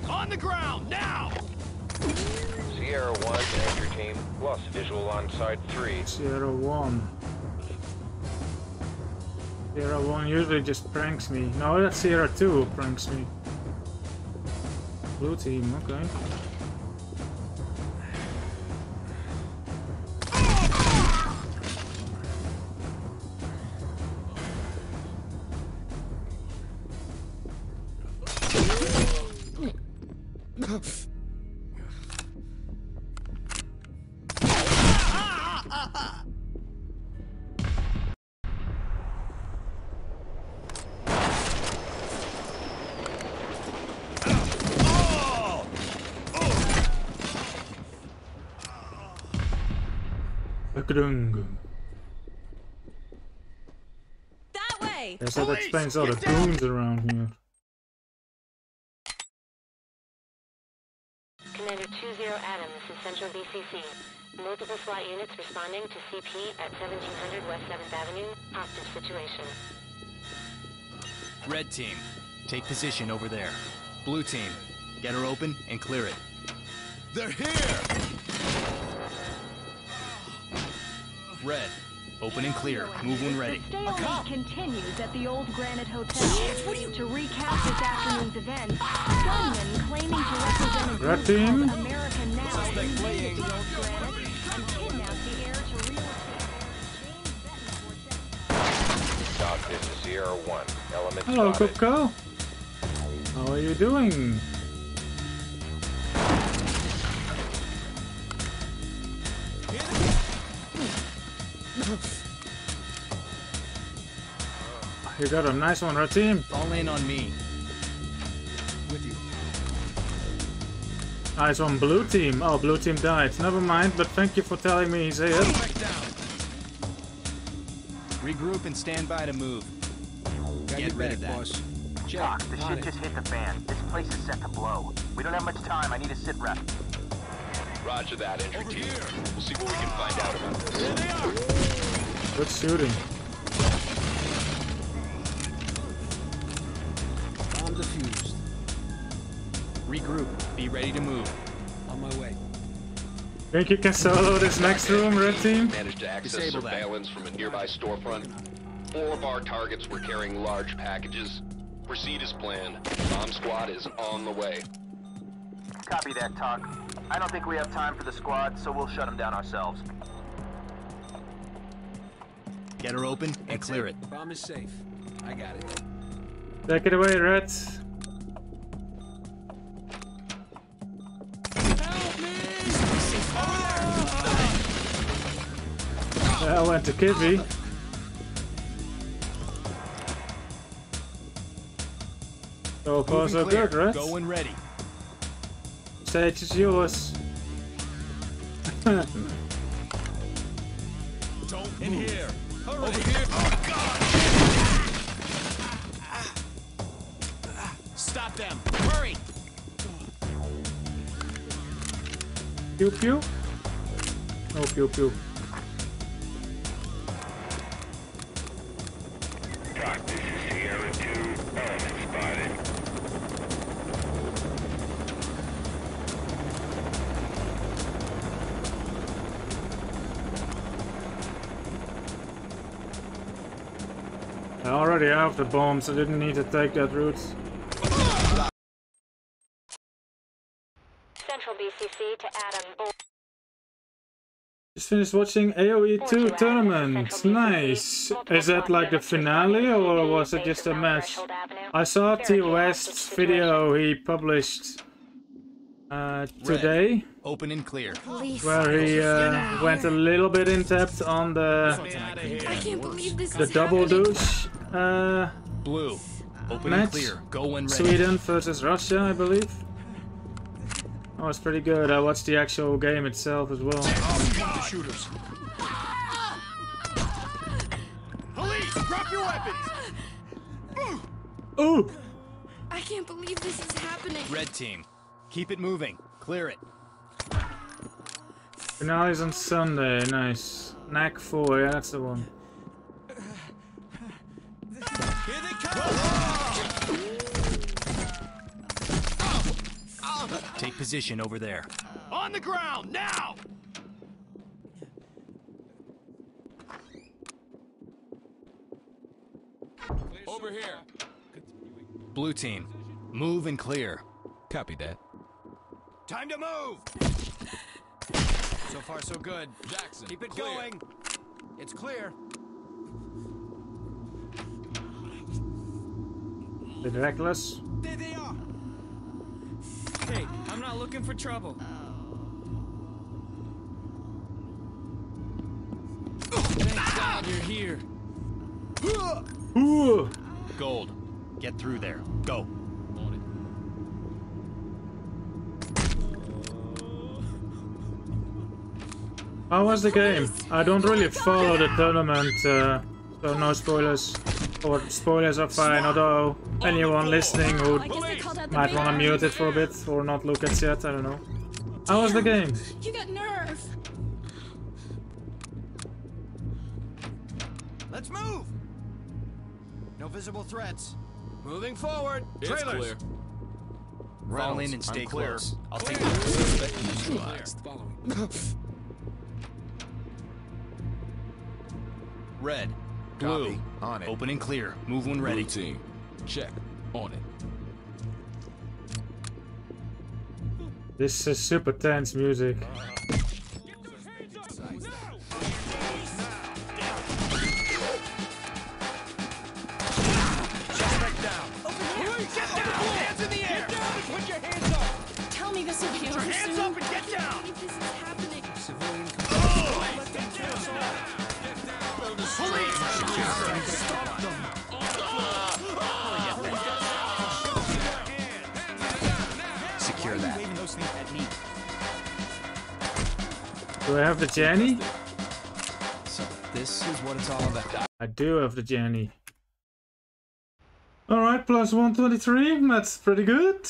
On the ground, now! Sierra 1 to team. Lost visual on side 3. Sierra 1. Sierra 1 usually just pranks me. No, that's Sierra 2 pranks me. Blue team, okay. Grung. That way! Yes, that explains all the goons around here. Commander 20 Adam, this is Central BCC. Multiple SWAT units responding to CP at 1700 West 7th Avenue. Hostage situation. Red team, take position over there. Blue team, get her open and clear it. They're here! Red, open and clear. Move when ready. The stalemate continues at the old Granite Hotel. To recap this afternoon's events, gunmen claiming to represent a Red group team. called America Now invaded the old Granite and kidnapped the heir to real estate. TOC, this is Sierra 1. Element Hello, spotted. Coco. How are you doing? You got a nice one, red team. Fall in on me. With you. Nice one, blue team. Oh, blue team died. Never mind, but thank you for telling me he's here. Regroup and stand by to move. Get rid of that. TOC, the shit just hit the fan. This place is set to blow. We don't have much time. I need a sit rep. Roger that, entry team. We'll see what we can find out about this. Good shooting. Bomb defused. Regroup. Be ready to move. On my way. Think you can solo this next room, red team? Managed to access Disable that. surveillance from a nearby storefront. Four of our targets were carrying large packages. Proceed as planned. Bomb squad is on the way. Copy that, TOC. I don't think we have time for the squad, so we'll shut them down ourselves. Get her open and clear it. Bomb is safe. I got it. Back it away, red. I went to Kivy. So far Moving so clear. good, right? Go when ready. Stage is yours. Don't in here. Over here. Oh God! Stop them! Hurry! Pew pew. No pew pew. Have the bombs, I didn't need to take that route. Central BCC to Adam. Just finished watching AoE 2 tournament. Nice. Is that like the finale or was it just a match? I saw T West's video he published uh, today. Open and clear. Where he uh, went a little bit in depth on the I can't believe this the double happening. douche uh, Blue. Open and match. clear. Go when ready. Sweden versus Russia, I believe. That was pretty good. I watched the actual game itself as well. Oh, The shooters. Police, drop your weapons. Ooh! I can't believe this is happening. Red team. Keep it moving. Clear it. Finale's on Sunday. Nice. NAC 4, yeah, that's the one. Here they come. Take position over there. On the ground now. Over here. Blue team. Move and clear. Copy that. Time to move. So far, so good. Jackson. Keep it clear. going. It's clear. Bit reckless. There they are. Hey, I'm not looking for trouble. Thank God you're here. Ooh! Gold. Get through there. Go. How was the game? I don't really follow the tournament, uh, so no spoilers. Or spoilers are fine, although anyone listening who I guess they called out the might want to mute it for a bit or not look at it yet, I don't know. How was the game? You got nerve. Let's move. No visible threats. Moving forward. It's Trailers. clear. Fall in and stay I'm clear. close. I'll take Clear. Suspect Clear. neutralized. Red. Blue. Copy. On it. Open and clear. Move when Blue ready. team. Check. On it. This is super tense music. Suspect down. Police, get down. Hands in the air. Put your hands up. Tell me this will be Do I have the Jenny? So this is what it's all about. I do have the Jenny. Alright, plus 123, that's pretty good.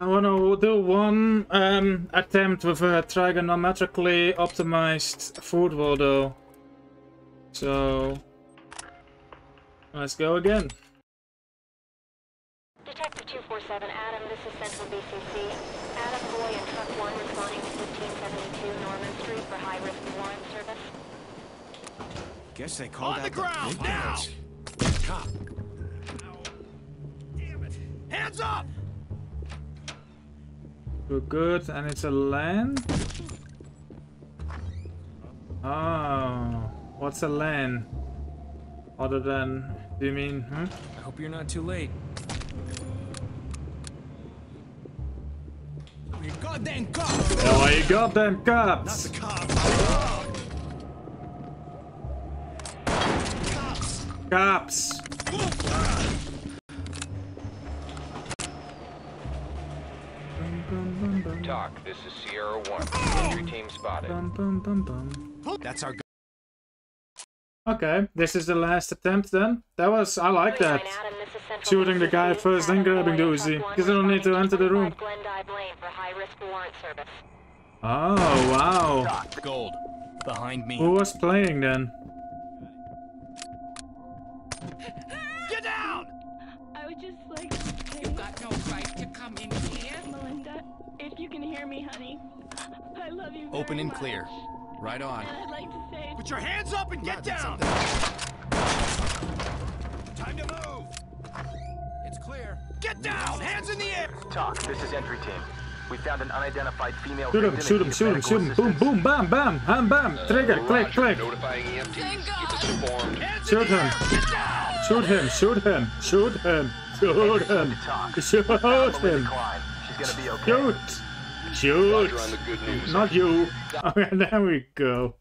I want to do one um, attempt with a trigonometrically optimized football though. So, let's go again. Detective 247, Adam, this is Central BCC. Adam Boy and Truck 1 responding to 1572 Norman Street for high-risk warrant service. Guess they called On the out ground big now. guns. Cop. Damn it. Hands up. We're good, and it's a land? Oh, what's a land? Other than, do you mean, hmm? I hope you're not too late. You goddamn cop! Oh, you goddamn cops! Cops! TOC, this is Sierra 1. Entry team spotted. That's our. Okay, this is the last attempt then. That was, I like that. Adam, this is Central Shooting the guy first, then grabbing the Boy Uzi. Truck 1 Because I don't need to enter the room. 25 Glendive Lane for high-risk warrant service. Oh, wow. Gold. Behind me. Who was playing then? Get down. I would just like to say... You got no right to come in here. Melinda, if you can hear me, honey, I love you Open and much. clear. Right on. And I'd like to say... Put your hands up and get down. Time to move. It's clear. Get down. Hands in the air. TOC, this is entry team. We found an unidentified female Shoot him, shoot him, shoot him, shoot him. Boom, boom, bam, bam, bam, bam. Trigger, click, click. Notifying EMTs. Keep us informed. Shoot him. Shoot him, shoot him, shoot him, shoot him, shoot him. She's gonna be okay. Shoot! Shoot! Roger on the good news. Not you. Okay, there we go.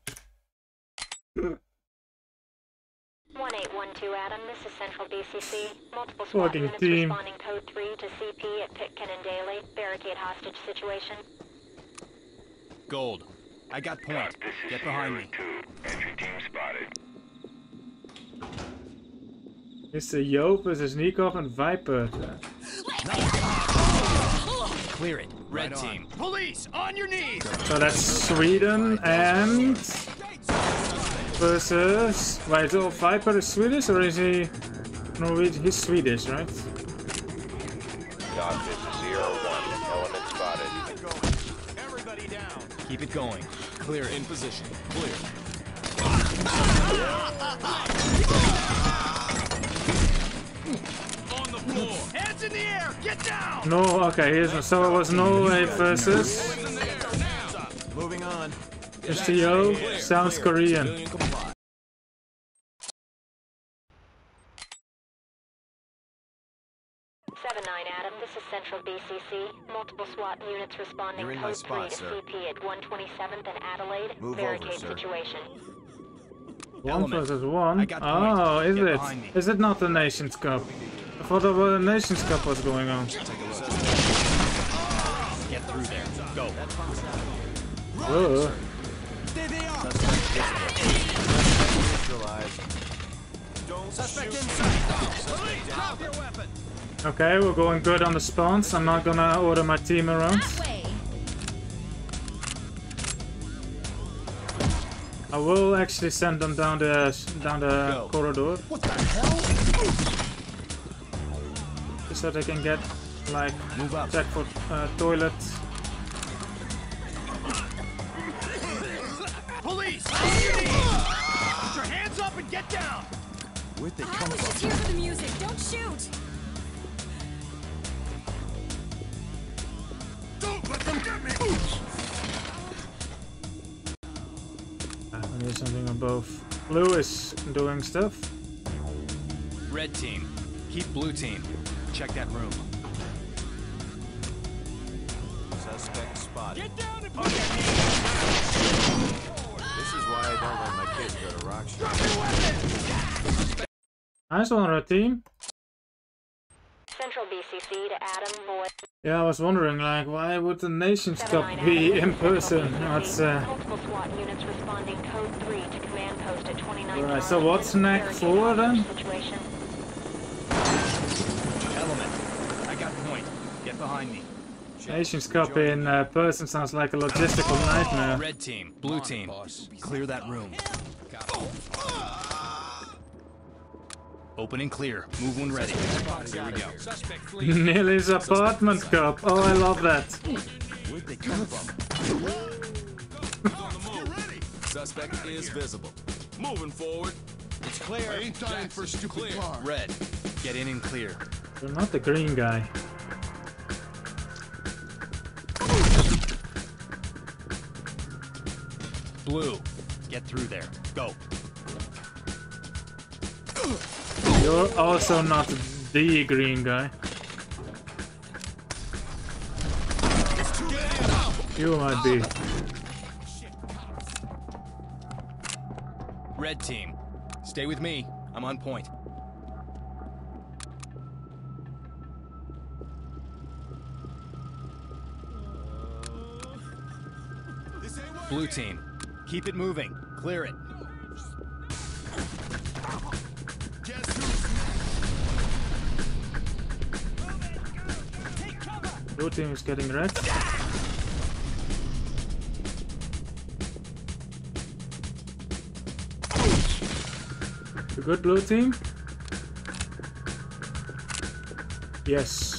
1812 Adam, this is Central BCC. Multiple SWAT Fucking units team. responding code 3 to CP at Pitkin and Daly. Barricade hostage situation. Gold. I got point. Get behind me. Entry team spotted. Mr. Yo versus Nicov and Viper. Clear it. Red team. Police, on your knees! So that's Sweden and versus. Wait, so Viper is Swedish or is he Norwegian? He's Swedish, right? TOC, this is Sierra 1. Element spotted. Everybody down. Keep it going. Clear in position. Clear. in the air. Get down. No, okay, here's so it was Norway versus Moving on. Mr. Yo. Sounds Korean. Seven nine Adam, this is Central BCC. Multiple SWAT units responding You're in my code spot, 3 to sir. CP at 127th and Adelaide. Move Barricade sir. situation. One Element. versus one. I got point. Oh, is Get it? behind me. Is it not the Nations Cup? I thought the Nations Cup was going on. Get through there. Go. Neutralized. Suspect inside. Police, drop your weapon. Okay, we're going good on the spawns. I'm not gonna order my team around. I will actually send them down the down the corridor. What the hell? Just so they can get like Move up. check for uh, toilet. Police, on your knees. Put your hands up and get down. Where'd they I come was just here for the music. Don't shoot. Don't let them get me. Uh, I need something on both. Blue doing stuff. Red team. Keep blue team. Check that room. Suspect spotted. Get down and put your hands This is why I don't let my kids go to rock Drop your weapon. Nice one, red team. Central BCC to Adam, Boy. Yeah, I was wondering, like, why would the Nations Cup be in person? That's uh, Multiple SWAT units responding code 3 to command post at 29 Alright, so what's next for then? Situation. Element. I got point. Get behind me. Nations Cup in uh, person sounds like a logistical nightmare. Red team. Blue team. Clear that room. Open and clear. Move when ready. Here we go. Nili's apartment cup. Oh, I love that. Where'd they come from? Suspect is visible. Moving forward. It's clear. I ain't dying for stupid car. Red. Get in and clear. You're not the green guy. Blue. Get through there. Go. You're also not the green guy. You might be. Red team. Stay with me. I'm on point. Blue team. Keep it moving. Clear it. Blue team is getting wrecked. You good, blue team? Yes.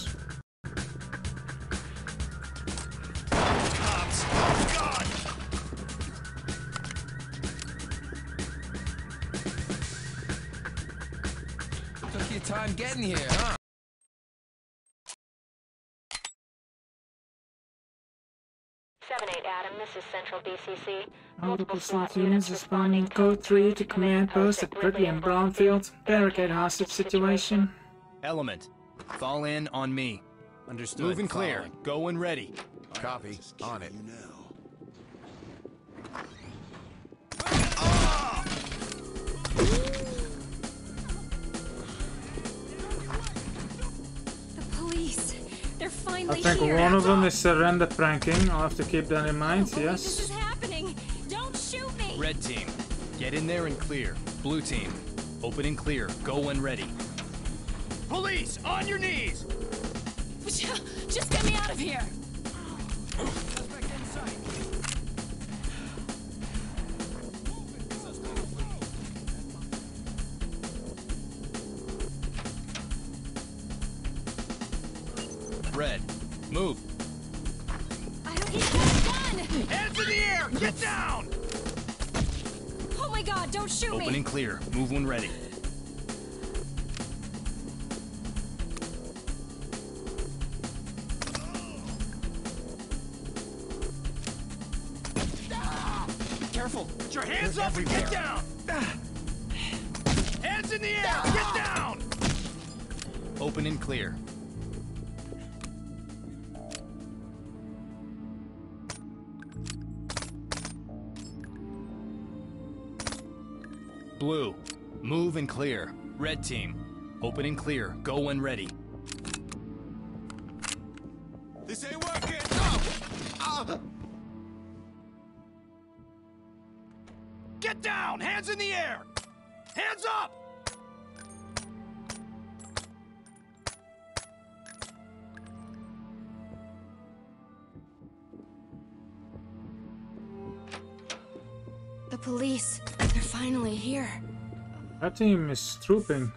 Central BCC. Multiple SWAT units responding. Code 3 to command post at Gridley and Brownfield. Barricade hostage situation. Element, fall in on me. Understood. Moving clear. Go and ready. Copy. On it. They're I think here. one of them is surrender pranking. I'll have to keep that in mind, This yes. is happening. Don't shoot me. Red team, get in there and clear. Blue team, open and clear. Go when ready. Police, on your knees! Just get me out of here. Clear. Move when ready. Blue, move and clear. Red team, open and clear. Go when ready. This ain't working. No. Ah. Get down! Hands in the air! Hands up! The police. They're finally here. That team is trooping.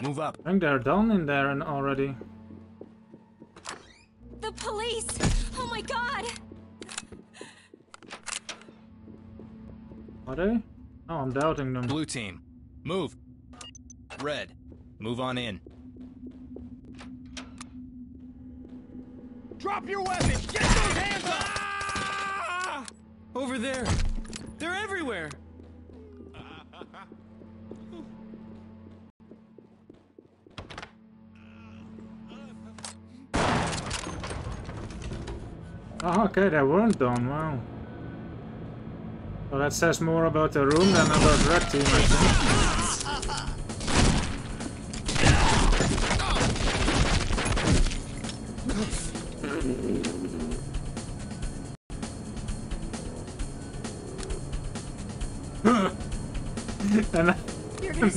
Move up. I think they're down in there and already. The police. Oh my god. Are they? Oh, I'm doubting them. Blue team, move. Red, move on in. Drop your weapon! Get those hands up! Over there. They're everywhere. Oh, okay, they weren't done, wow. Well, that says more about the room than about Red Team, I think.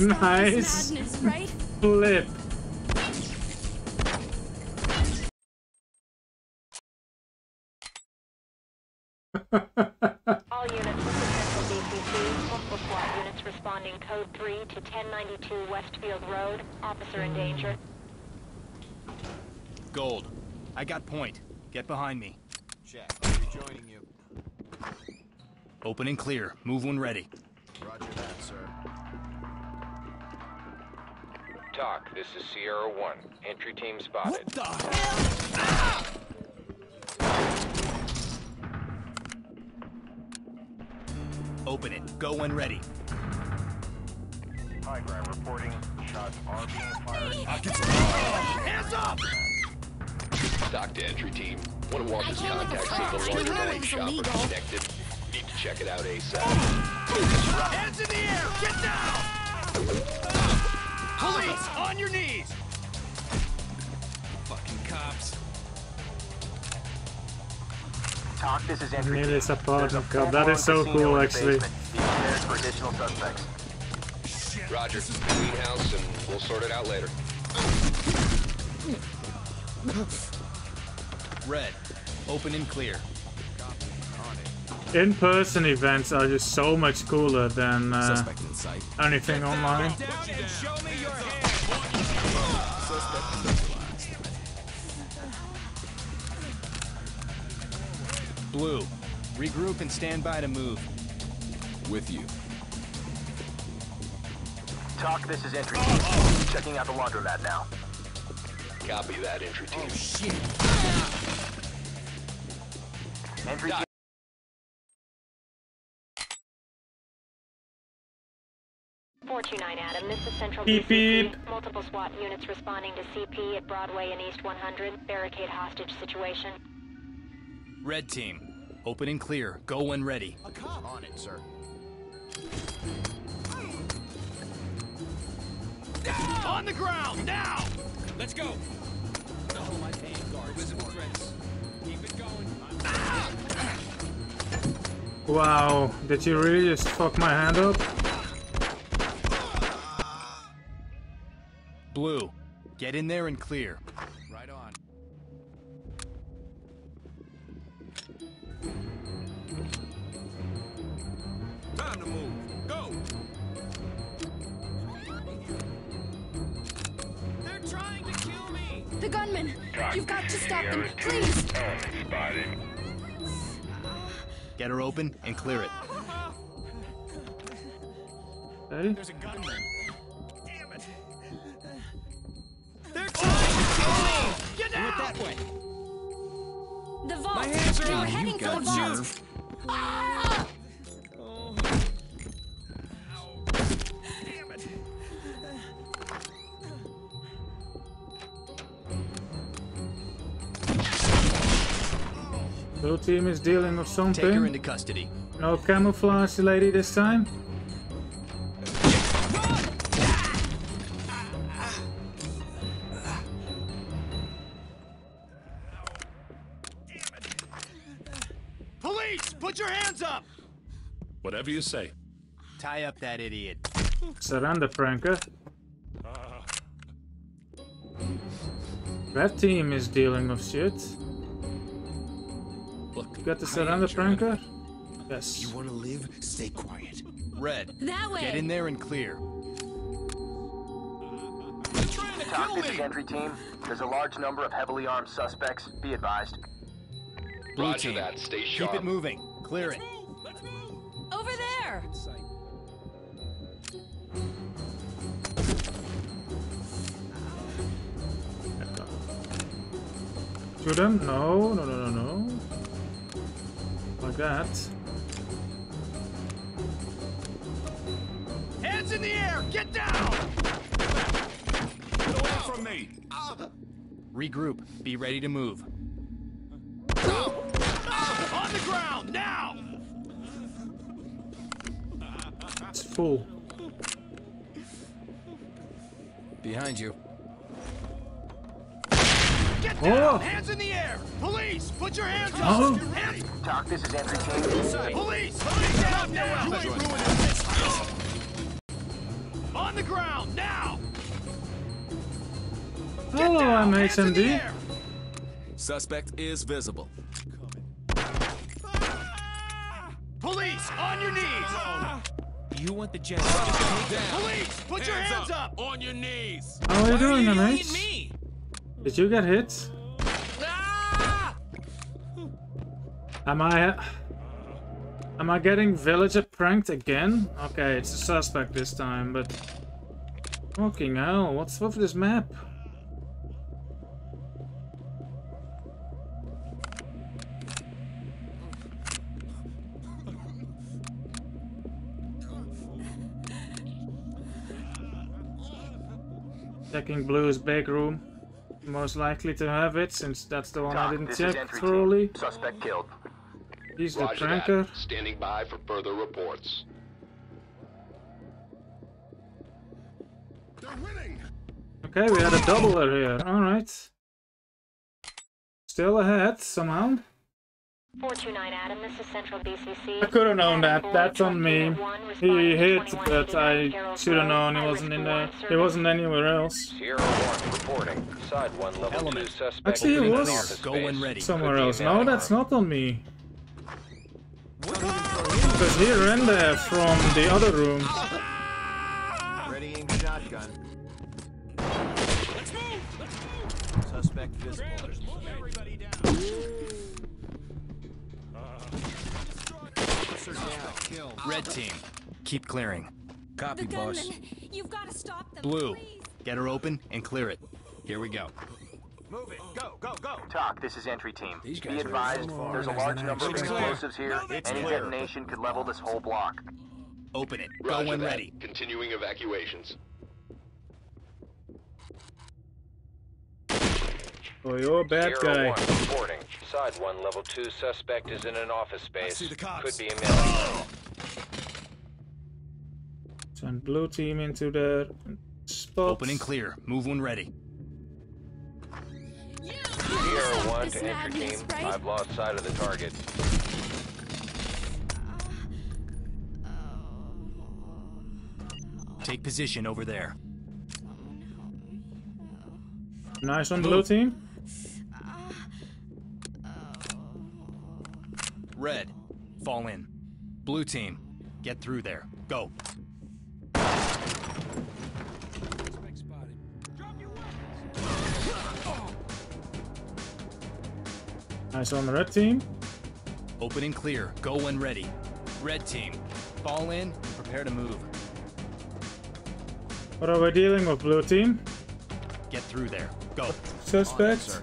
Nice madness, right? flip. All units, this is Central BCC. Multiple SWAT units responding code 3 to 1092 Westfield Road. Officer in danger. Gold, I got point. Get behind me. Check. I'll be joining you. Open and clear. Move when ready. This is Sierra 1. Entry team spotted. What the hell? Open it. Go when ready. High ground reporting. Shots are being fired. Hands up! TOC to entry team. One of Walker's I can't leave contacts the said the car. I larger know than it eight was shopper connected. Need to check it out ASAP. Hands in the air! Get down! Police, on your knees! Fucking cops. TOC, this is entry. Nearly team. There's a apartment full cop. That is so cool, actually. basement. Be prepared for additional suspects. Roger. Greenhouse, and we'll sort it out later. Red, open and clear. In-person events are just so much cooler than uh, Suspect in sight. anything online. Down and show me your hands! Suspect neutralized. Blue, regroup and stand by to move. With you. TOC, this is entry. team. Checking out the laundromat now. Copy that, entry team. Oh, shit. Entry team. Four two nine Adam, this is Central Beep, BCC. beep. Multiple SWAT units responding to CP at Broadway and East 100. Barricade hostage situation. Red team, open and clear. Go when ready. A cop. On it, sir. On the ground, now! Let's go. Oh, my pain guard. Visible threats. Keep it going. Ah! Wow, did you really just fuck my hand up? Blue, get in there and clear. Right on. Time to move. Go. They're trying to kill me! The gunman! TOC You've got to stop them, please! Get her open and clear it. Hey? There's a gunman. Kill me! Get Do down! that way. The vault! My hands are they were up. heading You for the got vault! nerve. Ah! Oh. Damn it! Blue team is dealing with something. Take her into custody. No camouflage lady this time. Whatever you say. Tie up that idiot. Surrender pranker. Red team is dealing with shit. Look, You got the I surrender ain't German. pranker? Yes. You want to live? Stay quiet. Red, That way! get in there and clear. They're to TOC, kill this is me! entry team. There's a large number of heavily armed suspects. Be advised. Blue Roger team, that. Stay sharp. keep it moving. Clear it. Let's move! Over there! Shoot him? No, no, no, no, no. Like that. Hands in the air! Get down! Get away from me. Regroup. Be ready to move. On the ground, now! It's full. Behind you. Get oh. down! Oh. Hands in the air! Police! Put your hands Oh. up! Hands! TOC, this is entry team. Police! Police! up! now! You ain't ruining this house! On the ground, now! Hello, I'm Hands in the HMD. Suspect is visible. Police, on your knees! You want the general to. Police, put your hands up! On your knees. How are you Why doing, are you yelling MH? at me? Did you get hit? Ah! Am I... Am I getting villager pranked again? Okay, it's a suspect this time, but... Fucking hell, what's with this map? Checking Blue's big room. Most likely to have it, since that's the one I didn't check entry thoroughly. team. Suspect killed. He's the Roger pranker. that. Standing by for further reports. They're winning. Okay, we had a doubler here. Alright. Still ahead, somehow. 429 Adam, this is Central BCC. I could have known that. That's on me. He hit, but I should have known he wasn't in there. He wasn't anywhere else. Sierra 1 reporting. Side 1 level Element. 2 suspect. Actually, he was office Go space. when ready. somewhere else. No, that's not on me. Because he ran there from the other room. Killed. Red team, keep clearing. Copy, The boss. gunman! You've got to stop them, Blue, please! get her open and clear it. Here we go. Move it. Go, go, go. Talk, this is entry team. These Be guys are advised, more there's a large number of explosives here. It's Any clear. detonation could level this whole block. Open it. Roger Go when that. ready. Continuing evacuations. Oh, you're a bad Sierra guy. 1 reporting. Side 1, level 2 suspect is in an office space. see the cops. Could be a mailing. Oh! Send blue team into the spot. Open and clear. Move when ready. Sierra 1 to entry team. I've lost sight of the target. Take position over there. Nice on blue team. Red, fall in. Blue team, get through there. Go. Nice on the red team. Open and clear. Go when ready. Red team, fall in and prepare to move. What are we dealing with, blue team? Get through there. Go. Suspect?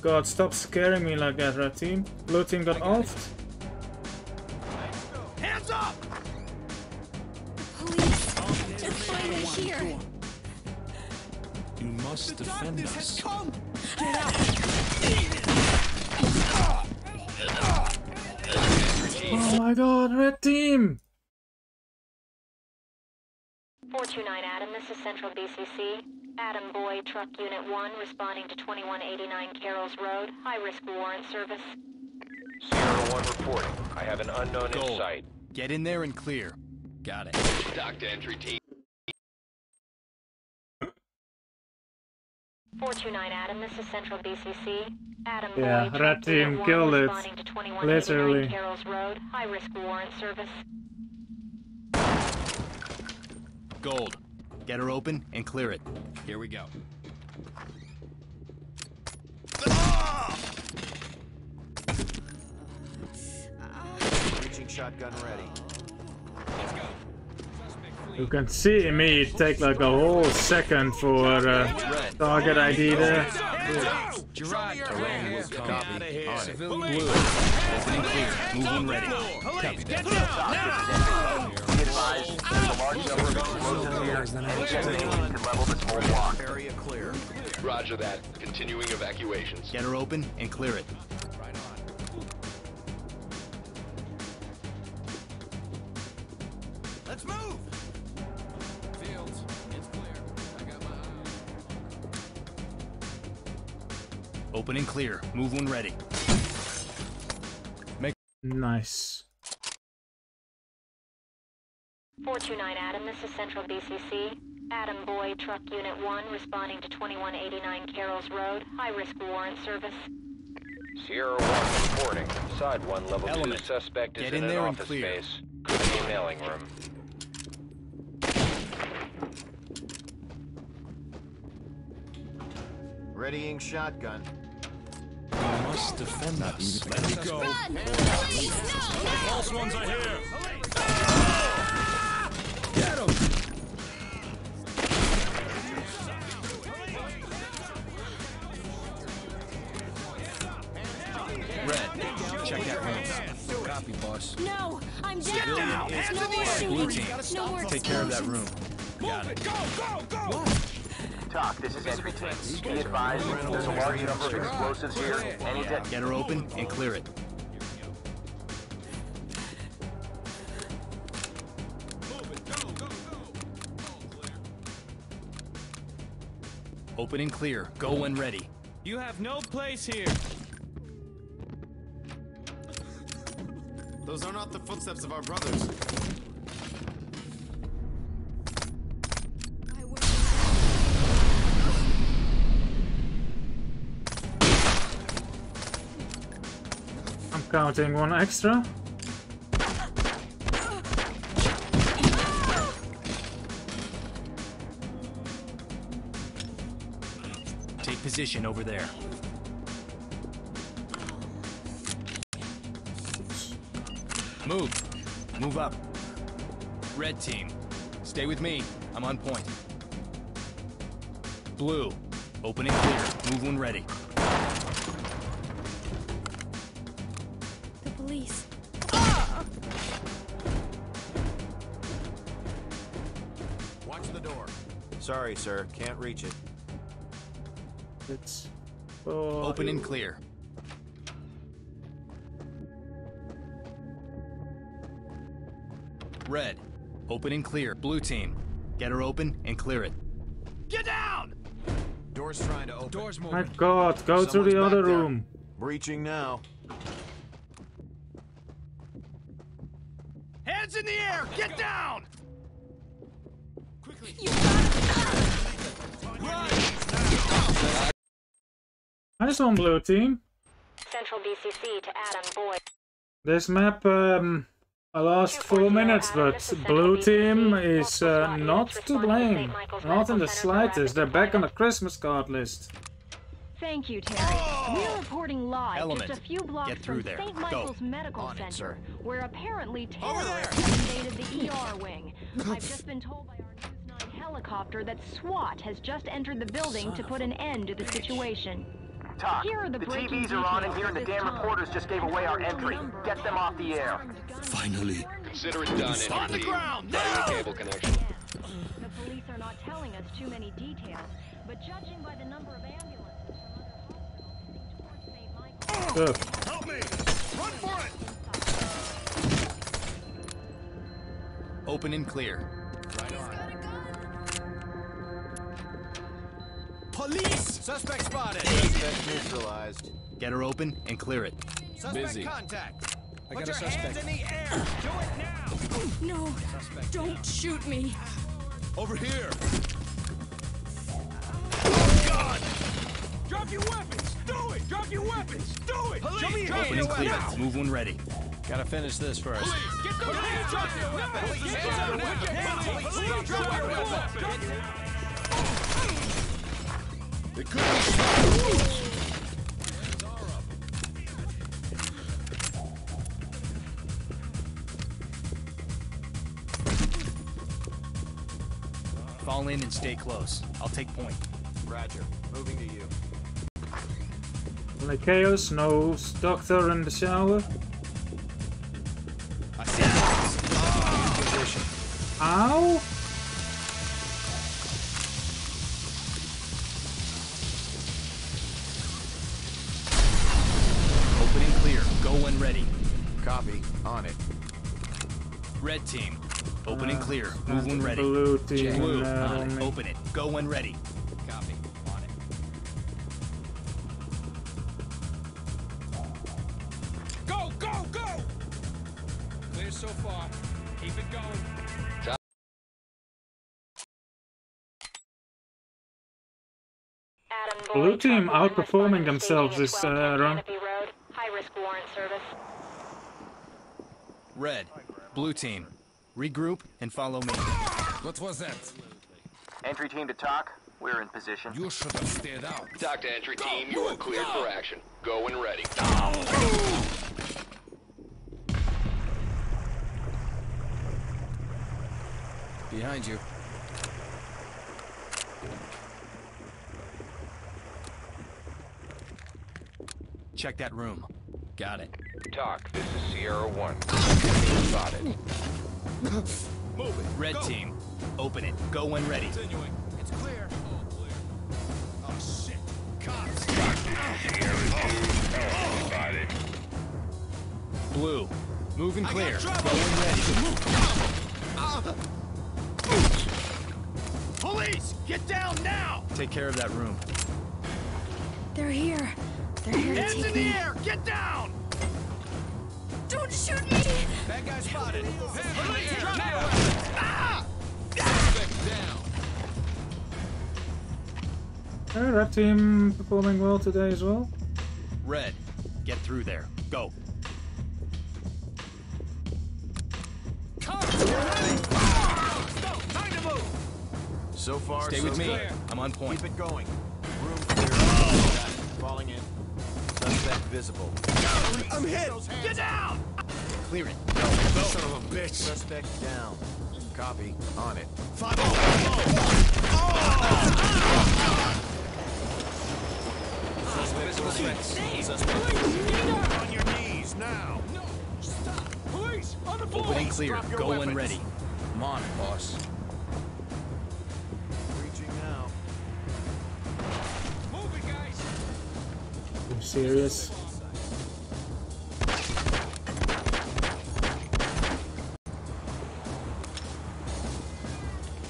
God, stop scaring me like that, red team. Blue team got offed. Here! You must defend This us. has come! Oh my god, red team! 429 Adam, this is Central BCC. Adam Boy, Truck Unit 1, responding to 2189 Carroll's Road. High risk warrant service. Sierra 1 reporting. I have an unknown in Gold. sight. Get in there and clear. Got it. Dock to entry team. 429 Adam, this is Central BCC. Adam Yeah, Boy, red team 1, killed it. responding to 2189 Literally. Carroll's Road. High risk warrant service. Gold. Get her open and clear it. Here we go. Reaching shotgun ready. You can see me take like a whole second for uh, target ID there. Girard, Taronne will come. On it. Civilian blue. Open clear. Move ready. Police, get down! Now! Be advised, there's a large number of explosives here. Any detonation level this whole block. Area clear. Roger that. Continuing evacuations. Get her open and clear it. Open and clear. Move when ready. Make nice. 429 Adam, this is Central BCC. Adam Boy, Truck Unit 1, responding to 2189 Carroll's Road. High risk warrant service. Sierra 1 reporting. Side 1, level 2 Element. suspect is in, in an there and office clear. space. Could be a mailing room. Readying shotgun. You must defend us. Let me go! Run! Police, no! False ones are here! Get him! Red. Check that room. Copy, boss. No! I'm down! down! No in the more air! Blue team. Take care of that room. Move it! Go, go, go! Talk, this is entry team. Be advised, there's a large number of explosives here. Any detonation Get her open and clear it. Open and clear. Go when ready. You have no place here! Those are not the footsteps of our brothers. Counting one extra. Take position over there. Move. Move up. Red team. Stay with me. I'm on point. Blue. Open and clear. Move when ready. Sorry, sir. Can't reach it. It's for Open and clear. Red. Open and clear. Blue team. Get her open and clear it. Get down! Door's trying to open. Door's My god, go to the other there. room. Breaching now. Hands in the air! Get down! Nice one, blue team. Central BCC to Adam Boyd. This map, um, I lost four minutes, but blue team is uh, not to blame. Not in the slightest. They're back on the Christmas card list. Thank you, Terry. We're reporting live Element. just a few blocks Get through from there. St. Go. Michael's Medical On it, Center, sir. where apparently Over terrorists there. have invaded the ER wing. I've just been told by our News 9 helicopter that SWAT has just entered the building to put an end to the situation. Talk. Here are the the breaking TVs are on in here and the damn time. reporters just gave away our entry. Get them off the air. Finally. Consider it done, entry On the ground, Cutting now! cable connection. The police are not telling us too many details, but judging by the number of ambulances from other hospitals heading towards St. Michael, Help me! Run for it! Open and clear. Police! Suspect spotted. Suspect neutralized. Get her open and clear it. Suspect Busy. contact! I Put got a your hands suspect. in the air! Do it now! No, don't shoot me. Over here. God! Drop your weapons! Do it! Drop your weapons! Do it! Police, Show me your drop Open hands and clear. now! Move when ready. Gotta finish this first. Police, get those hands up! Police, hands up! Put your hands up! Police, drop your weapons! It could Fall in and stay close. I'll take point. Roger. Moving to you. Only chaos, no doctor in the shower. I see Ow! Red team. Open and clear. Uh, Move when ready. Blue team. Blue. uh, On it. Open it. Go when ready. Copy. On it. Go, go, go! Clear so far. Keep it going. Adam Blue team outperforming themselves staging at this, 12 uh, run. Canopy Road. High risk warrant service. Red. Blue team. Regroup and follow me. What was that? Entry team to talk. We're in position. You should have stayed out. Talk to entry team. You are cleared for action. Go and ready. Behind you. Check that room. Got it. Talk, this is Sierra 1. Enemy spotted. Move it. Red Go. team. Open it. Go when ready. Continuing. It's clear. Oh, clear. Oh, shit. Cops. Blue. Move and I got clear. Go when ready. Police! Get down now! Take care of that room. They're here. They're here to Hands in take the me. air! Get down! Don't shoot me! Bad guy spotted. Police, air, drop now. Ah! Suspect down. Uh, red team performing well today as well. Red. Get through there. Go. Cops, get ready! Stop! Time to move! So far, Stay so with me. good. I'm on point. Keep it going. Room clear. Got it. Falling in. Suspect visible. I'm hit! Get down! Clear it. Son of a bitch! Suspect down. Copy. On it. Five oh! hands. On your knees now. No, stop. Police, on the floor. Opening clear. Drop your Go weapons. ready. Come on, boss. Serious?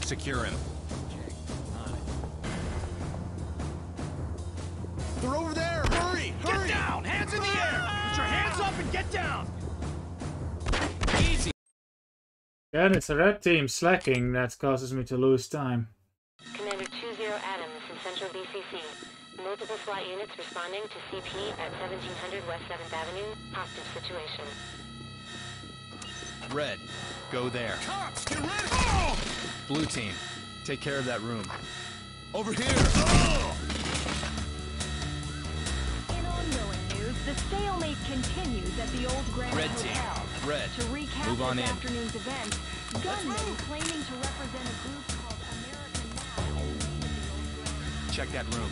Secure him. They're over there. Hurry, hurry. Get down. Hands in the air. Ah! Put your hands up and get down. Easy. Again, it's the red team slacking that causes me to lose time. Commander 20 Adam, this is Central BCC. Multiple SWAT units responding to CP at 1700 West 7th Avenue. Hostage situation. Red, go there. Cops, get ready. Blue team, take care of that room. Over here. In ongoing news, the stalemate continues at the old Grand Red team, red, To recap move on this in. afternoon's event, gunmen claiming to represent a group called American Now invaded the old Grand Check that room.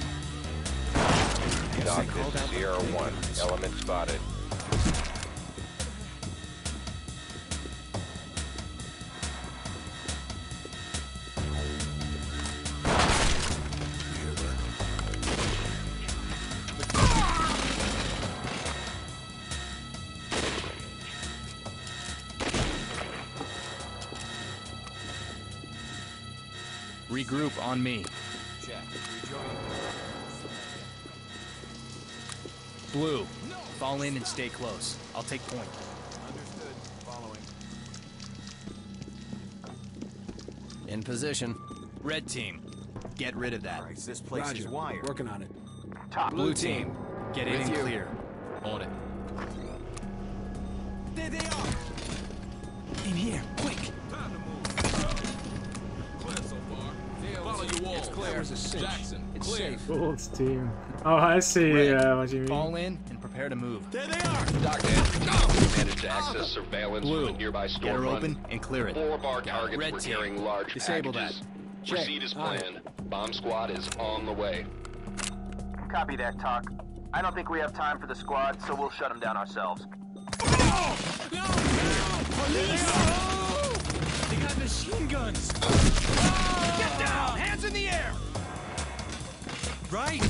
Doc, this is Sierra 1. Element spotted. Regroup on me. Blue, fall in and stay close. I'll take point. Understood. Following. In position. Red team, get rid of that. Christ, this place is Roger. wired. Working on it. Top Blue team, get in and you. clear. On it. Safe. Gold team. Oh, I see Red, uh, what you mean. fall in and prepare to move. There they are. Doc, we managed to access surveillance Blue, from a nearby get her open and clear it. Four of our targets Red were team, carrying large disable packages. Check. Proceed as On it. planned. Bomb squad is on the way. Copy that, Talk. I don't think we have time for the squad, so we'll shut them down ourselves. No! No! Police! They got machine guns. Get down. Hands in the air. Right,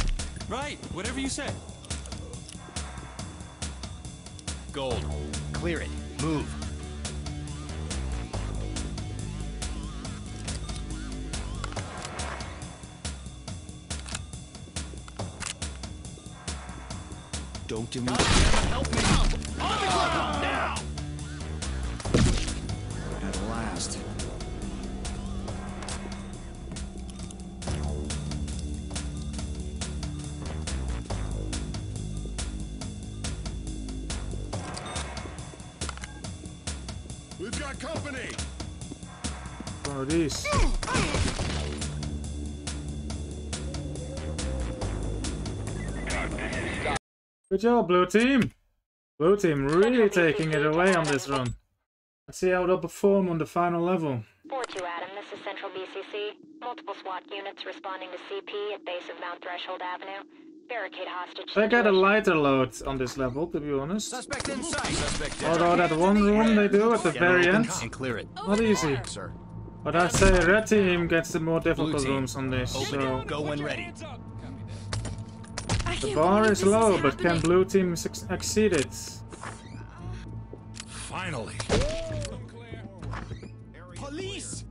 right. Whatever you say. Gold, clear it. Move. Don't give me. Help me. Job, blue team. Blue team really taking it away on this run. Let's see how they'll perform on the final level. 4-2 Adam, this is Central BCC. Multiple SWAT units responding to CP at base of Mount Threshold Avenue. Barricade hostage I got a lighter load on this level, to be honest. Suspect in sight. Suspect. Although that one room they do at the very end, and clear it. not easy. Sir. But I'd say red team gets the more difficult team, rooms on this, Open so it. Go when ready. Hands up. I the bar is this low, but can blue team exceed it? Finally. Police.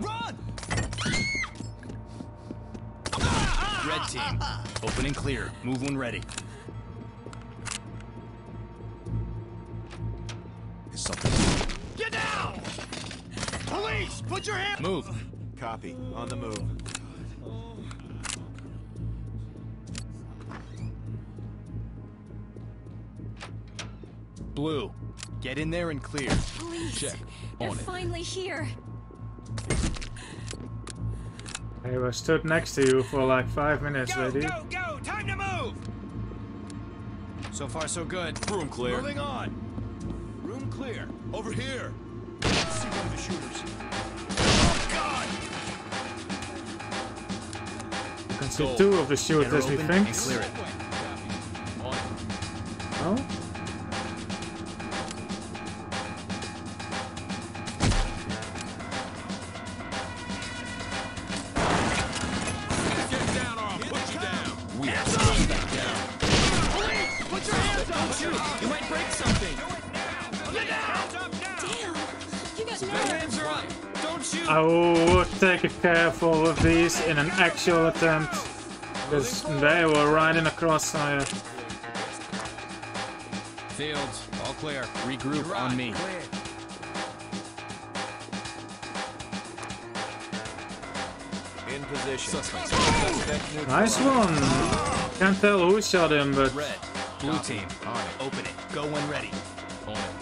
Run. Red team, open and clear. Move when ready. Police, put your hands. Move. Copy. On the move. Blue, get in there and clear. Police. Check. They're On it. finally here. I was stood next to you for like five minutes, Go, lady. go, go. Time to move. So far, so good. Room clear. Moving on. Room clear. Over here. One of the shooters. Can see two of the shooters, we think. and clear it. Oh? Would take it careful with these in an actual attempt. Because they were right in the crossfire. Fields, all clear. Regroup on me. In position. Suspects. Suspect. Nice one! Can't tell who shot him, but Red, blue team. On it. Open it. Go when ready. On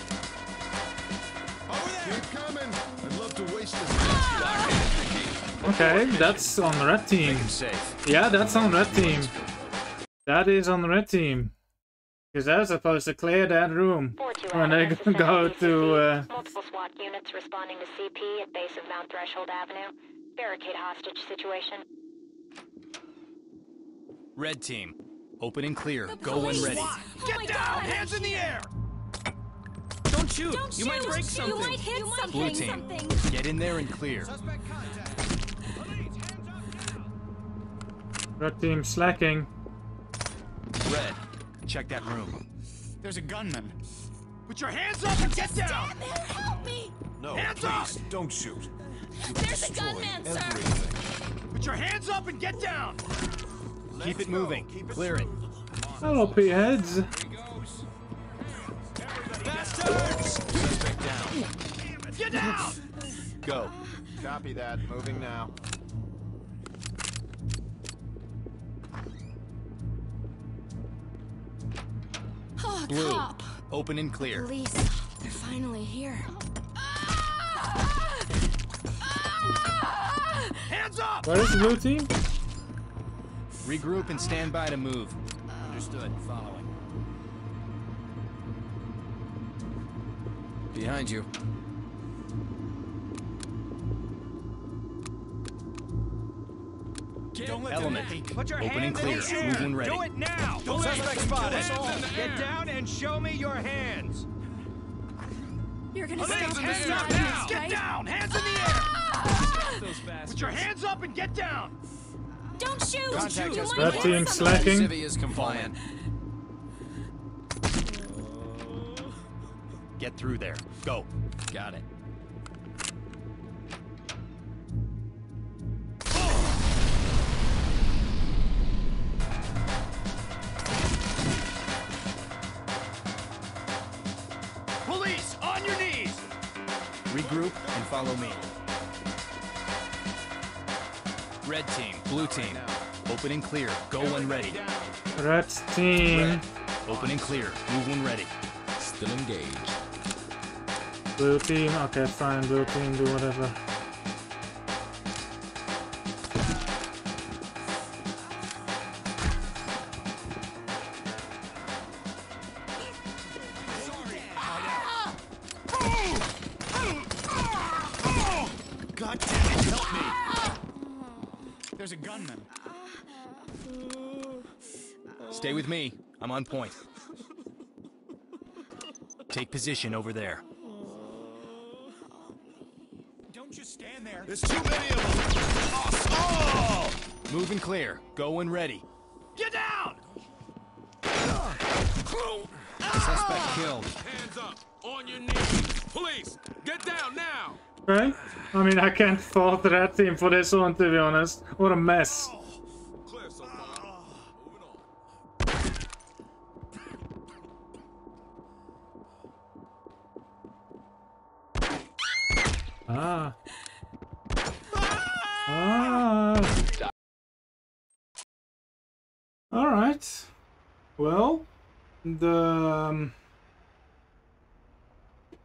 okay, that's on the red team. Yeah, that's on red team. That is on the red team. Because they're supposed to clear that room when they go to. Uh, Multiple SWAT units responding to CP at base of Mount Threshold Avenue. Barricade hostage situation. Red team. Open and clear. Go when ready. Get down! Hands in the air! Don't shoot! Don't you might shoot. break You something! might hit something. Blue team. something. Get in there and clear. Red team slacking. Red, check that room. There's a gunman. Put your hands up and get down! Stand there. Help me. No, Hands please, up! don't shoot. There's a gunman, sir. Put your hands up and get down! Keep it moving. Clear it. Hello, P-heads. Suspect down. Get down! Go. Copy that. Moving now. Oh, Blue. cop. Open and clear. Police. They're finally here. Hands up! Where is the blue team? Regroup and stand by to move. Understood. Following. Behind you. Element. them Put your Open and hands clear. in the air. Move when ready. Do it now. Don't Suspect spotted. spotted. Get down and show me your hands. You're gonna Police, stop hands this up now. Get down. Hands in the air. Put your hands up and get down. Don't shoot. Contact you us. might Red team slacking. Civvy is compliant. Get through there. Go. Got it. Regroup and follow me. Red team, blue team. Open and clear. Go when ready. Red team. Open and clear. Move when ready. Still engaged. Blue team. Okay, fine. Blue team, do whatever. On point. Take position over there. Don't just stand there. There's too many of them. Oh! Move and clear. Go when ready. Get down! Suspect killed. Hands up. On your knees. Police, get down now. Okay. I mean, I can't fault the red team for this one, to be honest. What a mess. Clear so far. Moving on. Ah. Ah. Alright. Well, the... Um,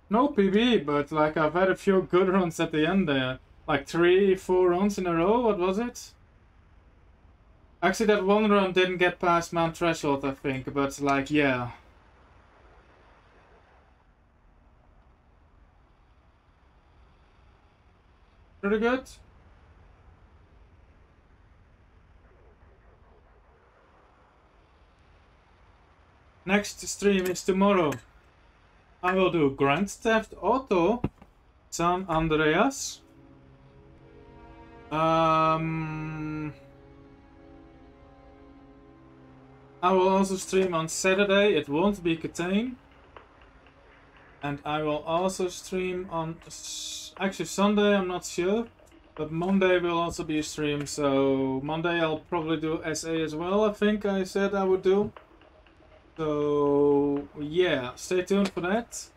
no PB, but like I've had a few good runs at the end there. Like three, four runs in a row, what was it? Actually, that one run didn't get past Mount Threshold, I think, but like, yeah. Pretty good. Next stream is tomorrow. I will do Grand Theft Auto San Andreas. Um, I will also stream on Saturday. It won't be Catane. And I will also stream on... Actually, Sunday, I'm not sure. But Monday will also be a stream. So Monday I'll probably do SA as well, I think I said I would do. So yeah, stay tuned for that.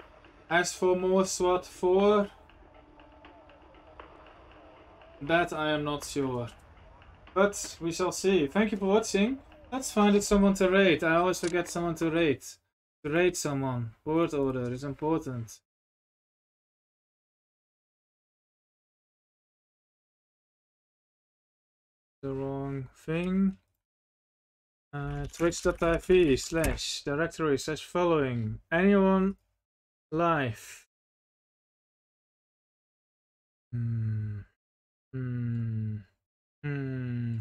As for more SWAT 4, that I am not sure. But we shall see. Thank you for watching. Let's find someone to rate. I always forget someone to rate. To rate someone. Word order is important. The wrong thing. Uh, twitch.tv slash directory slash following. Anyone live. Hmm. Hmm. Hmm.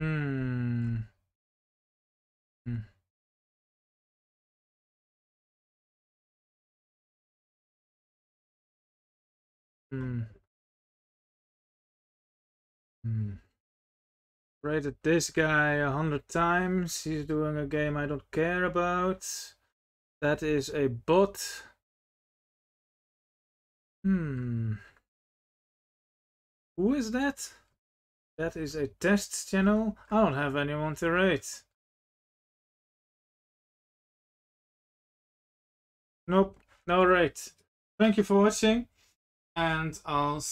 Hmm. Hmm. Hmm. Rated this guy a hundred times. He's doing a game I don't care about. That is a bot. Hmm. Who is that? That is a test channel. I don't have anyone to rate. Nope, no rate. Thank you for watching, and I'll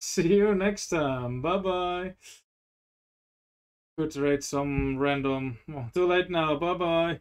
see you next time. Bye bye. Could rate some random. Oh, too late now. Bye bye.